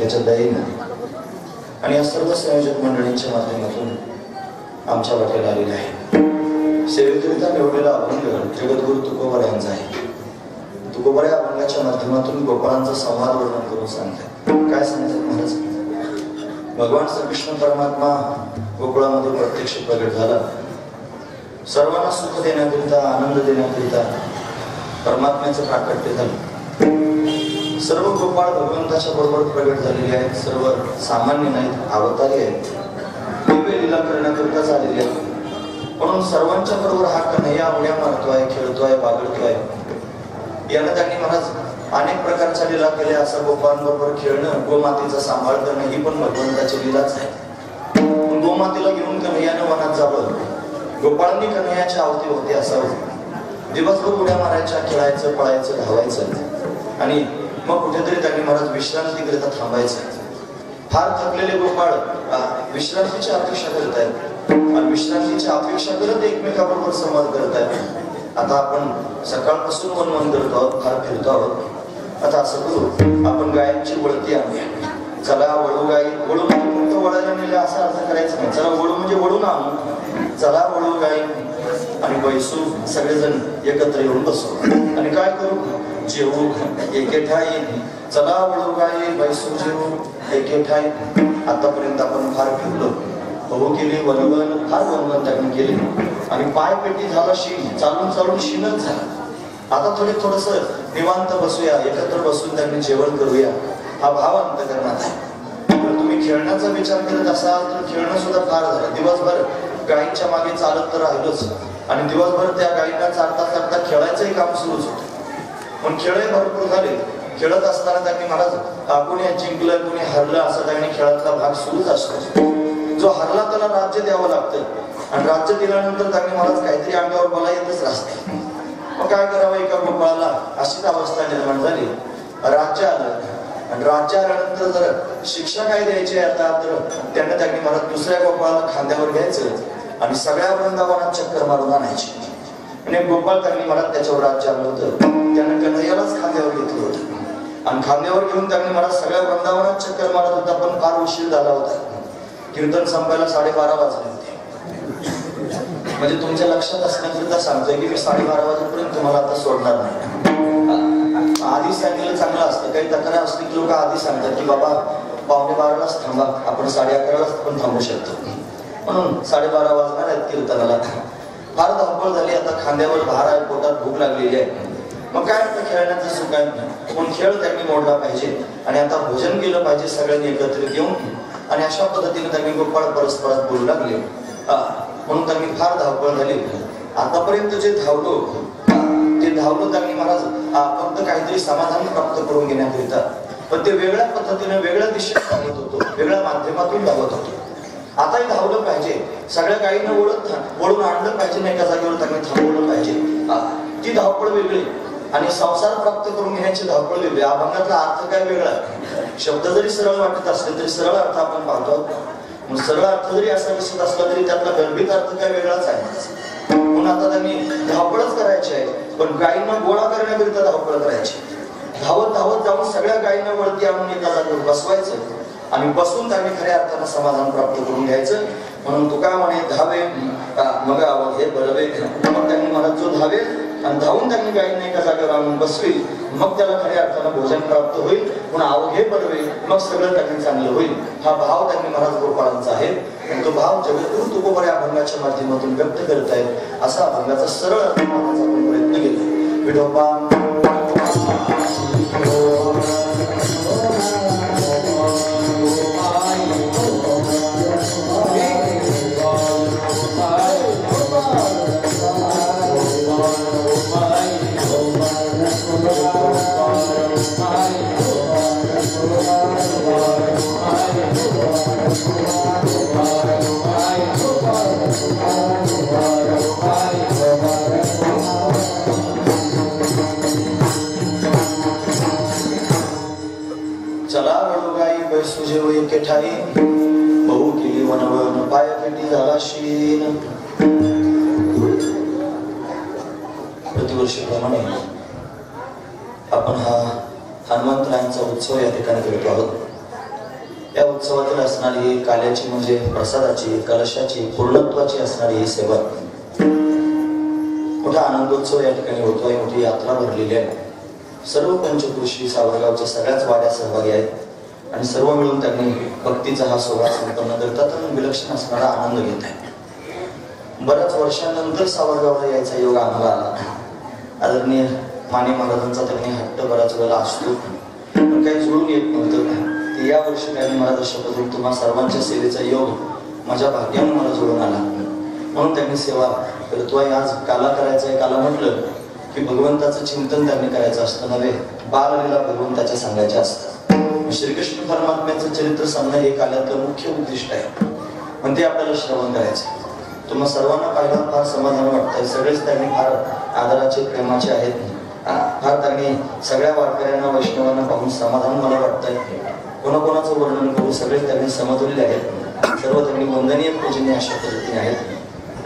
त्याच्या दयेनं आणि या सर्व संयोजक मंडळींच्या माध्यमातून आमच्या वाटेला आलेले आहे. सेवेकरिता निवडलेला अभंग जगद्गुरु तुकोबर यांचा आहे. तुकोबर या अभंगाच्या माध्यमातून गोपाळांचा संवाद वर्णन करून सांगतात. काय सांगतात महाराज? भगवान श्रीकृष्ण परमात्मा गोकुळामध्ये प्रत्यक्ष प्रगट झाला. सर्वांना सुख देण्याकरिता आनंद देण्याकरिता परमात्म्याचं प्राकट्य झालं. सर्व गोपाळ भगवंताच्या बरोबर प्रगट झालेले आहेत. सर्व सामान्य नाहीत अवतारी आहेत. दिव्य लिला करण्याकरिताच आलेले आहेत. म्हणून सर्वांच्या बरोबर हा कन्हैया उड्या मारतोय खेळतोय बागडतोय यानं त्यांनी महाराज अनेक प्रकारच्या लिला केल्या. असं गोपाळांबरोबर खेळणं गोमातेचा सांभाळ करणं ही पण भगवंताची लिलाच आहे. गोमातीला गोमातेला घेऊन कन्हैयानं वनात जावं. गोपाळांनी कन्हैयाच्या आवती होते असावं. दिवसभर उड्या मारायच्या खेळायचं पळायचं धावायचं. आणि मग कुठेतरी त्यांनी महाराज विश्रांतीकरिता थांबायचं. फार थकलेले गोपाळ विश्रांतीची अपेक्षा करत आहेत आणि विश्रांतीची अपेक्षा करत एकमेकाबरोबर संवाद करत आहेत आता आपण सकाळपासून वनवन करत आहोत फार फिरतो आहोत. आता असं करू आपण गायांची वळती आणूया चला वळू गाई वळू म्हणजे फक्त वळायला नेलं असा अर्थ करायचा नाही. चला वळू म्हणजे वळू ना चला वळू गाई आणि बैसू सगळेजण एकत्र येऊन बसू आणि काय करू? जेवू एके ठाई. चला वळू काय बैसू जेवू एके ठाई. आतापर्यंत आपण फार फिरलो. बहु केली वनवन फार वनवन त्यांनी केले. आणि पाय पेटी झाला शीन चालून चालून शीनच झाला. आता थोडे थोडस निवांत बसूया एकत्र बसून त्यांनी जेवण करूया. हा भाव अंतकरणात आहे. जर तुम्ही खेळण्याचा विचार करत असाल तर खेळणं सुद्धा फार झालं. दिवसभर गायींच्या मागे चालत तर राहिलोच. आणि दिवसभर त्या गायींना चालता चालता खेळायचंही काम सुरूच होतं. पण खेळही भरपूर झाले. खेळत असताना त्यांनी मला कोणी जिंकलं कोणी हरलं असं त्यांनी खेळातला भाग सुरूच असतो. जो हरला त्याला राज्य द्यावं लागतं. आणि राज्य दिल्यानंतर त्यांनी मला काहीतरी अंगावर मला येतच असते मग काय करावं एका गोपाळाला? अशीच अवस्था निर्माण झाली. राज्य आलं. आणि राज्य आल्यानंतर जर शिक्षा काय द्यायची आता तर त्यांना त्यांनी मला दुसऱ्या गोपाळाला खांद्यावर घ्यायचं. आणि सगळ्या वृंदावनात चक्कर मारून आणायची. म्हणजे एक त्यांनी मला त्याच्यावर राज्य आलं होतं. त्यानं कन्हैयालाच खांद्यावर घेतलं होतं. आणि खांद्यावर घेऊन त्यांनी मला सगळ्या वृंदावनात चक्कर मारत होता पण फार उशीर झाला होता. कीर्तन संपायला साडेबारा वाजले होते. म्हणजे तुमच्या लक्षात असण्याकरिता सांगतोय की मी साडेबारा वाजेपर्यंत तुम्हाला आता सोडणार नाही. आधी सांगितलं चांगलं असतं. काही तक्रार असली की लोक आधी सांगतात की बाबा पावणे बारालाच थांबा. आपण साडे अकरालाच पण थांबू शकतो. म्हणून साडेबारा वाजणार आहेत कीर्तनाला फार धावपळ झाली आता खांद्यावर भार आहे पोटात भूक लागलेली आहे. मग काय आता खेळण्याचं सुख आहे पण खेळ त्यांनी मोडला पाहिजे? आणि आता भोजन केलं पाहिजे सगळ्यांनी एकत्रित येऊन आणि अशा पद्धतीने त्यांनी गोपाळ परस्परात बोलू लागले. म्हणून त्यांनी फार धावपळ झाली. आतापर्यंत जे धावलो ते धावलो त्यांनी महाराज फक्त काहीतरी समाधान प्राप्त करून घेण्याकरिता. पण ते वेगळ्या पद्धतीने वेगळ्या दिशेने धावत होतो वेगळ्या माध्यमातून धावत होतो. आताही धावलं पाहिजे. सगळ्या गायीनं ओळख वळून आणलं पाहिजे नाही एका जागेवर त्यांनी थांबवलं पाहिजे. ती धावपळ वेगळी. आणि संसार प्राप्त करून घेण्याची धावपळ वेगळी. अभंगातला अर्थ काय वेगळा? शब्द जरी सरळ वाटत असले तरी सरळ अर्थ आपण पाहतो. सरळ अर्थ जरी असा दिसत असला तरी त्यातला गर्भित अर्थ काय वेगळाच आहे. म्हणून आता त्यांनी धावपळच करायची आहे. पण गायींना गोळा करण्याकरिता धावपळ करायची. धावत धावत जाऊन सगळ्या गायींना वळती आणून एका जागेवर बसवायचं. आणि बसून त्यांनी खऱ्या अर्थानं समाधान प्राप्त करून घ्यायचं. म्हणून तुका म्हणे धावे का मग आवाज हे बरवे मग त्यांनी म्हणत जो धावेल आणि धावून त्यांनी गायींना एका जागेवर आणून बसवी. मग त्याला खऱ्या अर्थानं भोजन प्राप्त होईल. पण अवघे बरवे मग सगळं त्यांनी चांगलं होईल. हा भाव त्यांनी महाराज गोपाळांचा आहे. आणि तो भाव जगद्गुरु तुकोबर या अभंगाच्या माध्यमातून व्यक्त करत आहेत असा अभंगाचा सरळ अर्थ प्रयत्न केला. विठोबा ठाई। बहु केली वनवन पायापेटी झाला शीन प्रतिवर्षीप्रमाणे आपण हा हनुमंतरायांचा उत्सव या ठिकाणी करतो आहोत. या उत्सवातील असणारी ही काल्याची म्हणजे प्रसादाची कलशाची पूर्णत्वाची असणारी ही सेवा. मोठा आनंदोत्सव या ठिकाणी होतोय मोठी यात्रा भरलेली आहे. सर्व पंचकृषी सावरगावच्या सगळ्याच वाड्या सहभागी आहेत. आणि सर्व मिळून त्यांनी भक्तीचा हा सोहळा संपन्न करतात आणि विलक्षण असणारा आनंद घेत आहे बऱ्याच वर्षांनंतर सावरगावला यायचा योग आम्हाला आला आदरणीय माने महाराजांचा त्यांनी हट्ट बऱ्याच वेळेला असतो. पण काही जुळून येत नव्हतं. ते या वर्षी त्यांनी मला शपथ तुम्हा सर्वांच्या सेवेचा योग माझ्या भाग्याने मला जुळून आला. म्हणून त्यांनी सेवा करतोय आज काला करायचं आहे काला म्हटलं की भगवंताचं चिंतन त्यांनी करायचं असतं. नव्हे बाललीला भगवंताच्या सांगायच्या असतात. श्रीकृष्ण परमात्म्याचं चरित्र सांगणं हे तर मुख्य उद्दिष्ट आहे. पण ते आपल्याला श्रवण करायचं. तुम्हा सर्वांना पाहिलं फार समाधान वाटतंय. सगळेच त्यांनी फार आदराचे प्रेमाचे आहेत. फार त्यांनी सगळ्या वारकऱ्यांना वैष्णवांना पाहून समाधान मला वाटतंय. कोणाकोणाचं वर्णन करू सगळेच त्यांनी समजवलेले आहेत. सर्व त्यांनी वंदनीय पूजनीय अशा पद्धतीने आहेत.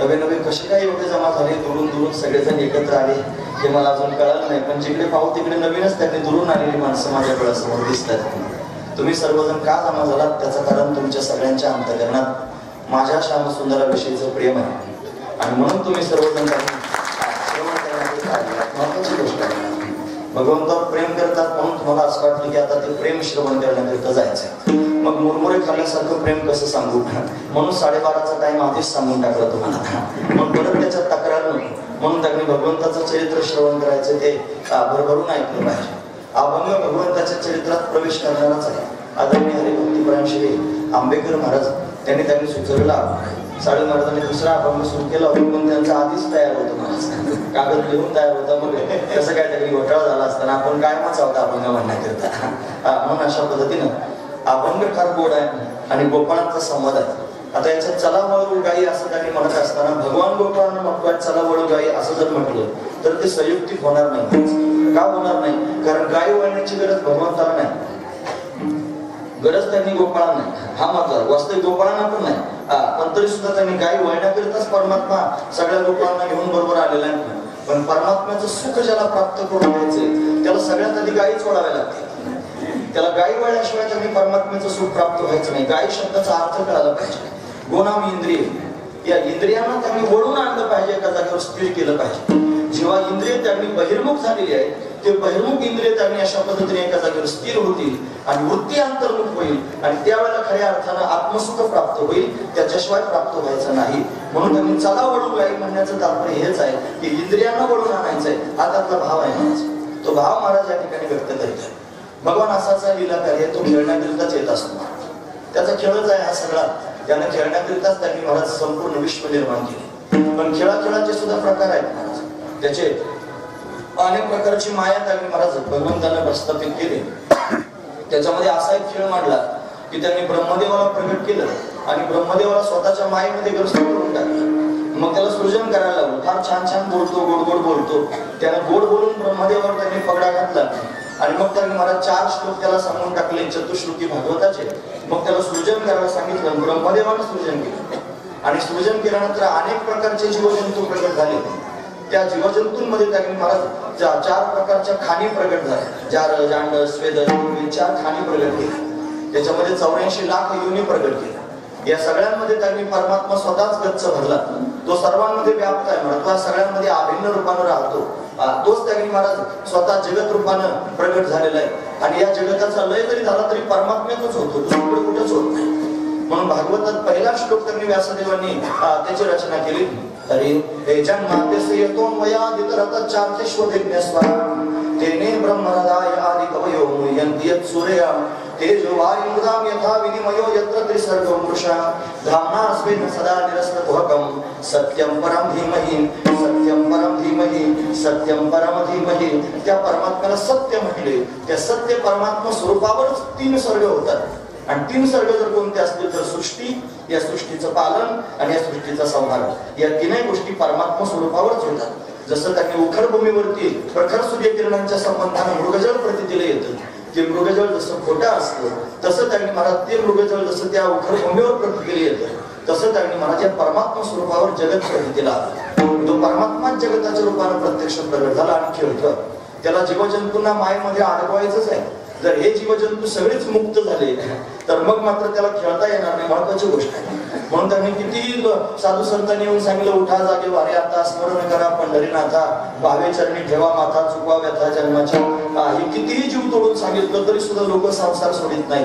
नवे नवे कसे काय एवढे जमा झाले दुरून दुरून सगळेजण एकत्र आले हे मला अजून कळालं नाही. पण जिकडे पाहू तिकडे नवीनच त्यांनी दुरून आलेली माणसं माझ्या डोळ्यासमोर दिसतात. तुम्ही सर्वजण का जमा झालात? त्याचं कारण तुमच्या सगळ्यांच्या अंतकरणात माझ्या श्यामसुंदराविषयीचं प्रेम आहे. आणि म्हणून तुम्ही सर्वजण महत्वाची गोष्ट आहे. भगवंतावर प्रेम करतात म्हणून तुम्हाला असं वाटलं की आता ते प्रेम श्रवण करण्याकरिता जायचं मग मुरमुरे खाल्ल्यासारखं प्रेम कसं सांगू? म्हणून साडेबाराचा टाइम आधीच सांगून टाकला तुम्हाला. मग परत त्याच्यात तक्रार नाही म्हणून त्यांनी भगवंताचं चरित्र श्रवण करायचं ते भरभरून ऐकलं पाहिजे. अभंग भगवंताच्या चरित्रात प्रवेश करणाराच आहे. आदरणीय हरिभक्तीपरायण श्री आंबेडकर महाराज त्यांनी त्यांनी सुचवलेला साडे महाराजांनी दुसरा अभंग सुरू केला होता पण त्यांचा आधीच तयार होतो महाराज. कागद लिहून तयार होता मग कसं काहीतरी घोटाळा झाला असताना आपण कायमच आहोत अभंग म्हणण्याकरिता. म्हणून अशा पद्धतीनं अभंग फार गोड आहे आणि गोपाळांचा संवाद आहे. आता याच्यात चला वळू गाई असं त्यांनी म्हणत असताना भगवान गोपाळांना म्हणतोय चला वळू गाई असं जर म्हटलं तर ते संयुक्तिक होणार नाही. का होणार नाही? कारण गाय वळण्याची गरज भगवंताला नाही. गरज त्यांनी गोपाळा नाही. हा मात्र वास्तविक गोपाळांना पण नाही. पण तरी सुद्धा त्यांनी गाय वळण्याकरिताच परमात्मा सगळ्या गोपाळांना घेऊन बरोबर आलेला आहे. पण परमात्म्याचं सुख ज्याला प्राप्त करून घ्यायचंय त्याला सगळ्यात आधी गायीच वळावे लागते त्याला गायी वळल्याशिवाय त्यांनी परमात्म्याचं सुख प्राप्त व्हायचं नाही. गायी शब्दाचा अर्थ कळायला पाहिजे. गोनाम इंद्रिय. या इंद्रियांना त्यांनी वळून आणलं पाहिजे एका जागेवर स्थिर केलं पाहिजे. जेव्हा इंद्रिय त्यांनी बहिर्मुख झालेली आहे ते बहिर्मुख इंद्रिय त्यांनी अशा पद्धतीने एका जागेवर स्थिर होतील आणि वृत्ती अंतर्मुख होईल आणि त्यावेळेला खऱ्या अर्थानं आत्मसुख प्राप्त होईल त्याच्याशिवाय प्राप्त व्हायचं नाही. म्हणून त्यांनी चला वळू गाई म्हणण्याचं तात्पर्य हेच आहे की इंद्रियांना वळून आणायचंय हा त्यातला भाव आहे तो भाव महाराज या ठिकाणी व्यक्त करीत आहे. भगवान असाचा लिला कार्य तो खेळण्याकरिताच येत असतो. त्याचा खेळच आहे हा सगळा. त्यानं खेळण्याकरिताच त्यांनी महाराज संपूर्ण विश्व निर्माण केले. पण खेळा खेळाचे सुद्धा प्रकार आहेत महाराज. त्याचे अनेक प्रकारची माया त्यांनी महाराज भगवंतांना प्रस्थापित केली. त्याच्यामध्ये असा एक खेळ मांडला की त्यांनी ब्रह्मदेवाला प्रकट केलं आणि ब्रह्मदेवाला स्वतःच्या मायेमध्ये ग्रस्त करून टाकलं. मग त्याला सृजन करायला लागलो. फार छान छान बोलतो गोड गोड बोलतो. त्यानं गोड बोलून ब्रह्मदेवावर त्यांनी पगडा घातला. आणि मग त्यांनी मला चार श्लोक त्याला सांगून टाकले चतुश्लोकी भागवताचे. मग त्याला सृजन करायला सांगितलं ब्रह्मदेवानं सृजन केलं. आणि सृजन केल्यानंतर अनेक प्रकारचे जीवजंतू प्रकट झाले. त्या जीवजंतूंमध्ये त्यांनी महाराज चार प्रकारच्या खाणी प्रगट झाल्या. जार जांड स्वेद चार खाणी प्रगट केली त्याच्यामध्ये चौऱ्याऐंशी लाख युनी प्रगट केल्या. या सगळ्यांमध्ये त्यांनी परमात्मा स्वतःच गच्च भरला. तो सर्वांमध्ये व्याप्त आहे. म्हणून तो सगळ्यांमध्ये अभिन्न रूपानं राहतो. तोच त्यांनी महाराज स्वतः जगत रूपानं प्रगट झालेला आहे. आणि या जगताचा लय जरी झाला तरी परमात्म्यातच होतो. दुसरीकडे कुठेच होत नाही. म्हणून भागवतात पहिला श्लोक त्यांनी व्यासदेवांनी त्याची रचना केली. तरी हे जन्माद्यस्य मया दितरत चार्थिष्वभिज्ञस्वा तेने ब्रह्मरदाय आदि कवयो मुह्यन्ति यत् सूर्य। तेजो वायुर्दाम यथा विनिमयो यत्र त्रिसर्गो मृषा। धाम्ना सदा निरस्तकुहकं सत्यं परं धीमहि सत्यं परं धीमहि सत्यं परम धीमहि। त्या परमात्म्याला सत्य म्हटले त्या सत्य परमात्मा स्वरूपावरच तीन सर्ग होतात। आणि तीन सर्ग जर कोणते असतील तर सृष्टी या सृष्टीचं पालन आणि या सृष्टीचा संहार. या तीनही गोष्टी परमात्मा स्वरूपावरच होतात. जसं त्यांनी उखर भूमीवरती प्रखर सूर्यकिरणांच्या संबंधाने मृगजळ प्रतितीला येतं. ते मृगजळ जसं खोटं असतं तसं त्यांनी मला ते मृगजळ जसं त्या उखर भूमीवर प्रतितीला येतं तसं त्यांनी मनाच्या या परमात्मा स्वरूपावर जगत प्रतितीला आलं तो परमात्मा जगताच्या रूपाने प्रत्यक्ष प्रगट झाला आणि खेळतो त्याला जीवजंतूंना मायेमध्ये अडकवायचंच आहे. जर हे जीवजंतू सगळेच मुक्त झाले तर मग मात्र त्याला खेळता येणार नाही. महत्वाची गोष्ट आहे. म्हणून त्यांनी किती साधू संतांनी येऊन सांगितलं उठा जागे वारे आता स्मरण करा पंढरीनाथा भावे चरणी ठेवा माथा चुकवा व्यथा जन्माच्या हे कितीही जीव तोडून सांगितलं तरी सुद्धा लोक संसार सोडित नाही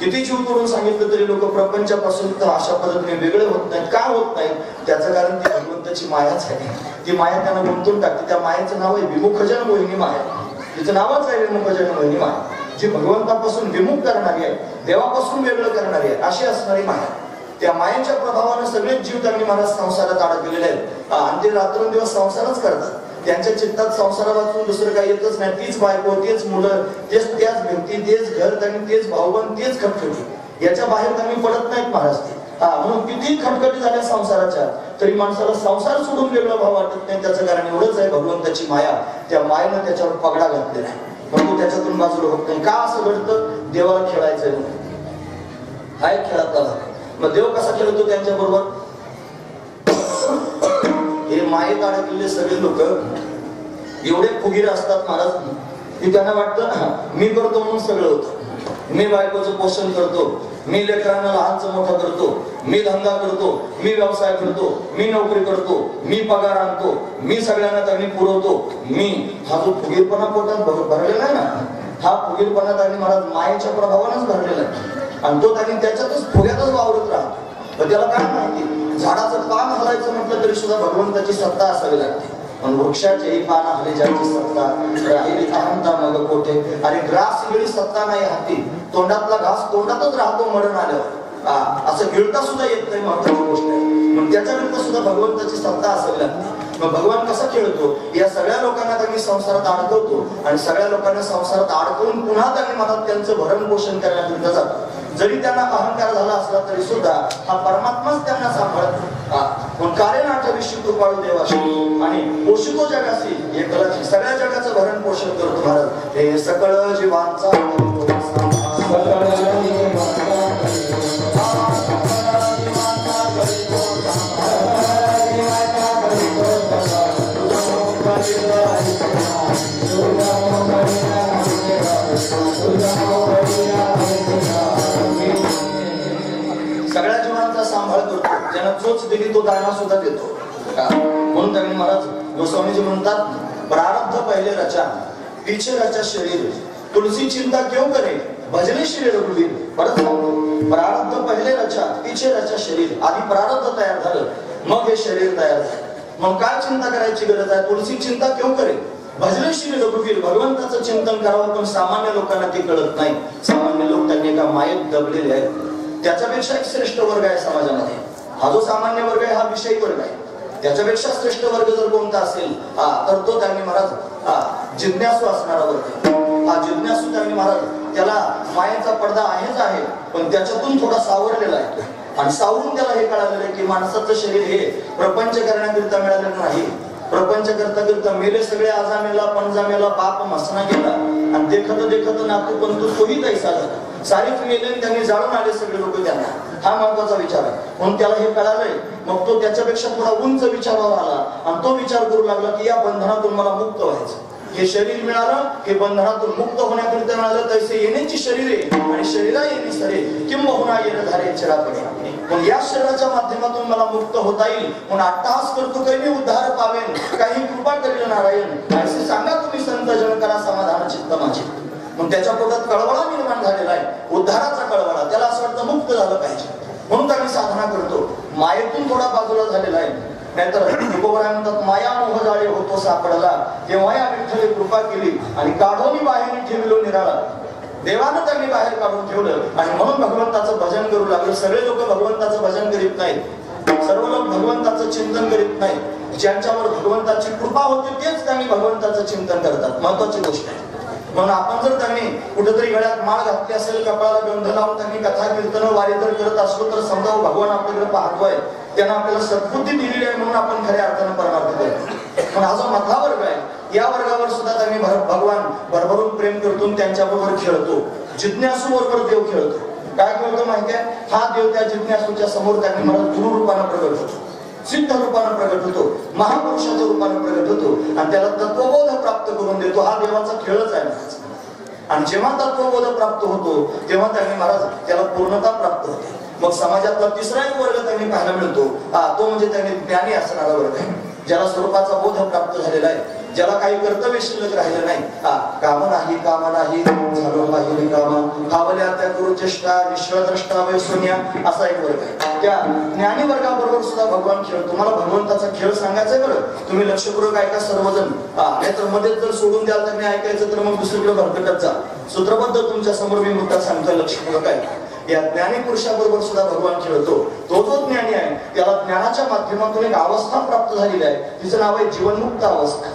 किती जीव तोडून सांगितलं तरी लोक प्रपंचापासून तर अशा पद्धतीने वेगळे होत नाहीत. का होत नाही त्याचं कारण ती भगवंताची मायाच आहे. ती माया त्यांना गुंतून टाकते. त्या मायाचं नाव आहे विमुखजन मोहिनी माया. तिचं नावच आहे विमुखजन मोहिनी माया जी भगवंतापासून विमुख करणारी आहे देवापासून वेगळं करणारी आहे अशी असणारी माया. त्या मायेच्या प्रभावानं सगळेच जीव त्यांनी महाराज संसारात अडकलेले आहेत. आणि ते रात्रंदिवस संसारच करतात. त्यांच्या चित्तात संसारापासून दुसरं काही येतच नाही. तीच बायको तेच मुलं तेच त्याच भिंती तेच घर त्यांनी तेच भाऊबंद तेच खपखपी. याच्या बाहेर त्यांनी पडत नाहीत महाराज ते. हा म्हणून किती खटखटी झाल्या संसाराच्या तरी माणसाला संसार सोडून वेगळं भाव वाटत नाही. त्याचं कारण एवढंच आहे भगवंताची माया. त्या मायेनं त्याच्यावर पगडा घातलेला आहे. मग तो त्याच्यातून बाजूला होत नाही. का असं घडतं? देवाला खेळायचंय म्हणून. हा एक खेळातला भाग मग देव कसा खेळतो त्यांच्या बरोबर हे मायेत अडकलेले सगळे लोक एवढे फुगीर असतात महाराज की त्यांना वाटतं मी करतो म्हणून सगळं होतं. मी बायकोचं पोषण करतो मी लेकरांना लहानचं मोठं करतो मी धंदा करतो मी व्यवसाय करतो मी नोकरी करतो मी पगार आणतो मी सगळ्यांना त्यांनी पुरवतो. मी हा जो फुगीरपणा पोटात भरलेला आहे ना हा फुगीरपणा त्यांनी महाराज मायेच्या प्रभावानंच भरलेला आहे. आणि तो त्यांनी त्याच्यातच फुग्यातच वावरत राहतो. त्याला काय माहिती? झाडाचं पान हलायचं म्हटलं तरी सुद्धा भगवंताची सत्ता असावी लागते. वृक्षाचेही पान हले ज्याची सत्ता राहिली. अहंता मग कोठे? आणि ग्रास वेळी सत्ता नाही हाती तोंडातला घास तोंडातच राहतो मरण आल्यावर. असं गिळता सुद्धा येत नाही महत्वाची गोष्ट आहे. मग त्याच्याकरता सुद्धा भगवंताची सत्ता असावी लागते मग भगवान कसा खेळतो या सगळ्या लोकांना त्यांनी संसारात अडकवतो आणि सगळ्या लोकांना संसारात अडकवून पुन्हा त्यांनी मनात त्यांचं भरण पोषण करायला दिलं जातं. जरी त्यांना अहंकार झाला असला तरी सुद्धा हा परमात्माच त्यांना सांभाळत हा. मग कारण आठविषयी कृपाळू देवाशी आणि पोषितो जगाशी एकलाची सगळ्या जगाचं भरण पोषण करतो महाराज. हे सकळ जीवांचा सगळ्या तोच देखील तो दाना सुद्धा देतो. का? म्हणून त्यांनी महाराज गोस्वामीजी म्हणतात प्रारब्ध पहिले रचा तिचे रचा शरीर. तुलसी चिंता क्यों करे? भजने शरीर रघुवीर. परत सांगतो प्रारब्ध पहिले रचा तिचे रचा शरीर. आधी प्रारब्ध तयार झालं मग हे शरीर तयार झालं. मग काय चिंता करायची गरज आहे? तुलसी चिंता क्यों करे? भजने श्री रघुवीर. भगवंताचं चिंतन करावं पण सामान्य लोकांना ते कळत नाही. सामान्य लोक त्यांनी एका मायेत दबलेले आहेत. त्याच्यापेक्षा एक श्रेष्ठ वर्ग आहे समाजामध्ये. हा जो सामान्य वर्ग आहे हा विषयी वर्ग आहे. त्याच्यापेक्षा श्रेष्ठ वर्ग जर कोणता असेल हा तर तो त्यांनी महाराज हा जिज्ञासू असणारा वर्ग हा जिज्ञासू त्यांनी महाराज त्याला मायेचा पडदा आहेच आहे पण त्याच्यातून थोडा सावरलेला आहे. आणि सावरून त्याला हे कळालेलं आहे की माणसाचं शरीर हे प्रपंच करण्याकरिता मिळालेलं नाही. प्रपंच करता करता मेले सगळे आजा मेला मेला बाप मसना गेला. आणि देखत देखत नातू पण तू तोही तैसा झाला. सारीच मेले त्यांनी जाळून आले सगळे लोक त्यांना. हा महत्त्वाचा विचार आहे. म्हणून त्याला हे कळालंय. मग तो त्याच्यापेक्षा थोडा उंच विचारावर आला. आणि तो विचार करू लागला की या बंधनातून मला मुक्त व्हायचं हे शरीर मिळालं हे बंधनातून मुक्त होण्याकरिता मिळालं तैसे येण्याची शरीर आहे. आणि शरीरा येणे सरे किंबहुना येणं धारे चिरापणे. मग या शरीराच्या माध्यमातून मला मुक्त होता येईल. म्हणून अट्टहास करतो काही मी उद्धार पावेन काही कृपा करील नारायण. असे सांगा तुम्ही संत जन करा समाधान चित्त माझे. मग त्याच्या पोटात कळवळा निर्माण झालेला आहे. उद्धाराचा कळवळा. त्याला असं वाटतं मुक्त झालं पाहिजे. म्हणून आम्ही साधना करतो. मायेतून थोडा बाजूला झालेला आहे. नाहीतर तुकोबराय म्हणतात माया मोह जाळे होतो सापडला तेव्हा या विठ्ठले कृपा केली आणि काढोनी बाहेर ठेवलो निराळा. देवानं त्यांनी बाहेर काढून ठेवलं आणि म्हणून भगवंताचं भजन करू लागले. सगळे लोक भगवंताचं भजन करीत नाहीत. सर्व लोक भगवंताचं चिंतन करीत नाहीत. ज्यांच्यावर भगवंताची कृपा होते तेच त्यांनी भगवंताचं चिंतन करतात. महत्वाची गोष्ट आहे. म्हणून आपण जर त्यांनी कुठेतरी गळ्यात माळ घातली असेल कपाळाला गंध लावून त्यांनी कथा कीर्तन वारी तर करत असलो तर समजावं भगवान आपल्याकडे पाहतोय. त्यांना आपल्याला सद्बुद्धी दिलेली आहे म्हणून आपण खऱ्या अर्थानं परमार्थ करतो पण हा जो मधला वर्ग आहे या वर्गावर सुद्धा त्यांनी भर- भगवान भरभरून प्रेम करतो त्यांच्याबरोबर खेळतो. जिज्ञासू बरोबर देव खेळतो. काय खेळतो माहिती आहे? हा देव त्या जिज्ञासूच्या समोर त्यांनी मला गुरु रूपानं प्रगट होतो. सिद्ध रूपानं प्रगट होतो. महापुरुषाच्या रूपानं प्रगट होतो. आणि त्याला तत्वबोध प्राप्त करून देतो. हा देवाचा खेळच आहे आणि जेव्हा तत्वबोध प्राप्त होतो तेव्हा त्यांनी महाराज त्याला पूर्णता प्राप्त होते. मग समाजातला तिसरा एक वर्ग त्यांनी पाहायला मिळतो. हा तो म्हणजे त्यांनी ज्ञानी असणारा वर्ग आहे. ज्याला स्वरूपाचा बोध प्राप्त झालेला आहे. ज्याला काही कर्तव्य शिल्लक राहिलं नाही. हा काम नाही काम नाही झालो पाहिजे काम. भावल्या त्या गुरुचेष्टा विश्वद्रष्टा वैसोन्या असा एक वर्ग आहे. त्या ज्ञानी वर्गाबरोबर सुद्धा भगवान खेळ. तुम्हाला भगवंताचा खेळ सांगायचा बरं? तुम्ही लक्षपूर्वक ऐका सर्वजण. हा नाहीतर मध्येच जर सोडून द्याल तर नाही ऐकायचं तर मग दुसरीकडे भरकटत जा. सूत्रबद्ध तुमच्यासमोर मी मुद्दा सांगतो लक्षपूर्वक आहे या ज्ञानी पुरुषाबरोबर सुद्धा भगवान खेळतो. तो जो ज्ञानी आहे त्याला ज्ञानाच्या माध्यमातून एक अवस्था प्राप्त झालेली आहे. तिचं नाव आहे जीवनमुक्त अवस्था.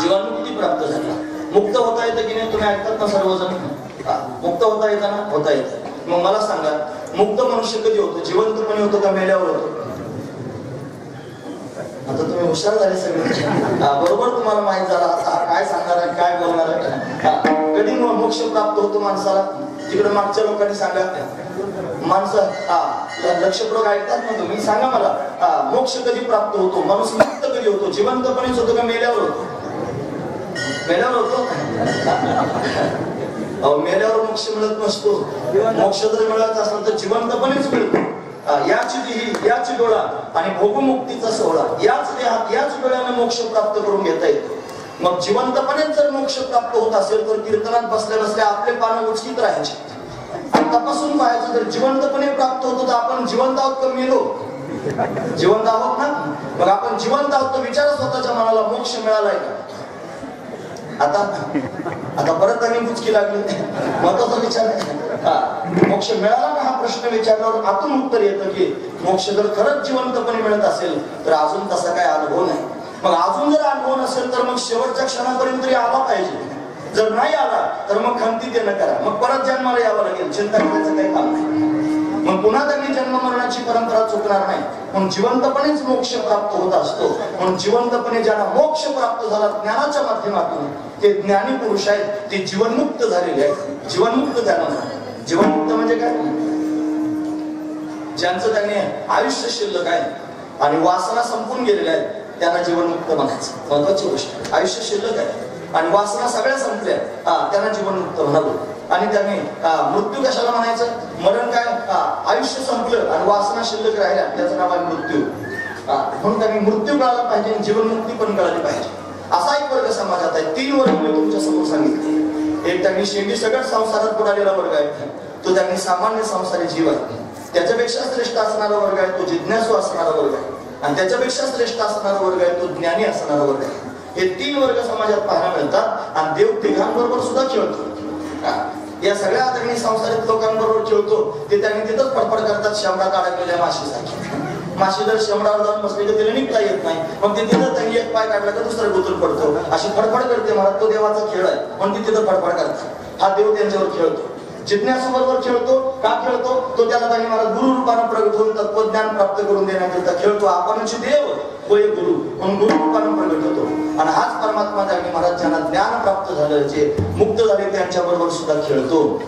जीवनमुक्ती प्राप्त झाली. मुक्त होता येतं की नाही तुम्ही ऐकतात ना सर्वजण? मुक्त होता येतं ना? होता येतं. मग मला सांगा मुक्त मनुष्य कधी होतो? जिवंतपणे होतो का मेल्यावर होतो? आता तुम्ही हुशार झाले सगळे. बरोबर तुम्हाला माहीत झाला. आता काय सांगणार आहे काय बोलणार आहे? कधी मोक्ष प्राप्त होतो माणसाला? तिकडे मागच्या लोकांनी सांगा. माणसं हा लक्षपूर्वक ऐकतात ना तुम्ही सांगा मला हा मोक्ष कधी प्राप्त होतो? माणूस मुक्त कधी होतो? जिवंतपणेच होतो का मेल्यावर होतो. मेल्यावर होतो? अहो, मेल्यावर मोक्ष मिळत नसतो. मोक्ष जर मिळत असला तर जिवंतपणेच मिळतो. याच याची देही याच डोळा आणि भोगमुक्तीचा सोहळा. याच देहात याच डोळ्याने मोक्ष प्राप्त करून घेता येतो. मग जिवंतपणेच जर मोक्ष प्राप्त होत असेल तर कीर्तनात बसल्या बसल्या आपले पानं उचकीत राहायचे. आणि तपासून पाहायचं जर जिवंतपणे प्राप्त होतो तर आपण जिवंत आहोत का मेलो? जिवंत आहोत ना? मग आपण जिवंत आहोत तर विचार स्वतःच्या मनाला मोक्ष मिळालाय का? आता आता परत त्यांनी बुचकी लागली. महत्त्वाचा विचार आहे. मोक्ष मिळाला का हा प्रश्न विचारल्यावर आतून उत्तर येतं की मोक्ष जर खरंच जिवंतपणे मिळत असेल तर अजून तसा काय अनुभव नाही. मग अजून जर अनुभव नसेल तर मग शेवटच्या क्षणापर्यंत तरी आला पाहिजे. जर नाही आला तर मग खंती ते न करा. मग परत जन्माला यावं लागेल. चिंता करायचं काही काम नाही. मग पुन्हा त्यांनी जन्म मरणाची परंपरा चुकणार नाही. म्हणून जिवंतपणेच मोक्ष प्राप्त होत असतो. म्हणून जिवंतपणे ज्यांना मोक्ष प्राप्त झाला ज्ञानाच्या माध्यमातून ते ज्ञानी पुरुष आहेत. ते जीवनमुक्त झालेले आहेत. जीवनमुक्त त्यांना जीवनमुक्त म्हणजे काय? ज्यांचं त्यांनी आयुष्य शिल्लक आहे आणि वासना संपून गेलेल्या आहेत. त्यांना जीवनमुक्त म्हणायचं महत्वाची गोष्ट आयुष्य शिल्लक आहे. आणि वासना सगळ्या संपल्या. त्यांना जीवनमुक्त म्हणावं आणि त्यांनी मृत्यू कशाला म्हणायचं? मरण काय? आयुष्य संपलं आणि वासना शिल्लक राहिल्या. त्याचं नाव आहे मृत्यू. म्हणून त्यांनी मृत्यू कळाला पाहिजे आणि जीवनमुक्ती पण कळाली पाहिजे. असा एक वर्ग समाजात आहे. तीन वर्ग मी तुमच्यासमोर सांगितले. एक त्यांनी शेंडी सगळ्या संसारात बुडालेला वर्ग आहे. तो त्यांनी सामान्य संसारी जीव आहे. त्याच्यापेक्षा श्रेष्ठ असणारा वर्ग आहे. तो जिज्ञासू असणारा वर्ग आहे. आणि त्याच्यापेक्षा श्रेष्ठ असणारा वर्ग आहे तो ज्ञानी असणारा वर्ग आहे. हे तीन वर्ग समाजात पाहायला मिळतात आणि देव तिघांबरोबर सुद्धा खेळतो. या सगळ्या आदरणीय संसारित लोकांबरोबर खेळतो ते त्यांनी तिथंच फडफड करतात शंभरात अडकलेल्या माशीसाठी माशी जर शंभरावर जाऊन बसले तर तिला निघता येत नाही. मग ते तिथं त्यांनी एक पाय काढला तर दुसरं गुतून पडतो. अशी फडफड करते मला तो देवाचा खेळ आहे. म्हणून ती तिथं फडफड करतात हा देव त्यांच्यावर खेळतो. जिज्ञासूबरोबर खेळतो का खेळतो? तो त्याला त्यांनी मला गुरु रूपाने प्रगट होऊन तत्वज्ञान प्राप्त करून देण्याकरिता खेळतो. आपण देव होय गुरु. म्हणून गुरु रूपाने प्रगट होतो. आणि हाच परमात्मा त्यांनी महाराज ज्यांना ज्ञान प्राप्त झालं जे मुक्त झाले त्यांच्या बरोबर सुद्धा खेळतो.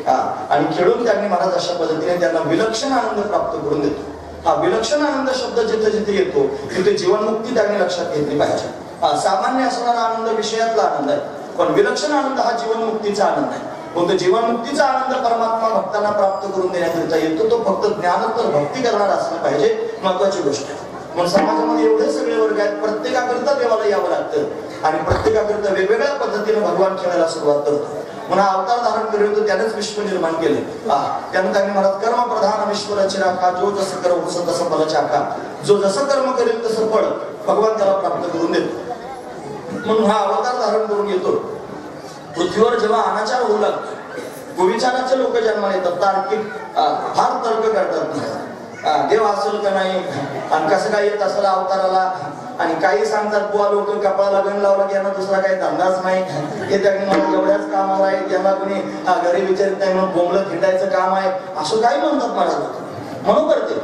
आणि खेळून त्यांनी महाराज अशा पद्धतीने त्यांना विलक्षण आनंद प्राप्त करून देतो. हा विलक्षण आनंद शब्द जिथे जिथे येतो तिथे जीवनमुक्ती त्यांनी लक्षात घेतली पाहिजे. हा सामान्य असणारा आनंद विषयातला आनंद आहे. पण विलक्षण आनंद हा जीवनमुक्तीचा आनंद आहे. फक्त जीवनमुक्तीचा आनंद परमात्मा भक्तांना प्राप्त करून देण्याकरिता येतो तो फक्त ज्ञान तर भक्ती करणार असलं पाहिजे महत्वाची गोष्ट मग समाजामध्ये एवढे सगळे वर्ग आहेत प्रत्येकाकरिता देवाला यावं लागतं. आणि प्रत्येकाकरिता वेगवेगळ्या पद्धतीने भगवान खेळायला सुरुवात करतो. म्हणून अवतार धारण केले होते त्यानेच विश्व निर्माण केले त्यानंतर आम्ही म्हणत कर्म प्रधान विश्वराची राखा जो जसं कर्म तसं तसं फलाची आखा जो जसं कर्म करेल तसं फळ भगवान त्याला प्राप्त करून देतो. म्हणून हा अवतार धारण करून येतो. पृथ्वीवर जेव्हा अनाचार होऊ लागतो गोविचाराचे लोक जन्माला येतात तार्किक फार तर्क करतात देव असेल का नाही? आणि कसं काय येत असेल अवताराला? आणि काही सांगतात बुवा लोक कपाळाला गण लावला की यांना दुसरा काही धंदाच नाही. हे त्यांनी एवढ्याच कामाला आहे त्यांना कोणी घरी विचारित नाही म्हणून बोंबलं थिंडायचं काम आहे. असं काही म्हणतात महाराज. म्हणून करते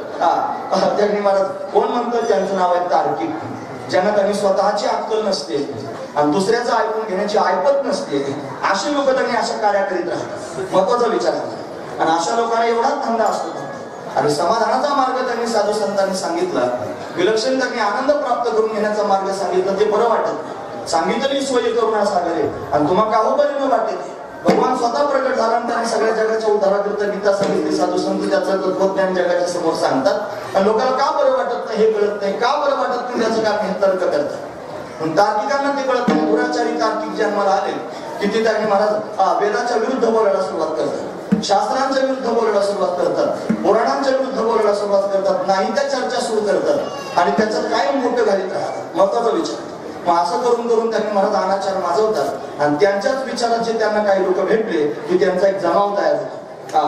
त्यांनी महाराज कोण म्हणतात त्यांचं नाव आहे तार्किक? ज्यांना त्यांनी स्वतःची अक्कल नसते. आणि दुसऱ्याचं ऐकून घेण्याची ऐपत नसते. असे लोक त्यांनी अशा कार्या करीत राहतात. महत्त्वाचा विचार आणि अशा लोकांना एवढाच धंदा असतो. आणि समाधानाचा मार्ग त्यांनी साधू संतांनी सांगितला. विलक्षण त्यांनी आनंद प्राप्त करून घेण्याचा मार्ग सांगितला ते बरं वाटत सांगितलं सोय करून सागरे आणि तुम्हाला काहो बरे वाटते भगवान स्वतः प्रकट झाला आणि त्यांनी सगळ्या जगाच्या उद्धाराकरिता गीता सांगितली. साधू संत त्याचं तत्वज्ञान जगाच्या समोर सांगतात. आणि लोकांना का बरं वाटत नाही हे कळत नाही. का बरं वाटत नाही त्याचं कारण हे तर्क करतात? तार्किकांना ते कळत नाही. दुराचारी तार्किक जन्माला आले की ते त्यांनी महाराज वेदाच्या विरुद्ध बोलायला सुरुवात करतात. शास्त्रांच्या विरुद्ध बोलायला सुरुवात करतात. पुराणांच्या विरुद्ध बोलायला सुरुवात करतात. नाही त्या चर्चा सुरू करतात. आणि त्याच्यात काय मोठं घालीत राहतात. महत्त्वाचा विचार. मग असं करून करून त्यांनी महाराज अनाचार माजवतात. आणि त्यांच्याच विचाराचे त्यांना काही लोक भेटले की त्यांचा एक जमाव तयार झाला.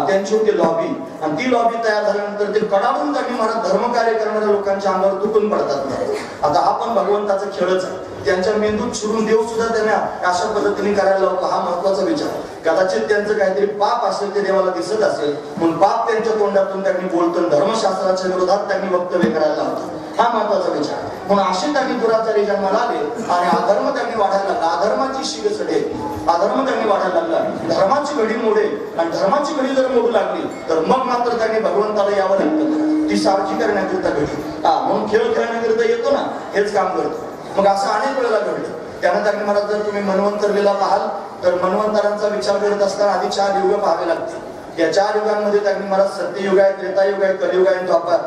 त्यांची होती लॉबी आणि ती लॉबी तयार झाल्यानंतर ते कडाडून त्यांनी मला धर्मकार्य करणाऱ्या लोकांच्या अंगावर तुटून पडतात आता हा पण भगवंताचा खेळच आहे. त्यांच्या मेंदूत शिरून देव सुद्धा त्यांना अशा पद्धतीने करायला लावतो हा महत्त्वाचा विचार. कदाचित त्यांचं काहीतरी पाप असेल ते देवाला दिसत असेल म्हणून पाप त्यांच्या तोंडातून त्यांनी बोलतो धर्मशास्त्राच्या विरोधात त्यांनी वक्तव्य करायला लावतात हा महत्त्वाचा विचार. म्हणून असे त्यांनी दुराचारी जन्माला आले आणि अधर्म त्यांनी वाढायला लागला. अधर्माची शिग चढेल. अधर्म त्यांनी वाढायला लागला. धर्माची घडी मोडे आणि धर्माची घडी जर मोडू लागली तर मग मात्र त्यांनी भगवंताला यावं लागतं. ती सावजी करण्याकरिता घडी. हा म्हणून खेळ खेळण्याकरिता येतो ना हेच काम करतो. मग असं अनेक वेळेला घडलं. त्यानं त्यांनी मला जर तुम्ही मनवंतरलेला पाहाल तर मनवंतरांचा विचार करत असताना आधी चार युग पाहावे लागतील. या चार युगांमध्ये त्यांनी मला सत्ययुग आहे त्रेतायुग आहे कलियुग आहे द्वापार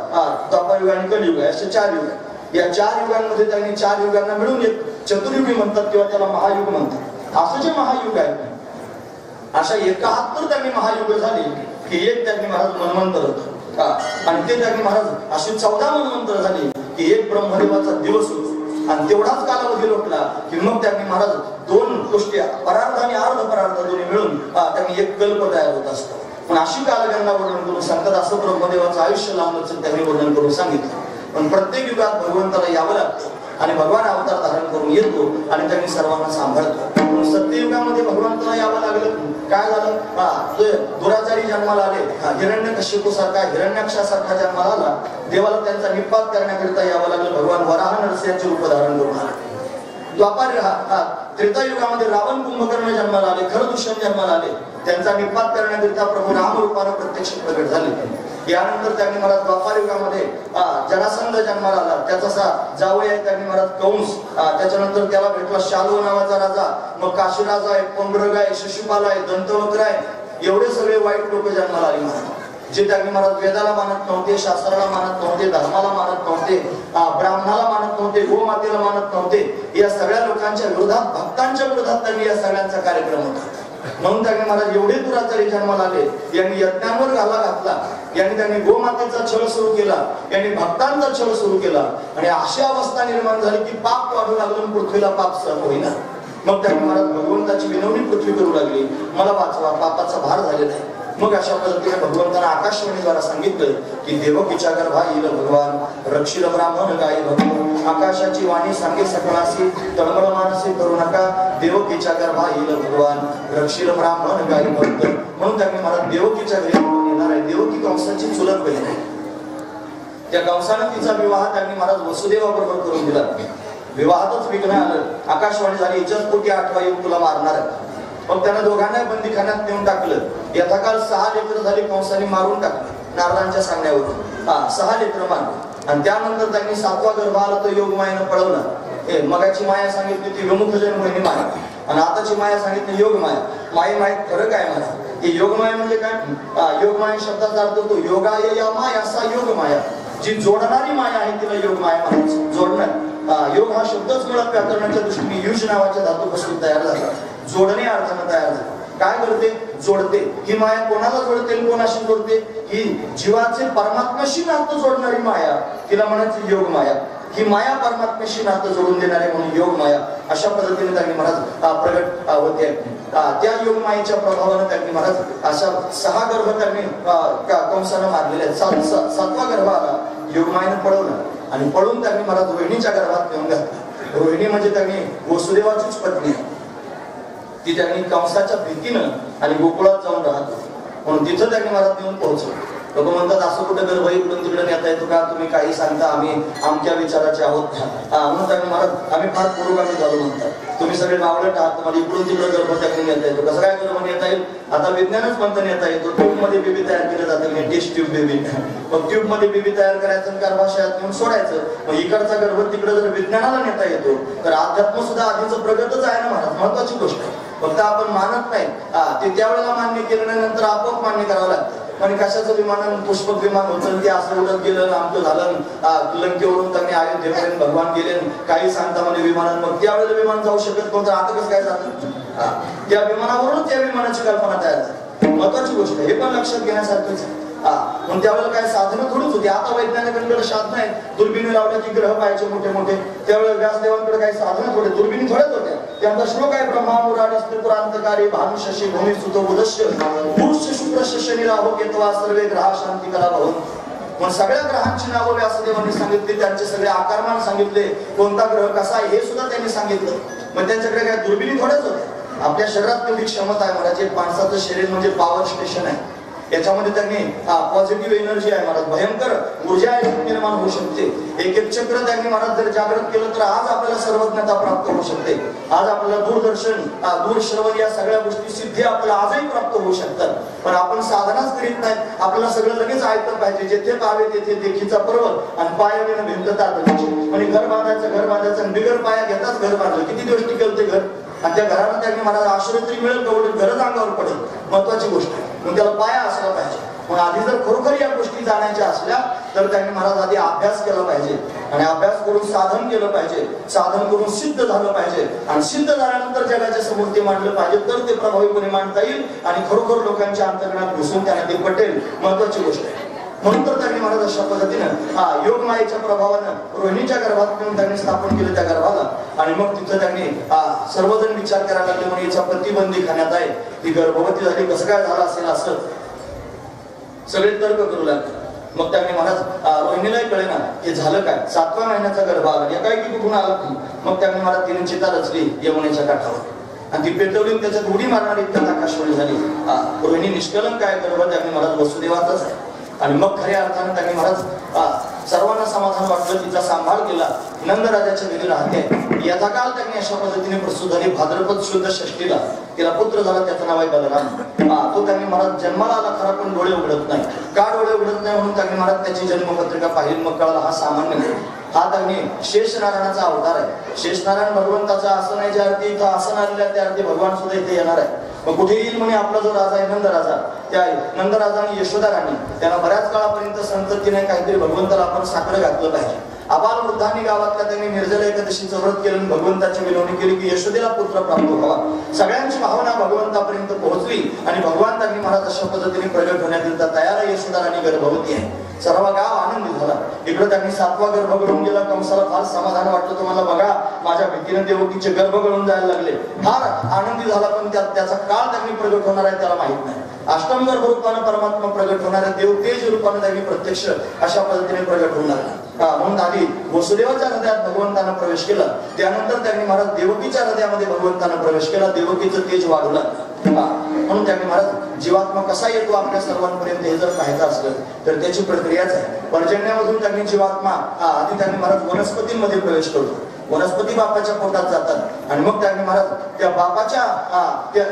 द्वापार युग आणि कलियुग आहे असे चार युग आहे या चार युगांमध्ये त्यांनी चार युगांना मिळून येत चतुर्युगी म्हणतात किंवा त्याला महायुग म्हणतात. असं जे महायुग आहे अशा एकाहत्तर त्यांनी महायुग झाली की एक त्यांनी महाराज मनवंतर का? आणि ते त्यांनी महाराज अशी चौदा मनमंत्र झाली की एक ब्रह्मदेवाचा दिवस होतो. आणि तेवढाच कालावधी लोटला की मग त्यांनी महाराज दोन गोष्टी परार्थ आणि अर्ध परार्थ दोन्ही मिळून त्यांनी एक कल्प तयार होत असतो. पण अशी कालगणना वर्णन करून सांगतात असं ब्रह्मदेवाचं आयुष्य लांबच त्यांनी वर्णन करून सांगितलं. पण प्रत्येक युगात भगवंताला यावं लागतं आणि भगवान अवतार धारण करून येतो आणि त्यांनी सर्वांना सांभाळतो. सत्ययुगामध्ये भगवंताला यावं लागलं. काय झालं? दुराचारी जन्माला आले. हिरण्य कश्यपू सारखा हिरण्याक्षासारखा जन्माला आला. देवाला त्यांचा निपात करण्याकरिता यावं लागलं. भगवान वराह नरसिंहाचे रूप धारण करून आले. द्वापार त्रेतायुगामध्ये रावण कुंभकर्ण जन्माला आले खरदूषण जन्माला आले. त्यांचा निपात करण्याकरिता प्रभू राम रूपानं प्रत्यक्ष प्रगट झाले. यानंतर त्यांनी मला द्वापार युगामध्ये जरासंध जन्माला आला. त्याचा जावई आहे त्यांनी मला कंस त्याच्यानंतर त्याला भेटला शालू नावाचा राजा. मग काशीराजा आहे पंडरग आहे शिशुपाल आहे दंतवक्र आहे. एवढे सगळे वाईट लोक जन्माला आले महाराज. जे त्यांनी महाराज वेदाला मानत नव्हते शास्त्राला मानत नव्हते धर्माला मानत नव्हते ब्राह्मणाला मानत नव्हते गोमातेला मानत नव्हते या सगळ्या लोकांच्या विरोधात भक्तांच्या विरोधात त्यांनी या सगळ्यांचा कार्यक्रम होता. म्हणून त्यांनी महाराज एवढे दुराचारी जन्माला आले यांनी यज्ञांवर घाला घातला. यांनी त्यांनी गोमातेचा छळ सुरू केला. यांनी भक्तांचा छळ सुरू केला. आणि अशी अवस्था निर्माण झाली की पाप वाढू लागलं पृथ्वीला पाप सहन होईना. मग त्यांनी महाराज भगवंताची विनवणी पृथ्वी करू लागली. मला वाचवा पापाचा भार झालेला आहे. मग अशा पद्धतीने भगवंतानं आकाशवाणीद्वारा सांगितलं की देवकीच्या गर्भा येईल भगवान. रक्षिल ब्राह्मण गाई भगवान. आकाशाची वाणी सांगे सकळाशी तळमळ मानसी करू नका. देवकीच्या गर्भा येईल भगवान. रक्षिल ब्राह्मण गाई भक्त. म्हणून त्यांनी मला देवकीच्या घरी येणार आहे. देवकी कंसाची चुलत बहीण आहे. त्या कंसानं तिचा विवाह त्यांनी महाराज वसुदेवाबरोबर करून दिला. विवाहातच विघ्न आलं. आकाशवाणी झाली हिच्याच पोटी आठवा येऊन तुला मारणार आहे. मग त्यांना दोघांना बंदीखान्यात नेऊन टाकलं. यथाकाल सहा लेकर झाली कंसाने मारून टाकलं नारदांच्या सांगण्यावरून. हा सहा लेकर मारली. आणि त्यानंतर त्यांनी सातवा गर्भ आला तो योगमायेनं पळवला. हे मगाची माया सांगितली ती विमुखजन मोहिनी माया. आणि आताची माया सांगितली योग माया. माई माहीत फरक आहे माझा? हे योगमाया म्हणजे काय? योग योगमाया शब्दाचा अर्थ तो योगाय या माया असा योग माया. जी जोडणारी माया आहे तिला योग माया म्हणायची. जोडणार योग हा शब्दच मुळात व्याकरणाच्या दृष्टीने युज नावाच्या धातूपासून तयार झाला. जोडणे अर्थानं तयार झाली. काय करते? जोडते. ही माया कोणाला जोडते आणि कोणाशी जोडते? ही जीवाचे परमात्म्याशी नातं जोडणारी माया तिला म्हणायची योग माया. ही माया परमात्म्याशी नातं जोडून देणारे म्हणून योग माया. अशा पद्धतीने त्यांनी महाराज प्रगट होते त्या योग मायेच्या प्रभावानं त्यांनी महाराज अशा सहा गर्भ त्यांनी कंसानं मारलेले आहेत. सात सातवा गर्भ आला. योगमायेनं पळवलं. आणि पळून त्यांनी महाराज रोहिणीच्या गर्भात नेऊन घातला. रोहिणी म्हणजे त्यांनी वसुदेवाचीच पत्नी. आहे. ती त्यांनी कंसाच्या भीतीनं आणि गोकुळात जाऊन राहत. होती म्हणून तिथं त्यांनी मला नेऊन पोहोचलो लोक म्हणतात असं कुठं वही इकडून तिकडे नेता येतो का? तुम्ही काही सांगता आम्ही आमच्या विचाराचे आहोत. म्हणून त्यांनी मला आम्ही फार पुरोगामी झालो म्हणतात. तुम्ही सगळे मावळट आहात तुम्हाला इकडून तिकडे गर्भ त्यांनी नेता येतो. कसं काय गर्भ नेता येईल? आता विज्ञानच म्हणतं नेता येतो. ट्यूबमध्ये बेबी तयार केलं जातं टेस्ट ट्यूब बेबी मग ट्यूबमध्ये बेबी तयार करायचं गर्भाशयात नेऊन सोडायचं. मग इकडचा गर्भ तिकडे जर विज्ञानाला नेता येतो तर अध्यात्म सुद्धा आधीच प्रगतच आहे ना महाराज? महत्वाची गोष्ट. फक्त आपण मानत नाही. हा, ते त्यावेळेला मान्य केलं नंतर आपोआप मान्य करावं लागतं. पण कशाचं विमान पुष्पक विमान होतं ते असं उडत गेलं आमचं झालं लंकेवरून त्यांनी अयोध्येपर्यंत भगवान गेले काही सांगता म्हणजे विमानात मग त्यावेळेला विमान जाऊ शकत नव्हतं आता कसं काय जातं त्या विमानावरूनच त्या विमानाची कल्पना तयार झाली महत्वाची गोष्ट आहे. हे पण लक्षात घेण्यासारखंच आहे. हा. पण त्यावेळेला काय साधनं थोडीच होती. आता वैज्ञानिकांकडे साधनं आहेत. दुर्बिणी लावल्या की ग्रह पाहायचे मोठे मोठे. त्यावेळेला व्यासदेवांकडे काही साधनं थोडे. दुर्बिणी थोड्याच होत्या. त्यानंतर श्लोक आहे ब्रह्मा मुरारी स्त्रिपुरांतकारी भानु शशी भूमी सुत उदस्य पुरुष शुक्र शनी राहो केतवा सर्वे ग्रह शांती करा भाऊ पण सगळ्या ग्रहांची नावं व्यासदेवांनी सांगितली. त्यांचे सगळे आकारमान सांगितले. कोणता ग्रह कसा आहे हे सुद्धा त्यांनी सांगितलं. मग त्यांच्याकडे काय दुर्बिणी थोड्याच होत्या. आपल्या शरीरात तेवढी क्षमता आहे? मला जे माणसाचं शरीर म्हणजे पॉवर स्टेशन आहे. याच्यामध्ये त्यांनी पॉझिटिव्ह एनर्जी आहे महाराज. भयंकर ऊर्जा याच्यात निर्माण होऊ शकते. एक एक चक्र त्यांनी महाराज जर जागृत केलं तर आज आपल्याला सर्वज्ञता प्राप्त होऊ शकते. आज आपल्याला दूरदर्शन दूरश्रवण या सगळ्या गोष्टी सिद्धी आपल्याला आजही प्राप्त होऊ शकतात. पण आपण साधनाच करीत नाही. आपल्याला सगळं लगेच ऐकलं पाहिजे. जेथे पावे तेथे देखीचा पर्वत आणि पायाविनं भिंत तातडीची म्हणजे घर बांधायचं घर बांधायचं आणि बिगर पाया घेताच घर बांधलं. किती दिवस टिकल ते घर? आणि त्या घराला त्यांनी मला आश्रय तरी मिळेल तेवढी गरज अंगावर पडेल. महत्वाची गोष्ट आहे. मग त्याला पाया असला पाहिजे. पण आधी जर खरोखर या गोष्टी जाणायच्या असल्या तर त्यांनी महाराज आधी अभ्यास केला पाहिजे. आणि अभ्यास करून साधन केलं पाहिजे. साधन करून सिद्ध झालं पाहिजे. आणि सिद्ध झाल्यानंतर जगाच्या समोर ते मांडलं पाहिजे तर ते प्रभावीपणे मांडता येईल आणि खरोखर लोकांच्या अंतर्गणात घुसून त्यांना ते पटेल. महत्वाची गोष्ट आहे. म्हणून तर त्यांनी महाराज अशा पद्धतीनं हा योग मायेच्या प्रभावानं रोहिणीच्या गर्भात घेऊन त्यांनी स्थापन केलं त्या गर्भाला. आणि मग तिथं त्यांनी हा, सर्वजण विचार करायला लागले म्हणून याच्या प्रतिबंधी खाण्यात आहे. ती गर्भवती झाली कसं काय झालं असेल असं? सगळे तर्क करू लागले. मग त्यांनी महाराज रोहिणीलाही कळे ना हे झालं काय? सातव्या महिन्याचा गर्भ आला. या काय की कुठून आला नाही मग त्यांनी महाराज तिने चिता रचली यमुनेच्या काठावर. आणि ती पेटवली त्याच्यात उडी मारणारी त्यात आकाशवाणी झाली. रोहिणी निष्कलंक काय गर्भ त्यांनी महाराज वसुदेवाचाच आहे. आणि मग खऱ्या अर्थाने त्यांनी महाराज सर्वांना समाधान वाटलं तिचा सांभाळ केला. नंदराजाच्या घरी राहते. यथाकाल त्यांनी अशा पद्धतीने प्रस्तुत झाली. भाद्रपद शुद्ध षष्टीला तिला पुत्र झाला त्याचं नाव आहे बलराम. तो त्यांनी महाराज जन्माला आला खरा पण डोळे उघडत नाही. का डोळे उघडत नाही म्हणून त्यांनी महाराज त्याची जन्मपत्रिका पाहिली. मग कळाला हा सामान्य हा त्यांनी शेषनारायणाचा अवतार आहे. शेषनारायण भगवंताचा आसन आहे ज्या अर्थी इथं आसन आलेल्या त्या अर्थी भगवान सुद्धा इथे येणार आहे. मग कुठे येईल म्हणे आपला जो राजा आहे नंद राजा त्या नंदराजा आणि यशोदा राणी त्यांना बऱ्याच काळापर्यंत संततीने काहीतरी भगवंताला आपण साखर घातलं पाहिजे. आबाल वृद्धांनी गावातल्या त्यांनी निर्जला एकादशीचं व्रत केलं भगवंताची विनवणी केली की यशोदेला पुत्र प्राप्त व्हावा. सगळ्यांची भावना भगवंतापर्यंत पोहोचली आणि भगवंतांनी महाराज अशा पद्धतीने प्रगट होण्याकरिता तयार आहे यशोदा आणि गर्भवती आहे. सर्व गाव आनंदी झाला. इकडे त्यांनी सातवा गर्भ गळून गेला. कंसाला फार समाधान वाटलं. तुम्हाला बघा माझ्या भीतीने देवकीचे गर्भ गळून जायला लागले. फार आनंदी झाला पण त्या त्याचा काळ त्यांनी प्रगट होणार आहे त्याला माहीत नाही. अष्टम गर्भ रूपानं परमात्मा प्रगट होणार देव तेज रूपानं त्यांनी प्रत्यक्ष अशा पद्धतीने प्रगट होणार म्हणून आधी वसुदेवाच्या हृदयात भगवंतानं प्रवेश केला त्यानंतर त्यांनी महाराज देवकीच्या हृदयामध्ये भगवंतानं प्रवेश केला देवकीचं तेज वाढवलं. म्हणून त्यांनी महाराज जीवात्मा कसा येतो आपल्या सर्वांपर्यंत हे जर पाहायचं असलं तर त्याची प्रक्रियाच आहे. पर्जन्यामधून त्यांनी जीवात्मा हा, आधी त्यांनी महाराज वनस्पतींमध्ये प्रवेश करतो. वनस्पती बापाच्या पोटात जातात. आणि मग त्यांनी महाराज त्या बापाच्या त्या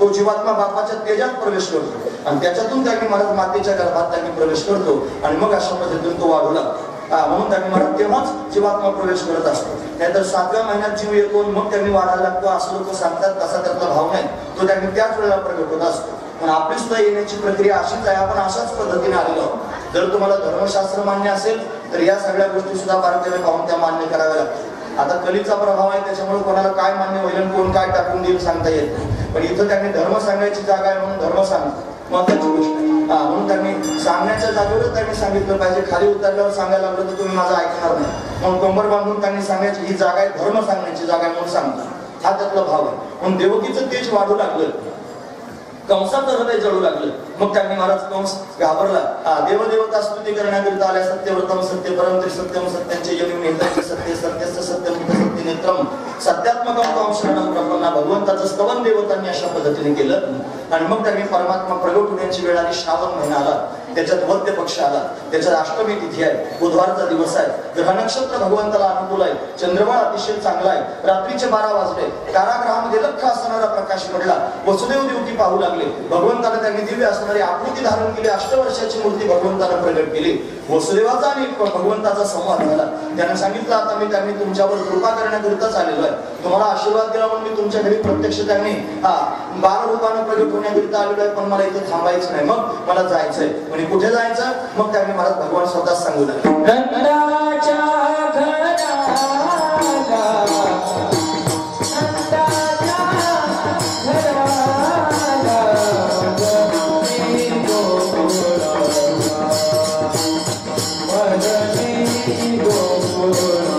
तो जीवात्मा बापाच्या तेजात प्रवेश करतो. आणि त्याच्यातून त्यांनी महाराज मातेच्या गर्भात त्यांनी प्रवेश करतो आणि मग अशा पद्धतीने तो वाढू लागतो. म्हणून त्यांनी महाराज तेव्हाच जीवात्मा प्रवेश करत असतो. नाहीतर सातव्या महिन्यात जीव येतो मग त्यांनी वाढायला लागतो असं लोक सांगतात तसा त्यातला भाव नाही. तो त्यांनी त्याच वेळेला प्रगट होत असतो. पण आपली सुद्धा येण्याची प्रक्रिया अशीच आहे आपण अशाच पद्धतीने आलेलो आहोत. जर तुम्हाला धर्मशास्त्र मान्य असेल तर या सगळ्या गोष्टी सुद्धा बारकावे पाहून त्या मान्य कराव्या लागतात आता कलीचा प्रभाव आहे त्याच्यामुळे कोणाला काय मान्य होईल आणि कोण काय टाकून देईल सांगता येत नाही. पण इथं त्यांनी धर्म सांगायची जागा आहे म्हणून धर्म सांगतात. महत्वाची गोष्ट हा, म्हणून त्यांनी सांगण्याच्या जागेवरच त्यांनी सांगितलं पाहिजे. खाली उतरल्यावर सांगायला लागलं तर तुम्ही माझं ऐकणार नाही. म्हणून कंबर बांधून त्यांनी सांगायची ही जागा आहे धर्म सांगण्याची जागा आहे म्हणून सांगतात. हा त्यातला भाव आहे. म्हणून देवकीचं तेज वाढू लागलं. कंसाचं हृदय जळू लागलं. मग त्यांनी महाराज कंस घाबरला. हा, देवदेवता स्तुती करण्याकरिता आल्या सत्यव्रतम सत्य परम सत्यम सत्यांचे यमी नेत्राचे सत्य सत्यस्य सत्यम सत्य नेत्रम. सत्यात्मकम कंस शरणम प्रपन्ना भगवंताचं स्तवन देवतांनी अशा पद्धतीने केलं. आणि मग त्यांनी परमात्मा प्रगट होण्याची वेळ आली. श्रावण महिना आला. त्याच्यात मध्य पक्ष आला. त्याच्यात अष्टमी तिथी आहे. बुधवारचा दिवस आहे. ग्रह नक्षत्र भगवंताला अनुकूल आहे. चंद्रमा अतिशय चांगला आहे. रात्रीचे बारा वाजले. कारागृहामध्ये लख असणारा प्रकाश पडला. वसुदेव देवकी पाहू लागले. भगवंताला त्यांनी दिव्य असणारी आकृती धारण केली. अष्टवर्षाची मूर्ती भगवंताला प्रगट केली. वसुदेवाचा आणि भगवंताचा संवाद झाला. त्याने सांगितलं आता मी त्यांनी तुमच्यावर कृपा करण्याकरिताच आलेलो आहे. तुम्हाला आशीर्वाद दिला म्हणून मी तुमच्या घरी प्रत्यक्ष त्यांनी हा बाल रूपानं प्रगट होण्याकरिता आलेलो आहे. पण मला इथे थांबायचं नाही. मग मला जायचंय. म्हणजे कुठे जायचं? मग त्यांनी मला भगवान स्वतः सांगू लागले. Oh,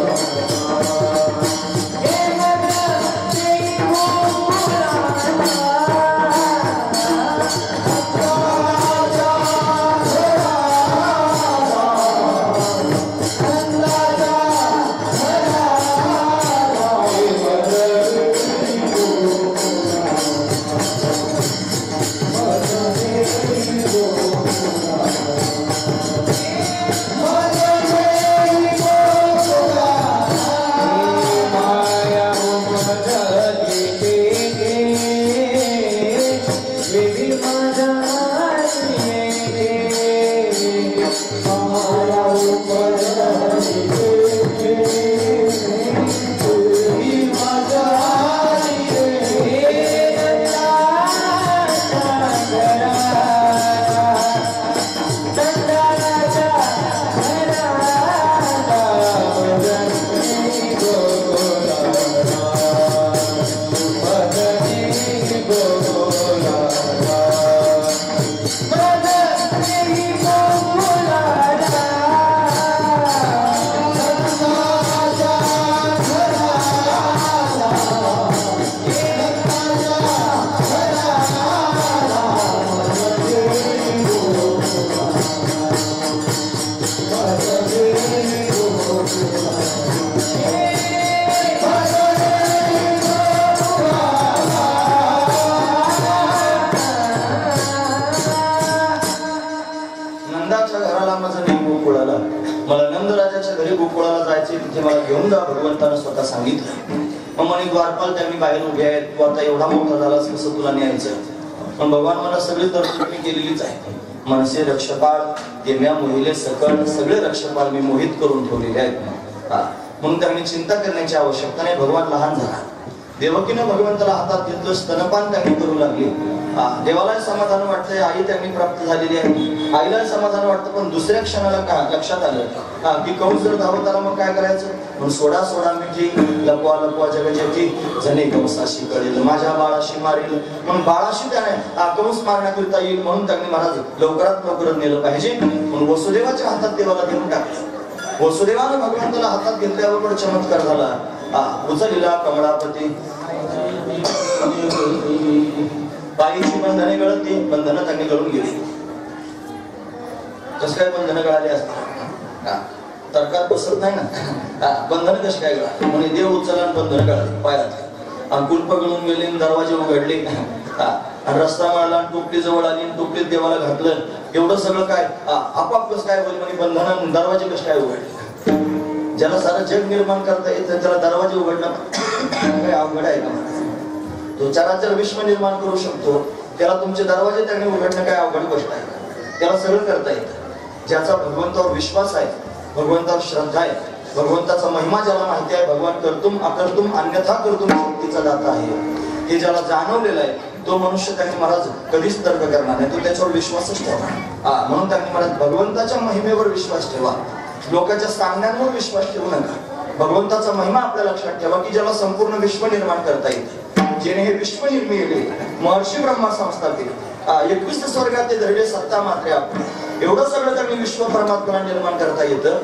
देम्या मोहिले सकळ सगळे रक्षपाल मी मोहित करून ठेवलेले आहेत. हा. म्हणून त्यांनी चिंता करण्याची आवश्यकता नाही. भगवान लहान झाला. देवकीनं भगवंताला हातात घेतलं स्तनपान त्यांनी करू लागली. हा, देवालाही समाधान वाटतंय आई त्यांनी प्राप्त झालेली आहे. आईला समाधान वाटतं पण दुसऱ्या क्षणाला का लक्षात आलं? की कंस जर धावत आला मग काय करायचं? म्हणून सोडा सोडा मी जी लपवा लपवा जगजेठी जने कंसाशी कळेल माझ्या बाळाशी मारील. म्हणून बाळाशी त्याने आ, मारण्याकरिता येईल म्हणून त्यांनी महाराज लवकरात लवकरात नेलं पाहिजे. म्हणून वसुदेवाच्या हातात देवाला देऊन टाकलं. वसुदेवानं भगवंताला हातात घेतल्याबरोबर चमत्कार झाला. आ, उचललेला कमळापती बाईची बंधने गळती बंधनं त्यांनी गळून गेली कसं काय बंधनं गळाले असतात? हा, तर्कात बसत नाही ना? बंधन बंधनं काय गळाली? म्हणजे देव उचलला आणि बंधनं पायात पायातली आणि कुलप गेले दरवाजे उघडले. हा, आणि रस्ता मारला टोपली जवळ आली टोपलीत देवाला घातलं. एवढं सगळं काय? आपाप कसं काय होईल म्हणजे बंधनं दरवाजे कसे काय उघडले? ज्याला सारं जग निर्माण करता येत त्याला दरवाजे उघडणं काय अवघड आहे का? तो चराचर विश्व निर्माण करू शकतो. त्याला तुमचे दरवाजे त्याने उघडणं काय अवघड गोष्ट आहे? त्याला सगळं करता येतं. ज्याचा भगवंतावर विश्वास आहे भगवंतावर श्रद्धा आहे भगवंताचा महिमा ज्याला माहिती आहे भगवान करतुम अकर्तुम अन्यथा करतुम शक्तीचा दाता आहे. हे ज्याला जाणवलेलं आहे तो मनुष्य त्यांनी महाराज कधीच तर्क करणार नाही. तो त्याच्यावर विश्वासच ठेवणार हा म्हणून त्यांनी महाराज भगवंताच्या महिमेवर विश्वास ठेवा. लोकांच्या सांगण्यांवर विश्वास ठेवू नका. भगवंताचा महिमा आपल्या लक्षात ठेवा की ज्याला संपूर्ण विश्व निर्माण करता येईल. जेणे हे विश्व निर्मिले महर्षी ब्रह्मा संस्थापित एकवीस स्वर्गात ते धरले सत्ता मात्र आपण एवढं सगळं त्यांनी विश्व परमात्मा निर्माण करता येतं.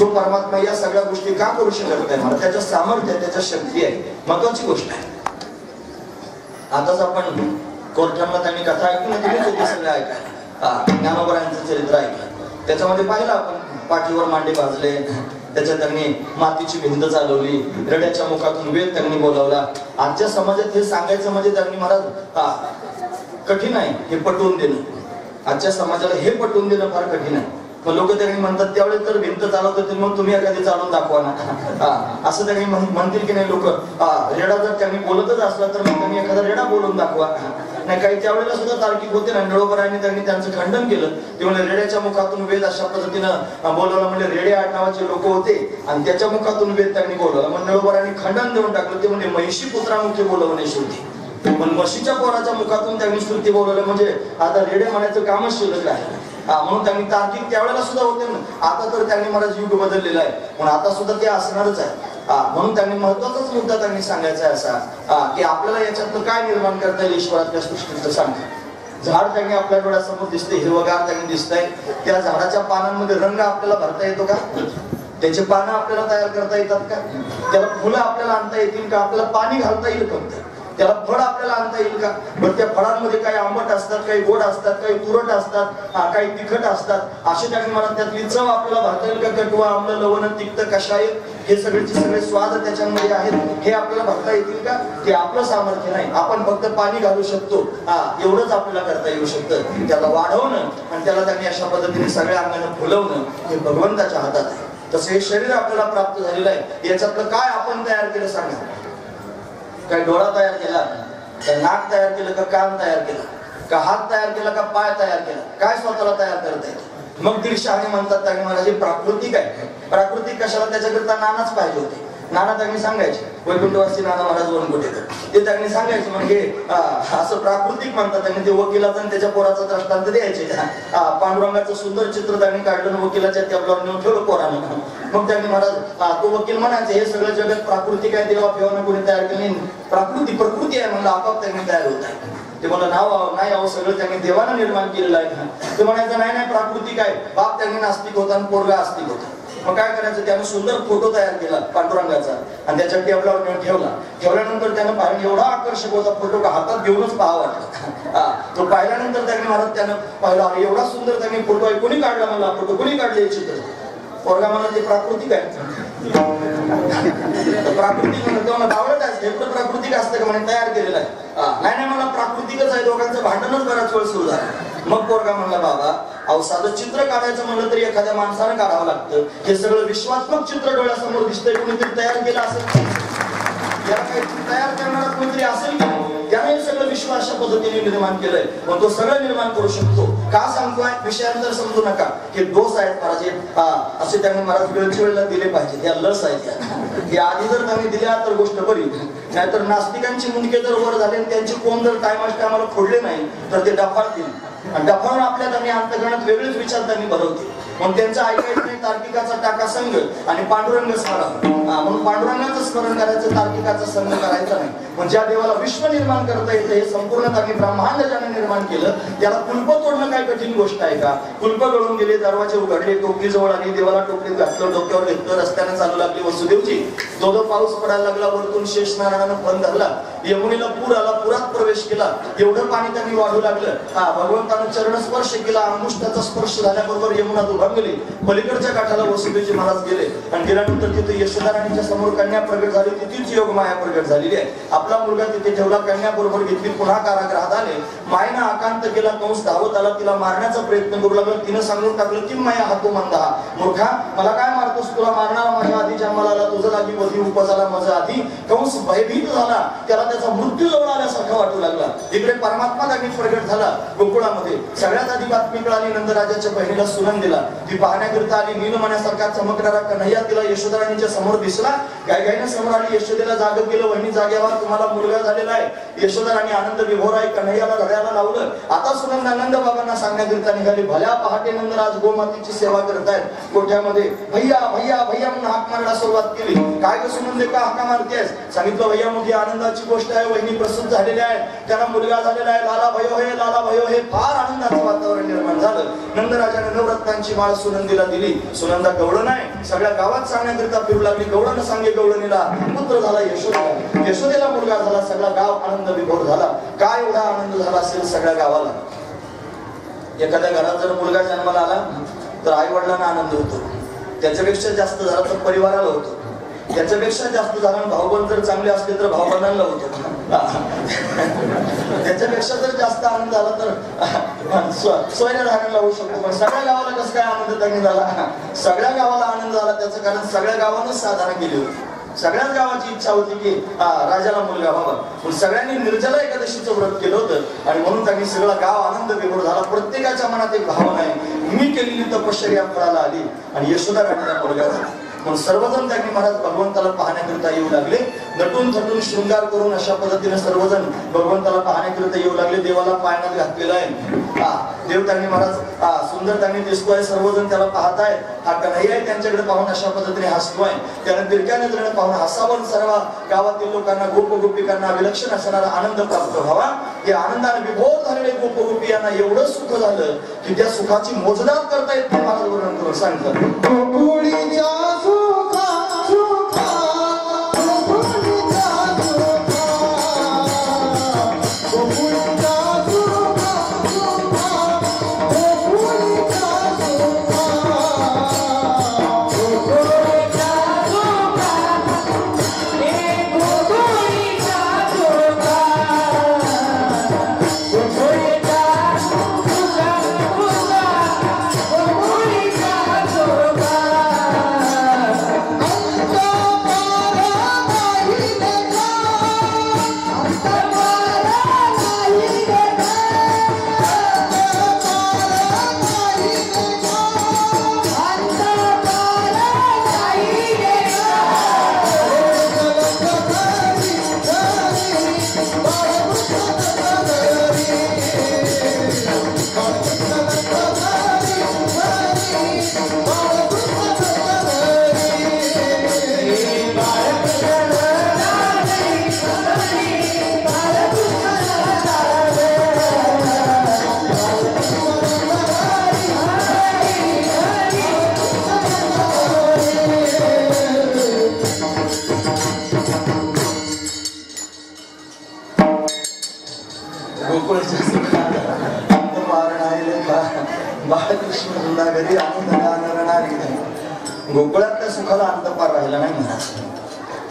तो परमात्मा या सगळ्या गोष्टी का करू शकत नाही? मला त्याच्या सामर्थ्य आहे, त्याच्या शक्ती आहे. महत्वाची गोष्ट आहे. आताच आपण कोर्टामध्ये त्यांनी कथा ऐकली म्हणजे ना तुम्हीच होते सगळे ऐकाय ज्ञानोबरायांचं चरित्र ऐकलं. त्याच्यामध्ये पाहिलं आपण पाठीवर मांडे भाजले. त्याच्यात त्यांनी मातीची भिंत चालवली. रड्याच्या मुखातून वेद त्यांनी बोलावला. आजच्या समाजात हे सांगायचं म्हणजे त्यांनी महाराज कठीण आहे हे पटवून देणं. आजच्या समाजाला हे पटवून देणं फार कठीण आहे. मग लोक त्यांनी म्हणतात त्यावेळेस तर भिंत चालवत होते मग तुम्ही एखादी चालवून दाखवा ना. असं त्यांनी म्हणतील की नाही लोक? रेडा जर त्यांनी बोलतच असला तर मग त्यांनी एखादा रेडा बोलून दाखवा. नाही काही त्यावेळेला सुद्धा तार्किक होते ना निळोबरांनी त्यांनी त्यांचं खंडन केलं. ते म्हणजे रेड्याच्या मुखातून वेद अशा पद्धतीनं बोलवलं म्हणजे रेडे आठ नावाचे लोक होते. आणि त्याच्या मुखातून वेद त्यांनी बोलवला मग निळोबरांनी खंडन देऊन टाकलं. ते म्हणजे महिषी पुत्रामुखी बोलवणे शेवटी पण म्हशीच्या पोराच्या मुखातून त्यांनी श्रुती बोलवलं म्हणजे आता रेडे म्हणायचं कामच शिल्लक आहे. म्हणून त्यांनी तार्किक त्यावेळेला सुद्धा होते ना आता तर त्यांनी मला युग बदललेला आहे. पण आता सुद्धा ते असणारच आहे. म्हणून त्यांनी महत्वाचाच मुद्दा त्यांनी सांगायचा आहे असा की आपल्याला याच्यातलं काय निर्माण करता येईल ईश्वरातल्या सृष्टीचं सांगा झाड त्यांनी आपल्या डोळ्यासमोर दिसते हिरवगार त्यांनी दिसतंय. त्या झाडाच्या पानांमध्ये रंग आपल्याला भरता येतो का? त्याचे पानं आपल्याला तयार करता येतात का? त्याला फुलं आपल्याला आणता येतील का? आपल्याला पाणी घालता येईल फक्त त्याला फळ आपल्याला आणता येईल का? बरं त्या फळांमध्ये काही आंबट असतात काही गोड असतात काही तुरट असतात काही तिखट असतात. असे त्या मला त्यातली चव आपल्याला भरता येईल का? कटवा आम्ल लवण तिक्त कशाय हे सगळेचे सगळे स्वाद त्याच्यामध्ये आहेत. हे आपल्याला भरता येतील का? ते आपलं सामर्थ्य नाही. आपण फक्त पाणी घालू शकतो. हा एवढंच आपल्याला करता येऊ शकतं. त्याला वाढवणं आणि त्याला त्यांनी अशा पद्धतीने सगळ्या अंगाने फुलवणं हे भगवंताच्या हातात आहे. तसं हे शरीर आपल्याला प्राप्त झालेलं आहे. याच्यातलं काय आपण तयार केलं सांगा. काय डोळा तयार केला का नाक तयार केलं का कान तयार केलं का हात तयार केला का पाय तयार केला काय स्वतःला तयार करता येतं मग दीड म्हणतात त्यांनी महाराज प्राकृतिक आहे. प्राकृतिक कशाला? त्याच्याकरिता नानाच पाहिजे होते. नाना त्यांनी सांगायचे वैकुंठवासी नाना महाराज वनकोटेकर ते त्यांनी सांगायचे म्हणजे असं प्राकृतिक म्हणतात त्यांनी ते वकिलाचा आणि त्याच्या पोराचा दृष्टांत द्यायचे. पांडुरंगाचं सुंदर चित्र त्यांनी काढलं वकिलाच्या टेबलावर नेऊन ठेवलं पोरानं. मग त्यांनी महाराज तो वकील म्हणायचे हे सगळं जगत प्राकृतिक आहे तेव्हा फेवणं कोणी तयार केली प्रकृती प्रकृती आहे म्हणलं आपाप त्यांनी तयार होत आहे. ते मला नाव नाही अहो सगळं त्यांनी देवानं निर्माण केलेलं आहे. ते म्हणायचं नाही नाही प्राकृतिक आहे. बाप त्यांनी नास्तिक होता आणि पोरगा आस्तिक होता. मग काय करायचं? त्यानं सुंदर फोटो तयार केला पांडुरंगाचा. आणि त्याच्या टेबलावर नेऊन ठेवला. ठेवल्यानंतर त्यानं पाहिलं एवढा आकर्षक होता फोटो का हातात घेऊनच पाहावा हा, तो पाहिल्यानंतर त्यांनी महाराज त्यानं पाहिला अरे एवढा सुंदर त्यांनी फोटो आहे. कोणी काढला मला? फोटो कोणी काढले हे चित्र? पोरगा मला ते प्राकृतिक आहे. प्राकृतिक बावळत आहे हे पण प्राकृतिक असतं का म्हणे तयार केलेलं आहे. नाही नाही मला प्राकृतिकच आहे दोघांचं भांडणच बराच वेळ सुरू झालं. मग पोरगा म्हणला बाबा अहो साधं चित्र काढायचं म्हणलं तरी एखाद्या माणसानं काढावं लागतं. हे सगळं विश्वात्मक चित्र डोळ्यासमोर दिसतंय कोणीतरी तयार केलं असेल याला काही तयार करणारा कोणीतरी असेल की? त्याने सगळं विश्व अशा पद्धतीने निर्माण केलंय पण तो सगळं निर्माण करू शकतो. का सांगतोय? विषयानंतर समजू नका. हे डोस आहेत महाराज हे, हा, असे त्यांनी महाराज वेळच्या वेळेला दिले पाहिजे. त्या लस आहेत या. आधी जर त्यांनी दिल्या तर गोष्ट बरी. नाहीतर नास्तिकांची मुंडके जर वर झाले आणि त्यांचे कोण जर टायमाश टायमाला फोडले नाही तर ते डफाळतील. आणि डफाळून आपल्या त्यांनी अंतकरणात वेगळेच विचार त्यांनी भरवतील. मग त्यांचं ऐकायचं नाही तार्किकाचा टाका संघ. आणि पांडुरंग स्मरण म्हणून पांडुरंगाचं स्मरण करायचं तार्किकाचा संघ करायचा नाही. पण ज्या देवाला विश्व निर्माण करता येतं हे संपूर्ण त्यांनी ब्रह्मांड ज्याने निर्माण केलं. त्याला कुलप तोडणं काय कठीण गोष्ट आहे का? कुलप गळून गेले दरवाजे उघडले टोपली जवळ आली देवाला टोपलीत घातलं डोक्यावर घेतलं रस्त्याने चालू लागली वसुदेवची जो जो पाऊस पडायला लागला वरतून शेष नारायणानं बंद धरला. यमुनेला पूर आला पुरात प्रवेश केला. एवढं पाणी त्यांनी वाढू लागलं. हा भगवंतानं चरण स्पर्श केला अंगुष्ठाचा स्पर्श झाल्याबरोबर यमुना दुभांगली पलीकडच्या काठाला वसुदेवजी महाराज गेले. आणि गेल्यानंतर तिथे यशोदाराणीच्या समोर कन्या प्रगट झाली. तिथेच योग माया प्रगट झालेली आहे. आपला मुलगा तिथे ठेवला. कन्या बरोबर घेतली. पुन्हा कारागृहात आले. मायनं आकांत केला. कंस धावत आला. तिला मारण्याचा प्रयत्न करू लागला. तिनं सांगून टाकलं की माया हातो मंदा. मूर्खा मला काय मारतोस तुला? मारणार माझ्या आधी जन्माला आला तुझं लागी वधी उपजाला माझा आधी. कंस भयभीत झाला. त्याला त्याचा मृत्यू जवळ आल्यासारखा वाटू लागला. इकडे परमात्मा जागी प्रगट झाला. गोकुळामध्ये सगळ्यात आधी बातमी कळाली. नंदराजाच्या बहिणीला सुनंद दिला. ती पाहण्याकरिता आली नीलमण्यासारखा चमकणारा कन्हैया तिला यशोदराणीच्या समोर दिसला. गाय गायनं समोर आली यशोदेला जाग केलं वहिनी जाग्यावर तुम्हाला मुलगा झालेला आहे. यशोदराणी आनंद विभोर आहे कन्हैयाला घड्याला लावलं. आता सुनंद आनंद बाबांना सांगण्याकरिता निघाली. भल्या पहाटे नंतर आज गोमातीची सेवा करतायत गोठ्यामध्ये भैया भैया भैया म्हणून हाक मारायला सुरुवात केली. काय ग सुनंदे का हाका मारतेस? सांगितलं भैया मोठी आनंदाची गोष्ट आहे वहिनी प्रसूत झालेल्या आहे त्याला मुलगा झालेला आहे. लाला भयो हे लाला भयो हे. फार आनंदाचं वातावरण निर्माण झालं. नंदराजाने नवरत्नांची माळ सुनंदीला दिली. सुनंदा गवळण आहे सगळ्या गावात सांगण्याकरिता फिरू लागली. गवळण सांगे गवळणीला पुत्र झाला यशोदा. यशोदेला मुलगा झाला सगळा गाव आनंद विभोर झाला. काय एवढा आनंद झाला असेल सगळ्या गावाला? एखाद्या घरात जर मुलगा जन्माला आला तर आई वडिलांना आनंद होतो. त्याच्यापेक्षा जास्त झाला तर परिवाराला होतो. त्याच्यापेक्षा जास्त झाला भाऊबंद जर चांगले असले तर भावबंधांना होतो त्याच्यापेक्षा जर जास्त आनंद झाला तर सोयऱ्या धारणला होऊ शकतो. पण सगळ्या गावाला कसं काय आनंद त्यांनी झाला? सगळ्या गावाला आनंद झाला. त्याचं कारण सगळ्या गावानंच साधना केली होती. सगळ्याच गावाची इच्छा होती की हा, राजाला मुलगा व्हावा. पण सगळ्यांनी निर्जला एकादशीचं व्रत केलं होतं आणि म्हणून त्यांनी सगळा गाव आनंद विभोर झाला. प्रत्येकाच्या मनात एक भावना आहे. मी केलेली तपश्चर्या फळाला आली आणि यशोदा राणीला मुलगा झाला. मग सर्वजण त्यांनी महाराज भगवंताला पाहण्याकरिता येऊ लागले. नटून थटून शृंगार करून अशा पद्धतीने सर्वजण भगवंताला पाहण्याकरिता येऊ लागले. देवाला पायण्यात घातलेला आहे. हा देव त्यांनी महाराज सुंदर त्यांनी दिसतोय. सर्वजण त्याला पाहताय. हा कन्हैया त्यांच्याकडे पाहून अशा पद्धतीने हसतोय. त्याने दीर्घ्या नजरेने पाहून हसावं. सर्व गावातील लोकांना गोप गोपिकांना विलक्षण असणारा आनंद प्राप्त व्हावा. हे आनंदाने विभोर झालेले गोप गोपी यांना एवढं सुख झालं की त्या सुखाची मोजदात करता येत नाही महाराज वर्णन करून सांगतात.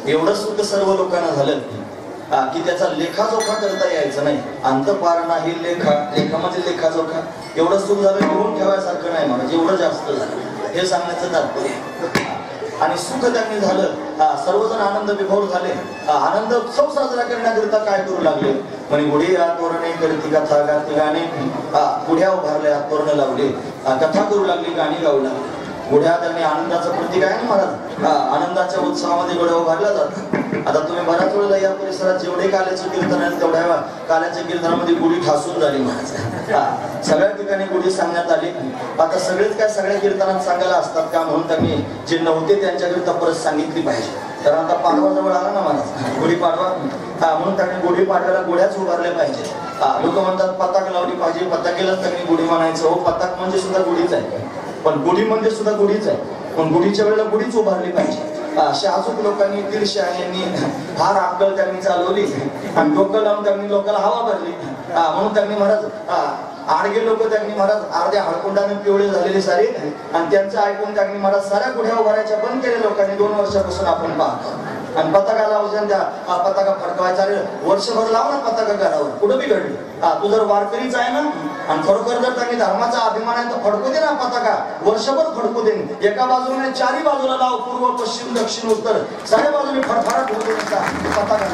एवढं सुख सर्व लोकांना झालं की त्याचा लेखाजोखा करता यायचं नाही. अंत ही नाही लेखा लेखा म्हणजे लेखाजोखा. एवढं सुख झालं घेऊन ठेवायसारखं नाही महाराज एवढं जास्त झालं. हे सांगण्याचं तात्पर्य. आणि सुख त्यांनी झालं. सर्वजण आनंद विभोर झाले. आनंद उत्सव साजरा करण्याकरिता काय करू लागले? म्हणे गुढी आतोरणे करती कथा गाती गाणे. हा, गुढ्या उभारल्या तोरण लावले. कथा करू लागली गाणी गाऊ लागली. गुढ्या त्यांनी आनंदाचं प्रतीक आहे ना महाराज? आनंदाच्या उत्सवामध्ये गुढ्या उभारल्या जातात आता तुम्ही बऱ्याच वेळेला या परिसरात जेवढे काल्याचे कीर्तन आहेत तेवढ्या काल्याच्या कीर्तनामध्ये गुढी ठासून झाली महाराज. सगळ्या ठिकाणी गुढी सांगण्यात आली. आता सगळेच काय सगळ्या कीर्तनात सांगायला असतात का म्हणून त्यांनी जे नव्हते त्यांच्याकरिता परत सांगितली पाहिजे. तर आता पाडवा जवळ आला ना महाराज? गुढी पाडवा? हा म्हणून त्यांनी गुढी पाडव्याला गुढ्याच उभारल्या पाहिजे. लोक म्हणतात पताक लावली पाहिजे. पताकेलाच त्यांनी गुढी म्हणायचं हो पताक म्हणजे सुद्धा गुढीच आहे. पण गुढी म्हणजे सुद्धा गुढीच आहे. पण गुढीच्या वेळेला गुढीच उभारली पाहिजे. असे लोकांनी दीडशे यांनी फार अक्कल त्यांनी चालवली आणि डोकं लावून त्यांनी लोकांना हवा भरली. म्हणून त्यांनी महाराज आडगे लोक त्यांनी महाराज अर्ध्या हळकुंडाने पिवळे झालेले सारे आणि त्यांचं ऐकून त्यांनी महाराज साऱ्या गुढ्या उभारायच्या बंद केल्या लोकांनी. दोन वर्षापासून आपण पाहतो. आणि पताका लावायच्या त्या हा, पताका फडकवायचा अरे वर्षभर लाव ना पताका घरावर. कुठं बिघडली? हा तू जर वारकरीच आहे ना आणि खरोखर जर त्यांनी धर्माचा अभिमान आहे तर फडकू दे ना पताका. वर्षभर फडकू दे. एका बाजूने चारी बाजूला लाव पूर्व पश्चिम दक्षिण उत्तर. सगळ्या बाजूने फडफडाट होतो पताका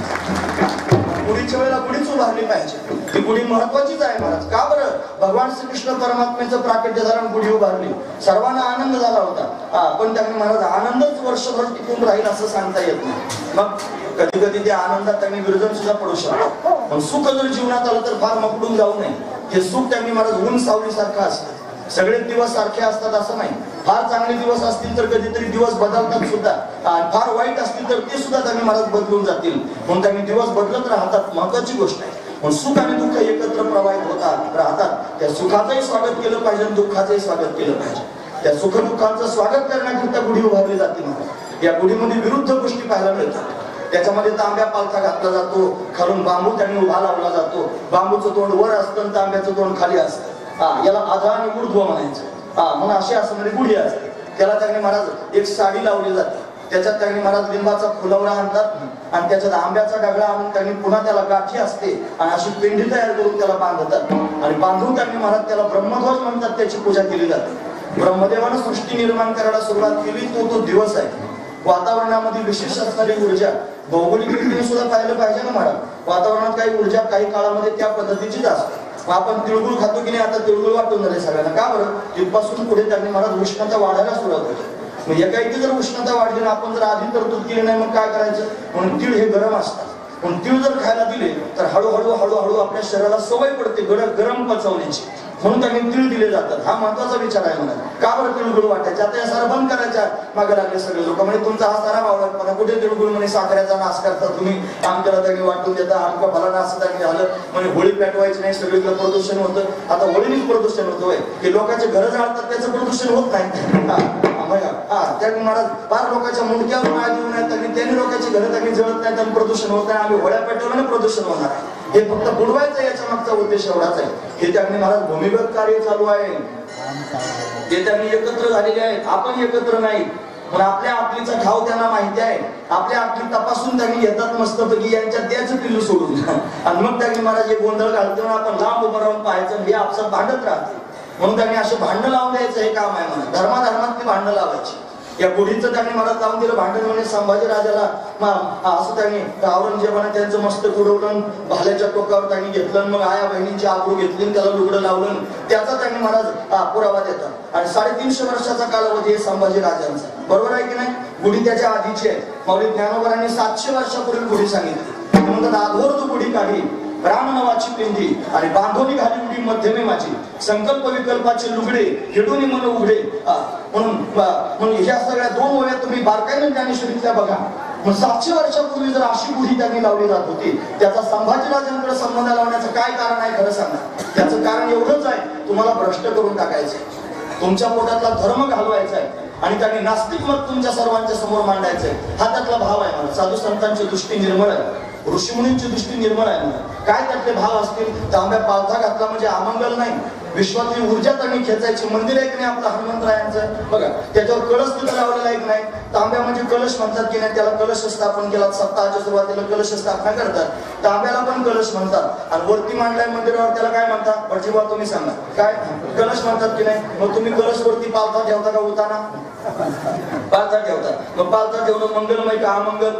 गुढीच्या वेळेला गुढीच उभारली पाहिजे. ती गुढी महत्वाचीच आहे महाराज. का बरं? भगवान श्रीकृष्ण परमात्म्याचं प्राकट्य झालं गुढी उभारली. सर्वांना आनंद झाला होता. हा, पण त्यांनी महाराज आनंदच वर्षभर टिकून राहील असं सांगता येत नाही. मग कधी कधी त्या आनंदात त्यांनी विरजन सुद्धा पडू शकतो. पण सुख जर जीवनात आलं तर फार मकडून जाऊ नये. हे सुख त्यांनी महाराज ऊन सावलीसारखं असतं. सगळे दिवस सारखे असतात असं नाही. फार चांगले दिवस असतील तर कधीतरी दिवस बदलतात सुद्धा. आणि फार वाईट असतील तर ते सुद्धा त्यांनी महाराज बदलून जातील. म्हणून त्यांनी दिवस बदलत राहतात. महत्वाची गोष्ट आहे. पण सुख आणि दुःख एकत्र प्रवाहित होतात राहतात. त्या सुखाचंही स्वागत केलं पाहिजे आणि दुःखाचंही स्वागत केलं पाहिजे. त्या सुख दुःखांचं स्वागत करण्याकरिता गुढी उभारली जाते या गुढीमध्ये विरुद्ध गोष्टी पाहायला मिळतात. त्याच्यामध्ये तांब्या पालथा घातला जातो. खालून बांबू त्यांनी उभा लावला जातो. बांबूचं तोंड वर असतं आणि तांब्याचं तोंड खाली असतं. हा याला आधा आणि ऊर्ध्व म्हणायचं. हा म्हणून अशी असणारी गुढी असते त्याला त्यांनी महाराज एक साडी लावली जाते. त्याच्यात त्यांनी महाराज लिंबाचा फुलवरा आणतात आणि त्याच्यात आंब्याचा डगळा आणून त्यांनी पुन्हा त्याला गाठी असते आणि अशी पेंडी तयार करून त्याला बांधतात. आणि बांधून त्यांनी महाराज त्याला ब्रह्मध्वज म्हणतात त्याची पूजा केली जाते. ब्रह्मदेवानं सृष्टी निर्माण करायला सुरुवात केली तो तो दिवस आहे. वातावरणामध्ये विशेष असणारी ऊर्जा. भौगोलिक रीतीने सुद्धा पाहिलं पाहिजे ना महाराज वातावरणात काही ऊर्जा काही काळामध्ये त्या पद्धतीचीच असते. मग आपण तिळगुळ खातो की नाही आता तिळगुळ वाटून झाले सगळ्यांना. का बरं? तिथपासून पुढे त्यांनी मला उष्णता वाढायला सुरुवात केली. मग एका इथे जर उष्णता वाढली ना आपण जर आधी तरतूद केली नाही मग काय करायचं? म्हणून तीळ हे गरम असतात पण तीळ जर खायला दिले तर हळूहळू हळूहळू आपल्या शरीराला सवय पडते गरम गरम पचवण्याची. म्हणून त्यांनी तीळ दिले जातात. हा महत्त्वाचा विचार आहे म्हणा का बरं तिळगुळ वाटायचे? आता या सारा बंद करायच्या मागे लागले सगळे लोक. म्हणजे तुमचा हा सारा वावडपणा कुठे तिळगुळ म्हणे? साखऱ्याचा नाश करता तुम्ही. आमच्याला त्यांनी वाटून देता. आमका भला नाश त्यांनी झालं. म्हणजे होळी पेटवायची नाही. सगळीकडे प्रदूषण होतं. आता होळीनीच प्रदूषण होतं की लोकांचे घर जाळतात त्याचं प्रदूषण होत नाही. बघा हा त्यांनी महाराज फार लोकांच्या मुंडक्यावर माळ देऊन आहेत त्यांनी त्यांनी लोकांची घरं त्यांनी जळत नाही त्यांनी प्रदूषण होत नाही आम्ही होळ्या पेटवल्याने प्रदूषण होणार आहे. हे फक्त बुडवायचं याच्या मागचा उद्देश एवढाच आहे. हे त्यांनी महाराज भूमिगत कार्य चालू आहे. ते त्यांनी एकत्र झालेले आहेत. आपण एकत्र नाही पण आपल्या आपलीचा ठाव त्यांना माहिती आहे. आपल्या आपली तपासून त्यांनी येतात मस्तपैकी यांच्या त्याच पिल्लू सोडून. आणि मग त्यांनी महाराज हे गोंधळ घालतो आपण लांब उभं राहून पाहायचं हे आपसात भांडत राहते. म्हणून त्यांनी असे भांडण लावून द्यायचं हे काम आहे म्हणा धर्माधर्मात ती भांडणं लावायची. या गुढीचं त्यांनी मला लावून दिलं भांडण म्हणजे संभाजी राजाला असं त्यांनी औरंगजेबाने त्यांचं मस्त उडवलं भाल्याच्या टोकावर त्यांनी घेतलं मग आया बहिणीची आबरू घेतली त्याला लुगडं लावलं त्याचा त्यांनी महाराज पुरावा देतात. आणि साडेतीनशे वर्षाचा कालावधी हे संभाजी राजांचा. बरोबर आहे की नाही? गुढी त्याच्या आधीची आहे. माऊली ज्ञानोबरांनी सातशे वर्षापूर्वी गुढी सांगितली. म्हणतात आधोर तू गुढी काढी राम नावाची पिंडी आणि बांधोनी घाली उडी मध्यमे माझी. संकल्प विकल्पाचे लुगडे हिडूनी मन उघडे. म्हणून म्हणून ह्या सगळ्या दोन वयात तुम्ही बारकाईने ज्ञानेश्वरीतल्या बघा. मग सातशे वर्षापूर्वी जर अशी गुढी त्यांनी लावली जात होती त्याचा संभाजीराजांकडे संबंध लावण्याचं काय कारण आहे खरं सांगा. त्याचं कारण एवढंच आहे तुम्हाला भ्रष्ट करून टाकायचंय. तुमच्या पोटातला धर्म घालवायचा आहे आणि त्यांनी नास्तिक मत तुमच्या सर्वांच्या समोर मांडायचंय. हा त्यातला भाव आहे मला साधू संतांची दृष्टी निर्मळ आहे. ऋषीमुनींची दृष्टी निर्मळ आहे. काय त्यातले भाव असतील? तांब्या पालथा घातला म्हणजे आमंगल नाही. विश्वातली ऊर्जा त्यांनी खेचायची. मंदिर आहे की नाही आपलं हनुमंतरायांचं? बघा त्याच्यावर कलश तिथं लावलेला एक नाही? तांब्या म्हणजे कलश म्हणतात की नाही? त्याला कलश स्थापन केला. सप्ताहाच्या सुरुवातीला कलश स्थापना करतात. तांब्याला पण कलश म्हणतात. आणि वरती मांडलाय मंदिरावर त्याला काय म्हणतात? भटजीबा तुम्ही सांगा. काय? कलश म्हणतात की नाही? मग तुम्ही कलश वरती पालथा ठेवता का उताना? पालथा ठेवता. मग पालथा ठेवलं मंगलमय का अमंगल?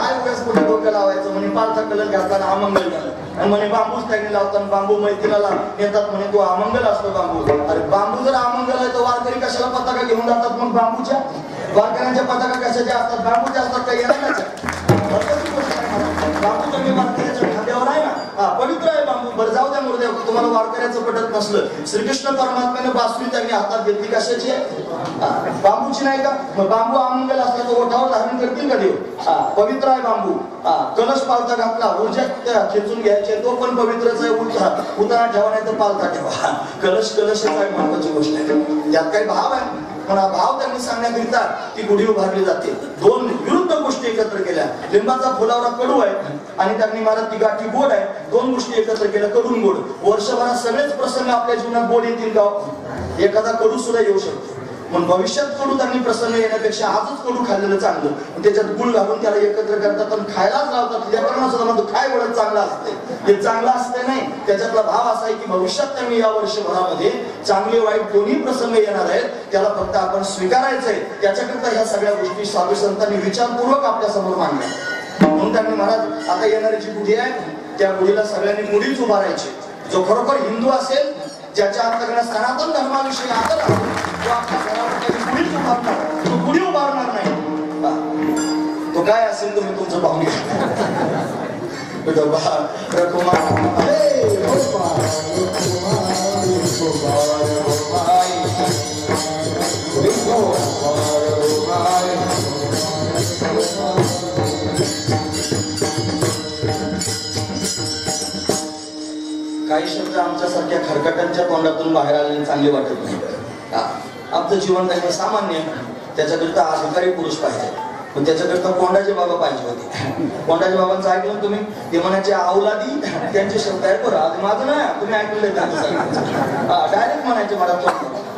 काय उगाच कुठे डोकं लावायचं म्हणे पालचा कलर घालताना अमंगल झालं. आणि म्हणे बांबूच त्यांनी लावताना बांबू मैत्रीला येतात म्हणे तो अमंगल असतो बांबू. अरे बांबू जर अमंगल आहे तर वारकरी कशाला पताका घेऊन जातात मग बांबूच्या? वारकऱ्यांच्या पताका कशाच्या असतात? बांबूच्या असतात काही येणार बांबू त्यांनी वारकऱ्याच्या खांद्यावर आहे ना? हा पवित्र आहे बरं जाऊ द्या मुर्द्या तुम्हाला वारकऱ्याचं पटत नसलं श्रीकृष्ण परमात्म्याने बासुरी त्यांनी हातात घेतली. कशाची? बांबूची नाही का? मग बांबू अमंगल असला तर ओठावर धारण करतील का देव? पवित्र आहे बांबू. हा, कलश पालता घातला ऊर्जा खेचून घ्यायचे तो पण पवित्रच आहे उलटा उतारा ठेवा नाही तर पालता ठेवा. कलश कलश आहे महत्वाची गोष्ट आहे? त्यात काही भाव आहे? पण हा भाव त्यांनी सांगण्याकरिता ती गुढी उभारली जाते. दोन विरुद्ध गोष्टी एकत्र केल्या. लिंबाचा फुलावरा कडू आहे आणि त्यांनी मला ती गाठी गोड आहे. दोन गोष्टी एकत्र केल्या कडून गोड. वर्षभरात सगळेच प्रसंग आपल्या जीवनात गोड येतील का हो? एखादा कडू सुद्धा येऊ शकतो. पण भविष्यात कडू त्यांनी प्रसंग येण्यापेक्षा आजच कडू खाल्लेलं चांगलं. त्याच्यात गुळ घालून त्याला एकत्र करतात पण खायलाच लावतात. लेकरांना सुद्धा म्हणतो काय वडत चांगलं असते हे चांगलं असते नाही. त्याच्यातला भाव असा आहे की भविष्यात त्यांनी या वर्षभरामध्ये चांगले वाईट दोन्ही प्रसंग येणार आहेत. त्याला फक्त आपण स्वीकारायचं आहे त्याच्याकरता ह्या सगळ्या गोष्टी स्वामी संतांनी विचारपूर्वक आपल्यासमोर मांडल्या. म्हणून त्यांनी महाराज आता येणारी जी गुढी आहे त्या गुढीला सगळ्यांनी मुडीच उभारायची. जो खरोखर हिंदू असेल ज्याच्या अंतर्गत सनातन धर्माविषयी आदर आहे तो आपल्या घरामध्ये कुणीच उभारणार तो कुणी उभारणार नाही? तो काय असेल तुम्ही तुमचं पाहून घ्या. विठोबा, रखुमा, काही शब्द आमच्यासारख्या खरकटांच्या तोंडातून बाहेर आलेले चांगले वाटत नाही. हा. आमचं जीवन काही सामान्य त्याच्याकरिता अधिकारी पुरुष पाहिजे. पण त्याच्याकरिता कोंडाचे बाबा पाहिजे होते. कोंडाचे बाबांचं ऐकलं तुम्ही? ते म्हणायचे आवलादी त्यांचे शब्द आहेत बरं. माझं नाही तुम्ही ऐकलं डायरेक्ट म्हणायचे मला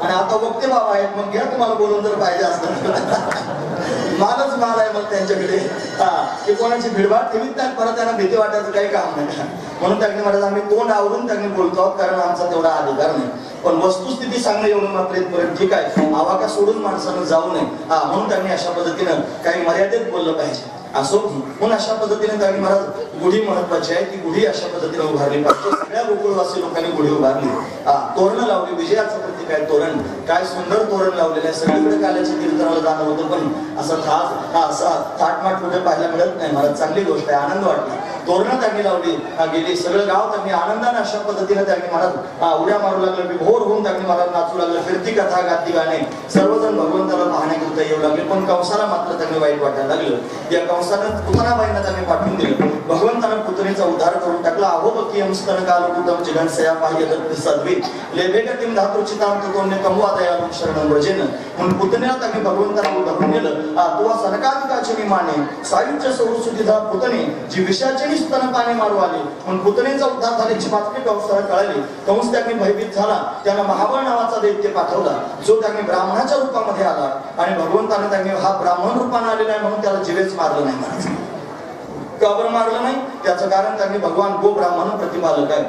आणि आता वक्ते बाबा आहेत मग घ्या तुम्हाला बोलून जर पाहिजे असतं. मालच माल आहे मग त्यांच्याकडे. हा ते कोणाची भिडभाड ठेवीत नाही परत त्यांना भीती वाटायचं काही काम नाही. म्हणून त्यांनी म्हणत आम्ही तोंड आवरून त्यांनी बोलतो आहोत, कारण आमचा तेवढा अधिकार नाही. पण वस्तुस्थिती सांगणं एवढं मात्र इथपर्यंत ठीक आहे. आवाका सोडून माणसानं जाऊ नये. हा म्हणून त्यांनी अशा पद्धतीनं काही मर्यादेत बोललं पाहिजे. असो म्हणून अशा पद्धतीने त्यांनी महाराज गुढी महत्वाची आहे. ती गुढी अशा पद्धतीने उभारली पाहिजे. सगळ्या गोकुळवासी लोकांनी गुढी उभारली. तोरण लावली. विजयाचं प्रतीक आहे तोरण. काय सुंदर तोरण लावलेलं आहे. सगळीकडे काल्याच्या कीर्तनाला जाणं होतं पण असं थास हा असा थाटमाट कुठे पाहायला मिळत नाही. मला चांगली गोष्ट आहे. आनंद वाटला. तोरणं त्यांनी लावली. गेली सगळं गाव त्यांनी आनंदाने अशा पद्धतीने त्यांनी महाराज उड्या मारू लागले भोर होऊन त्यांनी मला नाचू लागलं फिरती कथा गाती गाणे. सर्वजण भगवंताला पाहण्याकरिता येऊ लागले पण कंसाला मात्र त्यांनी वाईट वाटायला लागलं. या कंसानं पुतनाबाईंना त्यांनी पाठवून दिलं. भगवंतानं पुतणीचा उद्धार करून टाकला. अहो बकीयम स्तन काल कुटम जिगन सया पाह्य दत्त सद्वी लेभेगतिम धातुचिताम ततोन्य कमवा दयालु शरणं व्रजेन. म्हणून पुतण्याला त्यांनी भगवंताला उधारून नेलं. आ तुवा सनकाधिकाचे माने. सायुज्य सौरसुतीधा पुतणे. जी विषाचे स्तन पाणी मारू आले. म्हणून पुतणेचा उद्धार झाल्याची बातमी कंसाला कळाली. कंस त्यांनी भयभीत झाला. त्यानं महाबळ नावाचा दैत्य पाठवला. जो त्यांनी ब्राह्मणाच्या रूपामध्ये आला. आणि भगवंताने त्यांनी हा ब्राह्मण रूपाने आलेला आहे म्हणून त्याला जीवेच मारलं नाही महाराज कबर मारलं नाही? त्याचं कारण त्यांनी भगवान गो ब्राह्मण प्रतिपालक आहे.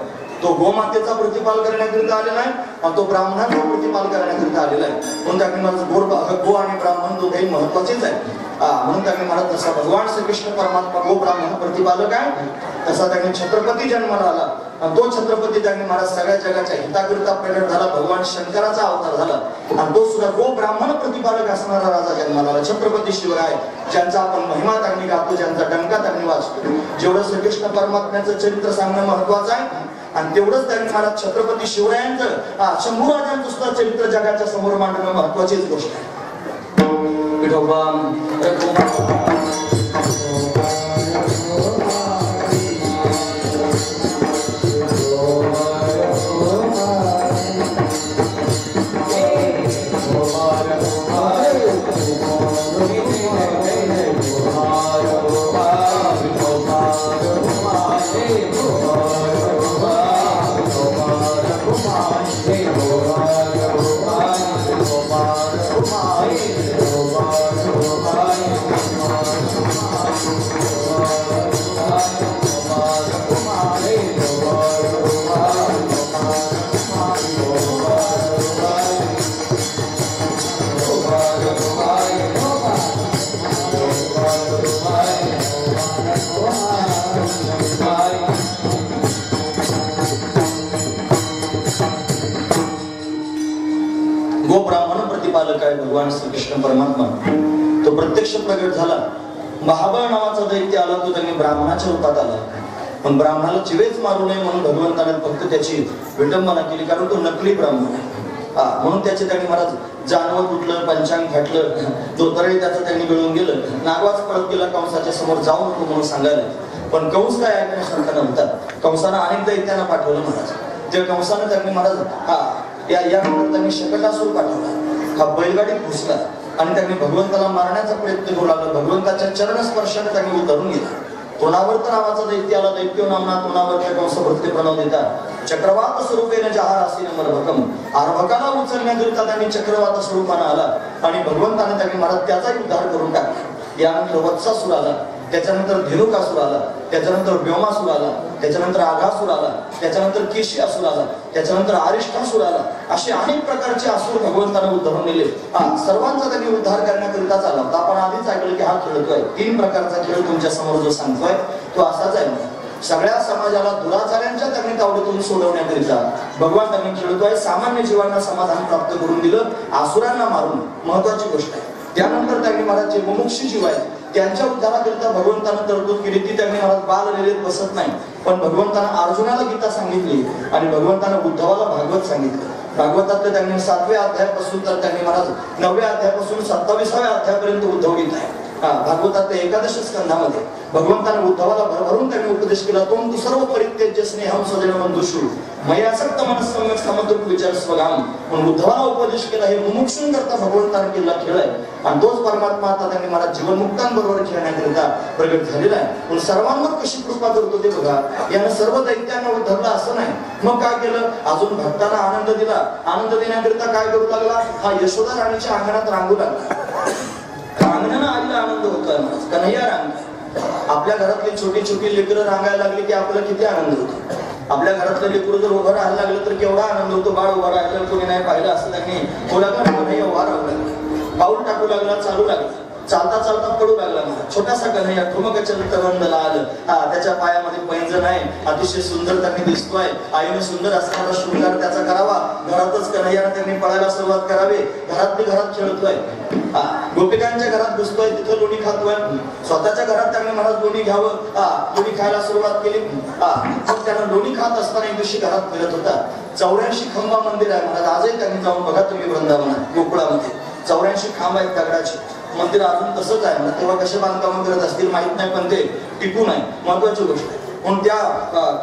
तो गोमातेचा प्रतिपाल करण्याकरिता आलेला आहे आणि तो ब्राह्मणाचा प्रतिपाल करण्याकरिता आलेला आहे. म्हणून त्यांनी महाराज गोर गो आणि ब्राह्मण दोघेही महत्वाचेच आहे म्हणून त्यांनी महाराज तसा भगवान श्रीकृष्ण परमात्मा गो ब्राह्मण प्रतिपालक आहे. तसा त्यांनी छत्रपती जन्माला आला आणि तो छत्रपती त्यांनी महाराज सगळ्या जगाच्या हिताकरिता प्रगट झाला भगवान शंकराचा अवतार झाला. आणि तो सुद्धा गो ब्राह्मण प्रतिपालक असणारा राजा जन्माला आला. छत्रपती शिवराय ज्यांचा आपण महिमा त्यांनी गातो ज्यांचा डंका त्यांनी वाचतो. जेवढं श्रीकृष्ण परमात्म्याचं चरित्र सांगणं महत्वाचं आहे आणि तेवढंच त्यांनी मला छत्रपती शिवरायांचं हा, शंभूराजांचं सुद्धा चरित्र जगाच्या समोर मांडणं महत्वाचीच गोष्ट आहे. विठोबा कृष्ण परमात्मा. तो प्रत्यक्ष प्रगट झाला. महाबळ नावाचा दैत्य आला तो त्यांनी ब्राह्मणाच्या रूपात आला. पण ब्राह्मणाला चिवेच मारू नये म्हणून भगवंताने फक्त त्याची विडंबना केली कारण तो नकली ब्राह्मण आहे. हा म्हणून त्याचे त्यांनी महाराज जानवं तुटलं पंचांग फाटलं धोतरही त्याचं त्यांनी मिळून गेलं. नागवाच परत गेला कंसाच्या समोर जाऊ नको म्हणून सांगायला. पण कंस काय ऐकण्यासारखा नव्हता कंसानं अनेक दैत्यांना पाठवलं महाराज. त्या कंसानं त्यांनी महाराज हा या यानंतर त्यांनी शकटासूर पाठवला. हा बैलगाडी घुसला आणि त्यांनी भगवंताला मारण्याचा प्रयत्न करू लागला. भगवंताच्या चरणस्पर्शाने त्यांनी उतरून गेला. तोंडावर्त नावाचा दैत्य आला दैत्य नामना तोंडावर्त कंस भक्ती प्रणव देतात. चक्रवात स्वरूपेने जहार असे मरभकम आरभकाला उचलण्याकरिता त्यांनी चक्रवात स्वरूपाने आला आणि भगवंताने त्यांनी महाराज त्याचाही उद्धार करून टाकला. यानंतर वत्सासूर आला त्याच्यानंतर धेनुकासूर आला त्याच्यानंतर व्योमासूर आला त्याच्यानंतर आघासूर आला त्याच्यानंतर केशी असूर आला त्याच्यानंतर आरिष्ठासूर आला. असे अनेक प्रकारचे असुर भगवंताने उद्धरून नेले हा सर्वांचा त्यांनी उद्धार करण्याकरिताच आला होता. आपण आधीच ऐकलं की हा खेळतोय तीन प्रकारचा खेळ तुमच्यासमोर जो सांगतोय तो असाच आहे. सगळ्या समाजाला दुराचार्यांच्या त्यांनी तावडीतून सोडवण्याकरिता भगवान त्यांनी खेळतोय सामान्य जीवांना समाधान प्राप्त करून दिलं आसुरांना मारून. महत्वाची गोष्ट आहे. त्यानंतर त्यांनी महाराज जे मुमुक्षी जीव आहेत त्यांच्या उद्धाराकरिता भगवंतानं तरतूद केली. ती त्यांनी महाराज बाल लिहिलेत बसत नाही. पण भगवंतानं अर्जुनाला गीता सांगितली आणि भगवंतानं उद्धवाला भागवत सांगितलं. भागवतातले त्यांनी सातव्या अध्यायापासून तर त्यांनी महाराज नवव्या अध्यायापासून सत्तावीसाव्या अध्यायापर्यंत उद्धव गीता आहे. हा भागवतातल्या एकादश स्कंधामध्ये भगवंताने उद्धवाला भरभरून त्यांनी उपदेश केला तो तू सर्व परित्यज्य स्नेहम सजन बंधुषु मयासक्त मनस्सम्यक समतृप विचार स्वगाम. म्हणून उद्धवाला उपदेश केला हे मुमुक्षून करता भगवंताने केला खेळ आहे. आणि तोच परमात्मा आता त्यांनी मला जीवनमुक्तांबरोबर खेळण्याकरिता प्रगट झालेला आहे. पण सर्वांवर कशी कृपा करतो ते बघा. यानं सर्व दैत्यांना उद्धवला असं नाही. मग काय केलं? अजून भक्ताला आनंद दिला. आनंद देण्याकरिता काय करू लागला? हा यशोदा राणीच्या अंगणात रांगू लागला. आनंद होतोय महाराज कन्हैया रांग. आपल्या घरातली छोटी छोटी लेकरं रांगायला लागली की आपल्याला किती आनंद होतो. आपल्या घरातलं लेकरू जर उभं राहायला लागलं तर केवढा आनंद होतो. बाळ उभा राहिलं कोणी नाही पाहिलं असं नाही. कोणाला कन्हैया उभा राहू लागला पाऊल टाकू लागला चालू लागला. चालता चालता पडू लागला मला छोटासा कन्हैया ठुमकचल तरंगला आलं. हा त्याच्या पायामध्ये पैंजण आहे. अतिशय सुंदर त्यांनी दिसतोय. आईने सुंदर असणारा शृंगार त्याचा करावा. घरातच कन्हैयानं त्यांनी पळायला सुरुवात करावी. घरातली घरात खेळतोय. हा, गोपिकांच्या घरात घुसतोय. तिथं लोणी खातोय. स्वतःच्या घरात त्यांनी महाराज लोणी घ्यावं. हा लोणी खायला सुरुवात केली. हा मग त्यांना लोणी खात असताना एक दिवशी घरात फिरत होता. चौऱ्याऐंशी खंबा मंदिर आहे. महाराज आजही त्यांनी जाऊन बघा तुम्ही वृंदावनात गोकुळामध्ये. चौऱ्याऐंशी खांब आहेत दगडाचे. मंदिर अजून तसंच आहे. ना तेव्हा कसे बांधकाम करत असतील माहीत नाही पण ते टिकून आहे महत्वाची गोष्ट आहे. म्हणून त्या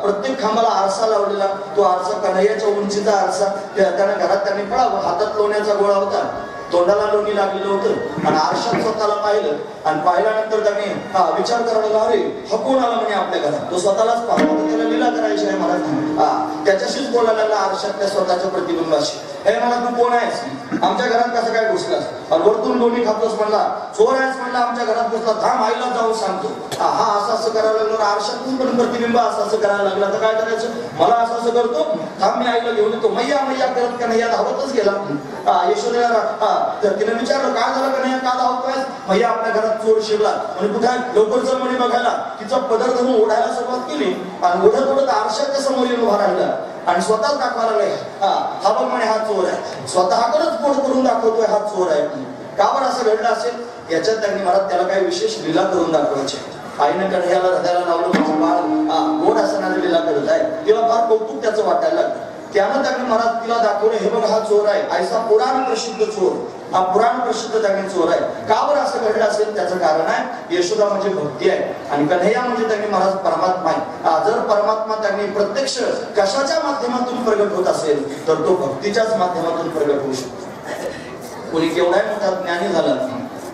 प्रत्येक खांबाला आरसा लावलेला तो आरसा कन्हैयाच्या उंचीचा आरसा त्याने घरात त्यांनी पळावं. हातात लोण्याचा गोळा होता. तोंडाला लोणी लागलेलं होतं. आणि आरशात स्वतःला पाहिलं. आणि पाहिल्यानंतर त्याने हा विचार करायला लागला, अरे हा कोण आला म्हणे आपल्या घरात. तो स्वतःलाच पाहतो त्याला लिला करायची आहे मला त्याच्याशीच बोलायला आरशात त्या स्वतःच्या प्रतिबिंबाशी. हे मला तू कोण आहेस? आमच्या घरात कसं काय घुसलास? आणि वरतून लोणी खातोस म्हणला चोर आहेस म्हणला आमच्या घरात घुसला. थांब आईला जाऊन सांगतो. हा असं असं करायला लागलो आरशातून पण प्रतिबिंब असं असं करायला लागला. तर काय करायचं? मला असं असं करतो. थांब मी आईला घेऊन येतो. मैया मैया करत का नाही? या धावतच गेला. यशोदेला तर तिने विचारलं काय झालं का नाही? का धावतोय मैया आपल्या घरात चोर शिरला. म्हणजे कुठे लवकर जर म्हणे बघायला. तिचा पदर धरून ओढायला सुरुवात केली. आणि ओढत ओढत आरशाच्या समोर येऊन उभा राहिला. आणि स्वतःच दाखवायला लागलाय. हा हा बघ म्हणे हा चोर आहे. स्वतःकडच पोट करून दाखवतोय हा चोर आहे. का बरं असं घडलं असेल? याच्यात त्यांनी मला त्याला काही विशेष लीला करून दाखवायचे आईनं कन्हैयाला हृदयाला लावलं माझं बाळ हा गोड असणारी लीला करत आहे. तिला फार कौतुक त्याचं वाटायला लागलं. त्यानं त्यांनी मला तिला दाखवलं हे बघ हा चोर आहे. ऐसा पुराण प्रसिद्ध चोर. हा पुराण प्रसिद्ध त्यांनी चोर आहे. का बरं असं घडलं असेल? त्याचं कारण आहे यशोदा म्हणजे भक्ती आहे. आणि कन्हैया म्हणजे त्यांनी महाराज परमात्मा आहे. जर परमात्मा त्यांनी प्रत्यक्ष कशाच्या माध्यमातून प्रगट होत असेल तर तो भक्तीच्याच माध्यमातून प्रगट होऊ शकतो. कोणी केवढा मोठा ज्ञानी झाला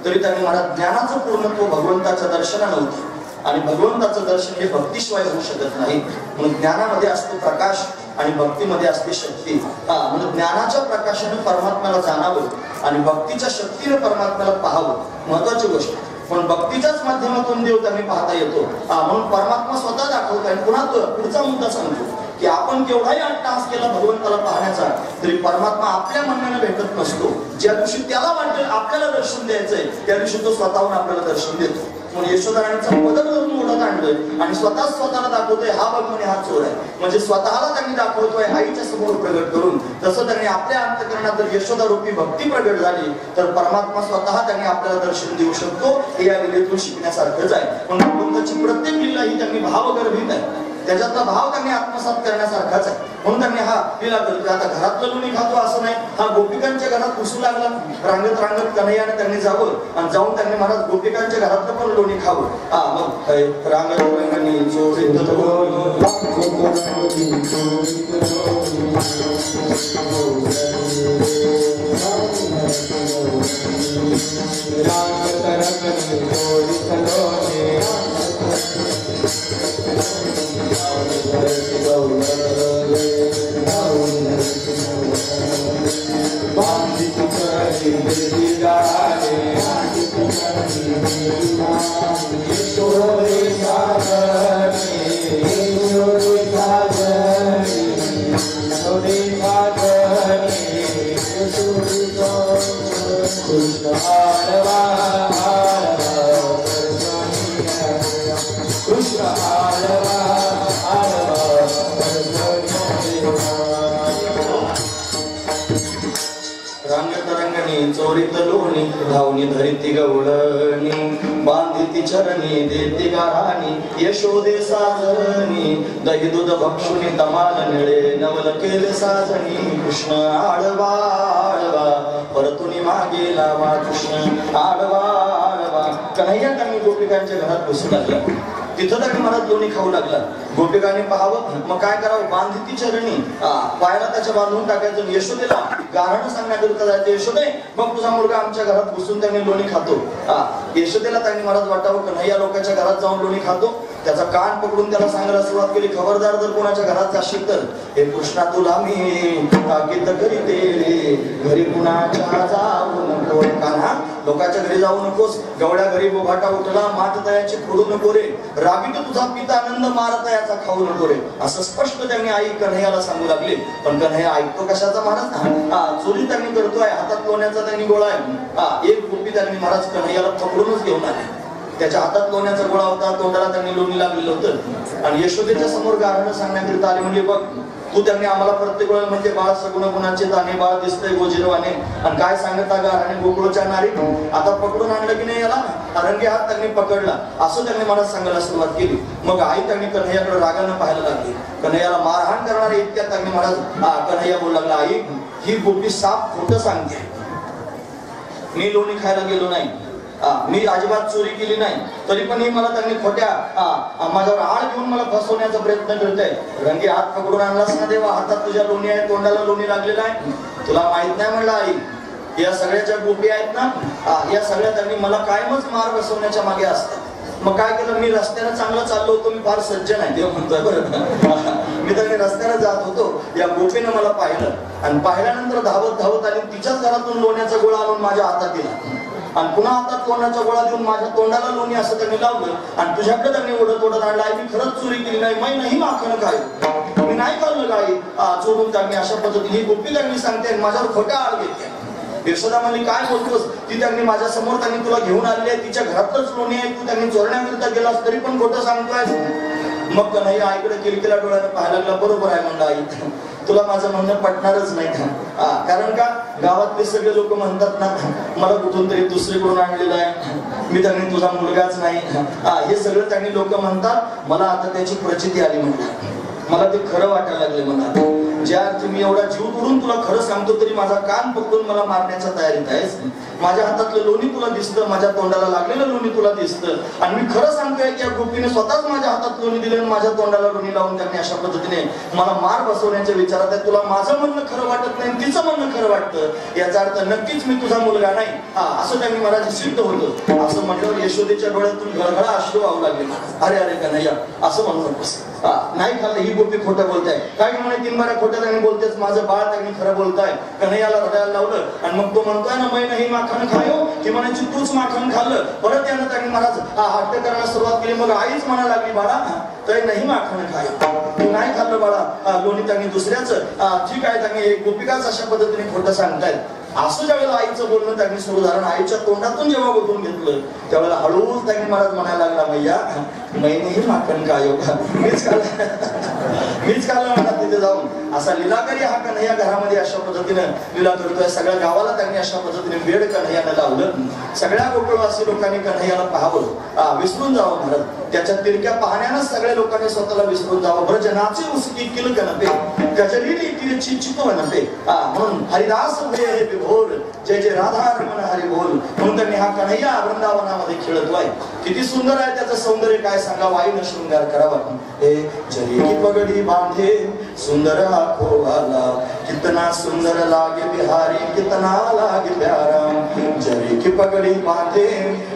तरी त्यांनी महाराज ज्ञानाचं पूर्णत्व भगवंताच्या दर्शनानं होतं. आणि भगवंताचं दर्शन हे भक्तीशिवाय होऊ शकत नाही. म्हणून ज्ञानामध्ये असतो प्रकाश आणि भक्तीमध्ये असते शक्ती. हा म्हणजे ज्ञानाच्या प्रकाशाने परमात्म्याला जाणावं आणि भक्तीच्या शक्तीने परमात्म्याला पाहावं. महत्वाची गोष्ट. पण भक्तीच्याच माध्यमातून देव त्यांनी पाहता येतो. हा म्हणून परमात्मा स्वतः दाखवतो आणि पुन्हा पुढचा मुद्दा सांगतो की आपण केवढाही अट्टास केला भगवंताला पाहण्याचा तरी परमात्मा आपल्या म्हणण्याने भेटत नसतो. ज्या दिवशी त्याला वाटेल आपल्याला दर्शन द्यायचंय त्या दिवशी तो स्वतःहून आपल्याला दर्शन देतो. म्हणून यशोधराणीचा पदर धरून ओढत आणि स्वतः स्वतःला दाखवतोय हा बघ म्हणे हा चोर आहे. म्हणजे स्वतःला त्यांनी दाखवतोय आईच्या समोर प्रगट करून. तसं त्यांनी आपल्या अंतकरणात जर यशोदा रूपी भक्ती प्रगट झाली तर परमात्मा स्वतः त्यांनी आपल्याला दर्शन देऊ शकतो हे या विधेतून शिकण्यासारखंच आहे. म्हणून प्रत्येक लिला ही त्यांनी भावगर्भित आहे. त्याच्यातला भाव त्यांनी आत्मसात करण्यासारखाच आहे. म्हणून त्यांनी हा लिला करतोय आता घरातलं लोणी खातो असं नाही. हा गोपिकांच्या घरात घुसू लागला. रांगत रांगत कन्हैयाने त्यांनी जावं आणि जाऊन त्यांनी महाराज गोपिकांच्या घरातलं पण लोणी खावं. हा मग अय, रांगत रांगणी चोरीत लोणी. यशोदे साजणी दही दूध भक्षुनी दमाल निळे नवल केले साजणी कृष्ण आडवा आडवा परतुनी मागे लावा कृष्ण आडवा आडवा. कन्हैया कमी गोपिकांच्या घरात बसू लागला. तिथं त्यांनी मला लोणी खाऊ लागला. गोपिकाने पाहावं मग काय करावं? बांधिती चरणी. हा, पायाला त्याच्या बांधून टाकायचं यशोदेला गारण सांगण्याकरिता जायचं. यशोदे मग तुझा मुलगा आमच्या घरात घुसून त्यांनी लोणी खातो. हा यशोदेला त्यांनी मला वाटावं कन्हैया लोकांच्या घरात जाऊन लोणी खातो. त्याचा कान पकडून त्याला सांगायला सुरुवात केली खबरदार जर कोणाच्या घरात जाशील तर हे कृष्णा तुला मी ताकीद करीते घरी कुणाच्या जाऊ नको कान्हा लोकांच्या घरी जाऊ नकोस गवड्या घरी बोभाटा उठला मात तयाची खोडू नको रे रागीत तुझा पिता आनंद मारता याचा खाऊ नको रे. असं स्पष्ट त्यांनी आई कन्हैयाला सांगू लागले. पण कन्हैया ऐकतो कशाचा महाराज? हा चोरी त्यांनी करतोय हातात लोण्याचा त्यांनी गोळा आहे. हा एक गोपी त्यांनी महाराज कन्हैयाला पकडूनच घेऊन आले. त्याच्या हातात लोण्याचा गोळा होता तोंडाला त्यांनी लोणी लागलेलं होतं. आणि यशोदेच्या समोर गारणं सांगण्याकरिता आले म्हणजे बघ तू त्यांनी आम्हाला प्रत्येक वेळा म्हणजे बाळ सगुण गुणाचे दाणे बाळ दिसतंय गोजिरवाने आणि काय सांगत गार आणि गोकुळच्या नारी आता पकडून आणलं की नाही याला? अरंगी हात त्यांनी पकडला. असं त्यांनी मला सांगायला सुरुवात केली. मग आई त्यांनी कन्हैयाकडे रागानं पाहायला लागली. कन्हैयाला मारहाण करणारे इतक्या त्यांनी महाराज कन्हैया बोलू लागला आई ही गोपी साप खोटं सांगते. मी लोणी खायला गेलो नाही. मी अजिबात चोरी केली नाही. तरी पण ही मला त्यांनी खोट्या माझ्यावर आळ घेऊन मला फसवण्याचा प्रयत्न करते रंगी हात पकडून आणलास ना देवा? हातात तुझ्या लोणी आहे तोंडाला लोणी लागलेला आहे. तुला माहीत नाही म्हणलं आई या सगळ्या ज्या गोपी आहेत ना? या सगळ्या त्यांनी मला कायमच मार बसवण्याच्या मागे असतात. मग काय केलं? मी रस्त्यानं चांगलं चाललो होतो मी फार सज्ज नाही देव म्हणतोय बरं. मी तर रस्त्यानं जात होतो या गोपीनं मला पाहिलं. आणि पाहिल्यानंतर धावत धावत आली तिच्याच घरातून लोण्याचा गोळा आणून माझ्या हातात दिला. आणि पुन्हा हातात तोंडाच्या गोळा देऊन माझ्या तोंडाला लोणी असं त्यांनी लावलं आणि तुझ्याकडे त्यांनी ओढत ओढत आणलं. आई मी खरंच चोरी केली नाही. मी नाही माखण काय मी नाही करलं काय चोरून त्यांनी अशा पद्धतीने ही गोपी त्यांनी सांगते आणि माझ्यावर खोट्या आळ घेते. यशोदा म्हणजे काय बोलतोस? ती त्यांनी माझ्यासमोर त्यांनी तुला घेऊन आली आहे. तिच्या घरातच लोणी आहे. तू त्यांनी चोरण्याकरिता गेलास तरी पण खोटं सांगतोय मग कन्हैया आईकडे किलकिला डोळ्याने पाहायला लागला. बरोबर आहे म्हणलं आई तुला माझं म्हणणं पटणारच नाही का? कारण का? गावातले सगळे लोक म्हणतात ना मला कुठून तरी दुसरीकडून आणलेलं आहे. मी त्यांनी तुझा मुलगाच नाही. हा, हे सगळं त्यांनी लोक म्हणतात. मला आता त्याची प्रचिती आली म्हणतात. मला ते खरं वाटायला लागले मला ज्या अर्थी मी एवढा जीव करून तुला खरं सांगतो तरी माझा कान पकडून मला मारण्याच्या तयारीत आहेस? माझ्या हातातलं लोणी तुला दिसतं माझ्या तोंडाला लागलेलं लोणी तुला दिसतं. आणि मी खरं सांगतोय की या गोपीने स्वतःच माझ्या हातात लोणी दिलं आणि माझ्या तोंडाला लोणी लावून त्यांनी अशा पद्धतीने मला मार बसवण्याच्या विचारात आहे. तुला माझं म्हणणं खरं वाटत नाही आणि तिचं म्हणणं खरं वाटतं याचा अर्थ नक्कीच मी तुझा मुलगा नाही. हा असं त्यांनी मला सिद्ध होतं. असं म्हटल्यावर यशोदेच्या डोळ्यातून घळघळा अश्रू वाहू लागले. अरे अरे कन्हैया असं म्हणून हा, नाही खाल्लं ही गोपी खोटं बोलताय. काय म्हणे तीन बारा खोट्या त्यांनी बोलतेच माझं बाळ त्यांनी खरं बोलताय. कन्हैयाला रडायला लावलं. आणि मग तो म्हणतोय ना मै नाही माखण खायो ते म्हणायची तूच माखण खाल्लं. परत त्यानं त्यांनी महाराज हा हट्ट करायला सुरुवात केली. मग आईच म्हणा लागली बाळा तर नाही माखण खायो तू नाही खाल्लं बाळा. लोणी त्यांनी दुसऱ्याच. ठीक आहे त्यांनी एक गोपिकाच अशा पद्धतीने खोटं सांगतायत. असं ज्यावेळेला आईचं बोलणं त्यांनी सुरू झालं आईच्या तोंडातून जेव्हा बघून घेतलं त्यावेळेला हळूहळू त्यांनी मला म्हणायला लागला मैया मैनेही माखण का? योगा मीच काल मीच काल म्हणा तिथे जाऊन. असा लिलाकरी हा कन्हैया घरामध्ये अशा पद्धतीनं लिला करतोय. सगळ्या गावाला त्यांनी अशा पद्धतीने वेळ कन्हयाला लावलं. सगळ्या गोकुळवासी लोकांनी कन्हैयाला पाहावं. विसरून जावं भारत. त्याच्या तिरक्या पाहण्यानं सगळ्या लोकांनी स्वतःला विसरून जावं. ब्रजनाचे उसकी किलक नपे गजलेली तिरची चितव नपे म्हणून हरिदास भय हे विभोर जय जय राधा रमण हरी बोल. म्हणून त्यांनी हा कन्हैया वृंदावनामध्ये खेळतोय. किती सुंदर आहे त्याचं सौंदर्य काय सांगा वायून शृंगार करावा. हे जरी की पगडी बांधे सुंदर हा खोवाला कितना सुंदर लागे बिहारी कितना लागे प्यारा. जरी की पगडी बांधे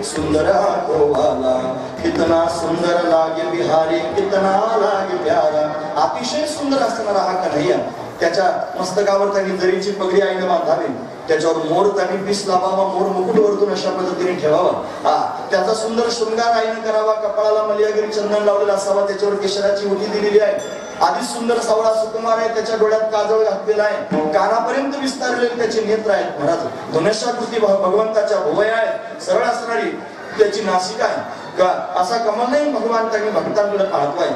सुंदर हा खोवाला कितना सुंदर सुंदर लागे बिहारी कितना लागे प्यारा. अतिशय सुंदर असणारा हा कन्हैया. त्याच्या मस्तकावर त्यांनी जरीची पगडी आईने बांधावी त्याच्यावर मोर त्यांनी पीस लावावा मोर मुकुट वरतून अशा पद्धतीने ठेवावा. हा त्याचा सुंदर शृंगार आईने करावा कपाळाला मलियागिरी चंदन लावलेला असावा त्याच्यावर केशराची उठी दिलेली आहे. आधी सुंदर सावळा सुकुमार आहे त्याच्या डोळ्यात काजळ घातलेला आहे. कानापर्यंत विस्तारलेले त्याचे नेत्र आहेत महाराज. धनुष्याकृती भगवंताच्या भुवया आहे सरळ असणारी त्याची नाशिक आहे. का? असा कमल नाही भगवान त्यांनी भक्तांकडे पाहतोय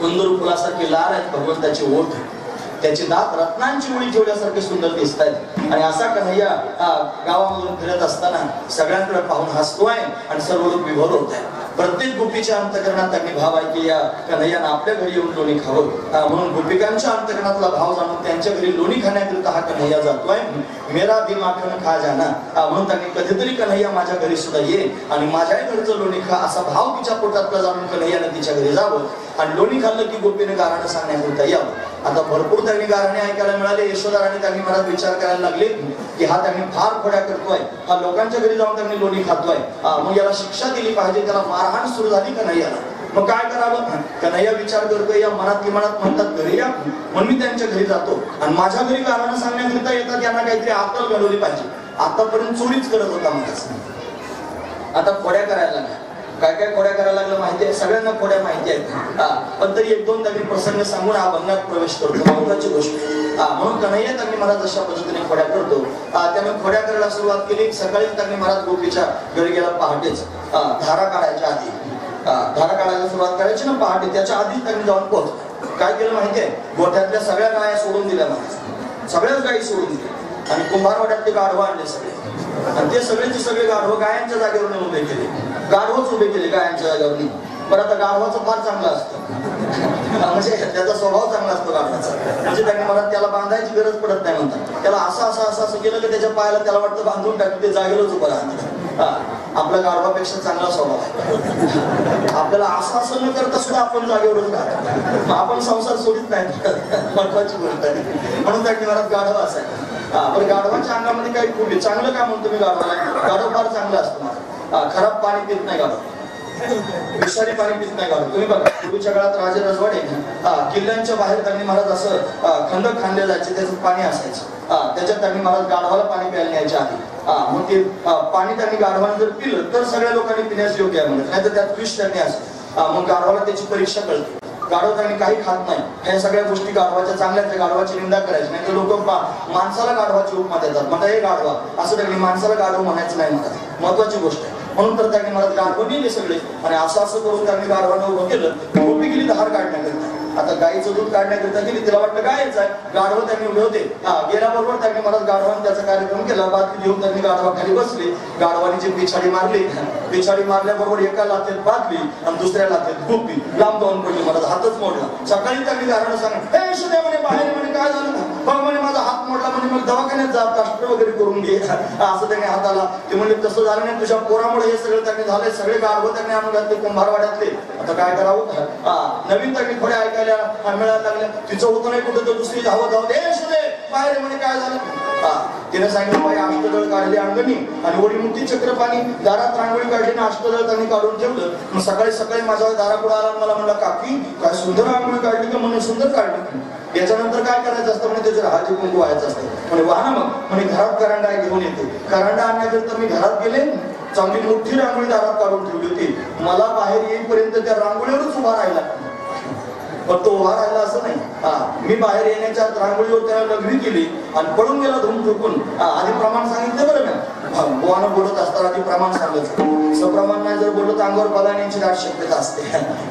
कुंदूर फुलासारखे लाल आहेत भगवंताची ओठ. त्याचे दात रत्नांची उडी ठेवल्यासारखे सुंदर दिसत आहेत आणि असा कन्हैया गावामधून फिरत असताना सगळ्यांकडे पाहून हसतोय आणि सर्व लोक विभोर होत आहे प्रत्येक गोपीच्या अंतकरणात त्यांनी भाव आहे या कन्हैयानं आपल्या घरी येऊन लोणी खावं. म्हणून गोपिकांच्या अंतकरणातला भाव जाणून त्यांच्या घरी लोणी खाण्याकरिता हा कन्हैया जातोय. मेरा भी माखन खा जाना. म्हणून त्यांनी कधीतरी कन्हैया माझ्या घरी सुद्धा ये आणि माझ्याही घरचं लोणी खा असा भाव तिच्या पोटातला जाणून कन्हैयानं तिच्या घरी जावं. आणि लोणी खाल्लं की गोपीने गाराणं सांगण्याकरिता यावं. आता भरपूर त्यांनी गाराणे ऐकायला मिळाले. यशोदाराने त्यांनी मला विचार करायला लागले की हा त्यांनी फार खोड्या करतोय. हा लोकांच्या घरी जाऊन त्यांनी लोणी खातोय. मग याला शिक्षा दिली पाहिजे त्याला मारहाण सुरू झाली का नाही मग काय करावं? कन्हैया विचार करतोय या मनात किमानात म्हणतात घरी या. म्हणून मी त्यांच्या घरी जातो. आणि माझ्या घरी कारण सांगण्याकरिता येतात यांना काहीतरी आकल घडवली पाहिजे. आतापर्यंत चोरीच करत होता मला आता खोड्या करायला नाही काय काय खोड्या करायला लागलं माहिती आहे? सगळ्यांना खोड्या माहिती आहेत. हा, पण तरी एक दोन त्यांनी प्रसंग सांगून हा भंगात प्रवेश करतो. महत्वाची गोष्ट. हा, म्हणून कन्हैया त्यांनी मला जशा पद्धतीने खोड्या करतो. त्यामुळे त्याने खोड्या करायला सुरुवात केली. सकाळी त्यांनी महाराज गोपीच्या घरी गेला पहाटेच. धारा काढायच्या आधी. धारा काढायला सुरुवात करायची ना पहाटे. त्याच्या आधी त्यांनी जाऊन पोहोच काय केलं माहितीये गोठ्यातल्या सगळ्या गाया सोडून दिल्या मला सगळ्याच गायी सोडून दिल्या. आणि कुंभारवाड्यात ते गाढवा आणले सगळे. आणि ते सगळेचे सगळे गाढव गायांच्या जागेवर उभे केले. गाढवच उभे केले गायांच्या जागेवर पण आता गाढवाचं फार चांगलं असतं. म्हणजे त्याचा स्वभाव चांगला असतो गाढवाचा. म्हणजे त्यांनी मला त्याला बांधायची गरज पडत नाही म्हणतात. त्याला असं असं असं असं केलं की त्याच्या पायाला त्याला वाटतं बांधून टाकून ते जागेवरच उभं राहतात आपल्या गाढवापेक्षा चांगला स्वभाव आहे. आपल्याला असं असं न करता सुद्धा आपण जागेवरच राहतो. मग आपण संसार सोडित नाही. महत्वाची गोष्ट आहे. म्हणून त्या मला गाढव असायला. हा पण गाढवाच्या अंगामध्ये काही खूप चांगलं काय म्हणतो मी गाढवाला. गाढव फार चांगलं असतं माझं. हा, खराब पाणी पित नाही गाढव. विषारी पाणी पित नाही गाढव. तुम्ही बघा पूर्वीच्या काळात राजे रजवाडे हा, किल्ल्यांच्या बाहेर त्यांनी महाराज असं खंड खांदले जायचे त्याचं पाणी असायचं. त्याच्यात त्यांनी महाराज गाढवाला पाणी प्यायला न्यायचे आहे मग ते पाणी त्यांनी गाढवाने जर पिलं तर सगळ्या लोकांनी पिण्यास योग्य आहे म्हणत. नाही तर त्यात विष त्यांनी असं. मग गाढवाला त्याची परीक्षा कळते. गाढव त्यांनी काही खात नाही. ह्या सगळ्या गोष्टी गाढवाच्या चांगल्याच्या गाढवाची निंदा करायची नाही तर लोक माणसाला गाढवाची उपमा देतात म्हणतात हे गाढवा. असं त्यांनी माणसाला गाढव म्हणायचं नाही म्हणतात. महत्वाची गोष्ट आहे. म्हणून तर त्यांनी मला गाढव नेले सगळे आणि असं असं करून त्यांनी गाढवानं उभं केलं उभी गेली धार काढण्याकरिता आता गायीचं दूध काढण्याकरिता गेली तिला वाटलं गायच आहे गाढव त्यांनी उभे होते हा गेल्याबरोबर त्यांनी मला गाढवाने त्याचा कार्यक्रम केला. बातमी घेऊन त्यांनी गाढवाखाली बसले. गाढवाने जी पिछाडी मारली पिछाडी मारल्याबरोबर एका लातेत बादली आणि दुसऱ्या लातेत गुप्पी. लांब जाऊन पडली मला हातच मोडला. सकाळी त्यांनी गाढवानं सांग हे सुद्धा म्हणे बाहेर म्हणे काय झालं? मग म्हणे माझा हात मोडला म्हणजे मग दवाखान्यात जा प्लास्टर वगैरे करून घे. असं त्यांनी हाताला ते म्हणले तसं झालं नाही तुझ्या पोरामुळे हे सगळं त्यांनी झालंय सगळे गाढव त्यांनी आणून घातले कुंभारवाड्यातले. आता काय करावं? हा नवीन त्यांनी थोडे ऐकायला मिळायला लागल्या. तिचं होतं नाही कुठं तर दुसरी धावत धावत हे सुदे बाहेर म्हणे काय झालं? हा तिने सांगितलं बाई अष्टदळ काढले अंगणी आणि ओढी मोठी चक्र पाणी. दारात रांगोळी काढली आणि अष्टदळ त्यांनी काढून ठेवलं. मग सकाळी सकाळी माझ्या दारापुढे आला मला म्हणला काकी काय सुंदर रांगोळी काढली का? म्हणे सुंदर काढली. याच्यानंतर काय करायचं असतं म्हणे त्याचं हाती कुंकू व्हायचं असतं. म्हणे वाहा ना मग. म्हणे घरात करंडा घेऊन येते. करंडा आणण्याकरिता मी घरात गेले. चांगली मोठी रांगोळी दारात काढून ठेवली होती. मला बाहेर येईपर्यंत त्या रांगोळीवरच उभा राहिला. पण तो उभा राहिला असं नाही. हा मी बाहेर येण्याच्या रांगोळीवर त्याला लग्नी केली आणि पळून गेला धुम चुकून आधी प्रमाण सांगितलं बरं ना बुवानं बोलत असताना आधी प्रमाण सांगायचं सप्रमाण नाही जर बोलत अंगावर पलाण्याची दाट शक्यता असते.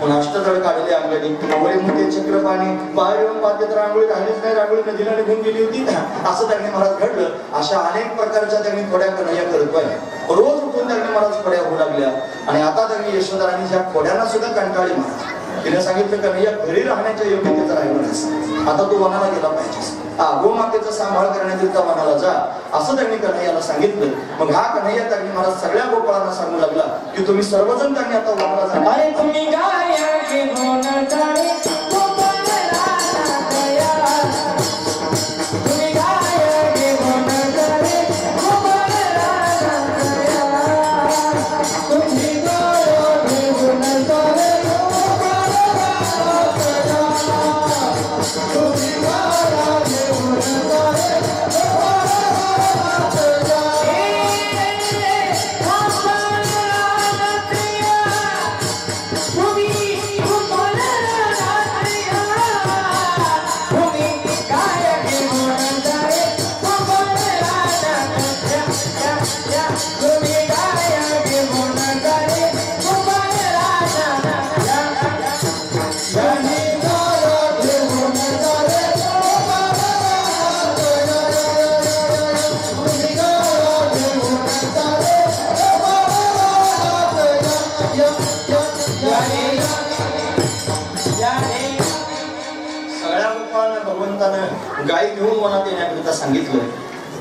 पण अष्टदळ काढले अंगाने. वडे मुठे चक्र पाणी बाहेर येऊन पाहते रांगोळी राहिलीच नाही रांगोळी नदीला निघून गेली होती. ना असं त्यांनी मला घडलं. अशा अनेक प्रकारच्या त्यांनी थोड्या कन्हैया पाहिजे रोज उठून त्यांनी मला खोड्या होऊ लागल्या. आणि आता त्यांनी यशोधरांनी ज्या खोड्यांना सुद्धा कंटाळी महाराज तिने सांगितलं का या घरी राहण्याच्या योग्यतेचा राहिला नाहीस आता तू वनाला गेला पाहिजेस. हा गोमातेचा सांभाळ करण्याकरिता वनाला जा. असं त्यांनी कन्हैयाला सांगितलं. मग हा कन्हैया त्यांनी मला सगळ्या गोपाळांना सांगू लागला की तुम्ही सर्वजण त्यांनी आता वनाला जा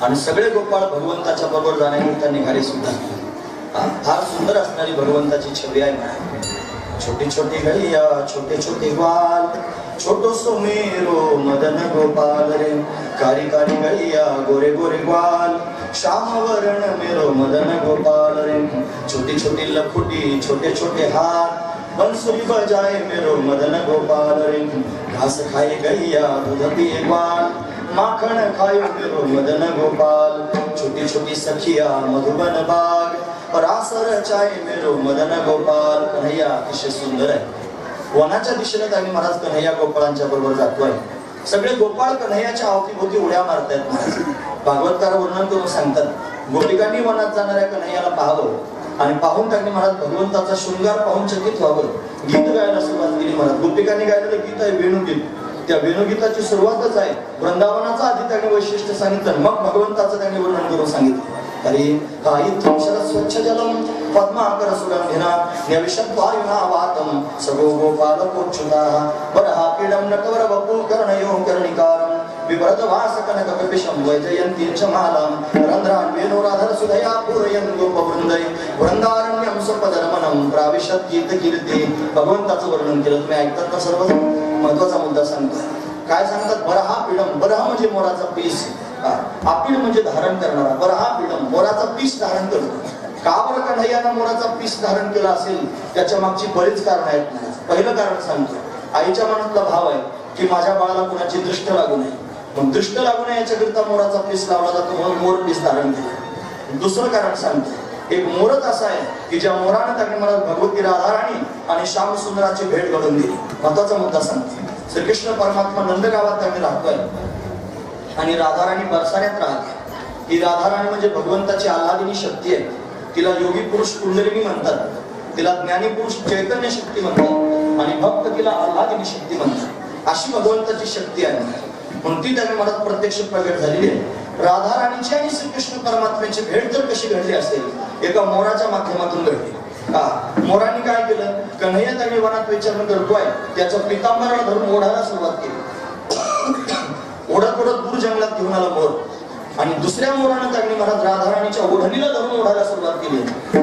आणि सगळे गोपाळ भगवंताच्या बरोबर जाण्याकरिता निघाले सुद्धा. फार सुंदर असणारी भगवंताची छबी आहे म्हणा. छोटी छोटी गैया छोटे छोटे ग्वाल. छोटो सो मेरो मदन गोपाल रे. कारी कारी गैया गोरे गोरे ग्वाल. श्याम वरण मेरो मदन गोपाल रे. छोटी छोटी लखुटी छोटे छोटे हाथ बंसुरी बजाए मेरो मदन गोपाल रे. घास खाए गैया दूध पिए ग्वाल. माखन खायो मदन गोपाल। छोटी छोटी सखिया मधुबन बाग। रास चाय मेरो मदन गोपाल। कन्हैया अतिशय सुंदर आहे। वनाच्या दिशेने आम्ही महाराज कन्हैया गोपाळांच्या बरोबर जातोय. सगळे गोपाळ कन्हैयाच्या अवतीभोवती उड्या मारतायत महाराज. भागवतकार वर्णन करून सांगतात गोपिकांनी वनात जाणाऱ्या कन्हैयाला पाहावं आणि पाहून त्यांनी महाराज भगवंताचा शृंगार पाहून चकित व्हावं. गीत गायला सुरुवात केली महाराज. गोपिकांनी गायलेलं गीत आहे वेणुगीत. त्या वेणुगीताची सुरुवातच आहे. वृंदावनाचं आधी त्याने वैशिष्ट्य सांगितलं मग भगवंताचं त्यांनी वर्णन करून सांगितलं. तरी इत्थं शरद स्वच्छ जलम पद्माकर सुगंधिना न्यविशत्वायुना वातम सगो गोपाल कोच्युताः वरहा पीडं नटवर वपु कर्णयो कर्णिकारं विव्रत वास कनक कपिशं वैजयन्तीं च वेणुराधर सुधया भगवंताचं वर्णन केलं. तुम्ही ऐकतात का सर्वजण? महत्त्वाचा मुद्दा सांगतोय. काय सांगतात? बरहा पिडम. बरहा म्हणजे मोराचा पीस. हा, आपीड म्हणजे धारण करणारा. बरहा पिडम. मोराचा पीस धारण करतो. का बरं कन्हैयानं मोराचा पीस धारण केला असेल? त्याच्या मागची बरीच कारण आहेत पहिलं कारण सांगतो आईच्या मनातला भाव आहे की माझ्या बाळाला कुणाची दृष्ट लागू नये. मग दृष्ट लागू नये याच्याकरिता मोराचा पीस लावला जातो म्हणून मोर पीस धारण केला. दुसरं कारण सांगतो एक मोरच असा आहे की ज्या मोराने त्यांनी मला भगवती राधाराणी आणि श्यामसुंदराची भेट घडून दिली. महत्त्वाचा मुद्दा सांगते. श्रीकृष्ण परमात्मा नंदगावात त्यांनी राहतोय. आणि राधाराणी बरसाण्यात राहते. ही राधाराणी म्हणजे भगवंताची आल्हादिनी शक्ती आहे. तिला योगी पुरुष कुंडलिनी म्हणतात. तिला ज्ञानी पुरुष चैतन्य शक्ती म्हणतात. आणि भक्त तिला आल्हादिनी शक्ती म्हणतात. अशी भगवंताची शक्ती आहे. म्हणून ती त्यांनी मनात प्रत्यक्ष प्रगट झालेली आहे. राधा राणीची आणि श्रीकृष्ण परमात्म्याची भेट तर कशी घडली असेल एका मोराच्या माध्यमातून घडली. का? मोराने काय केलं? कन्हैया त्यांनी वनात विचारण करतोय त्याचं पितांबराला धरून ओढायला सुरुवात केली. ओढत ओढत दूर जंगलात घेऊन आला मोर. आणि दुसऱ्या मोरानं त्यांनी महाराज राधाराणीच्या ओढणीला धरून ओढायला सुरुवात केली.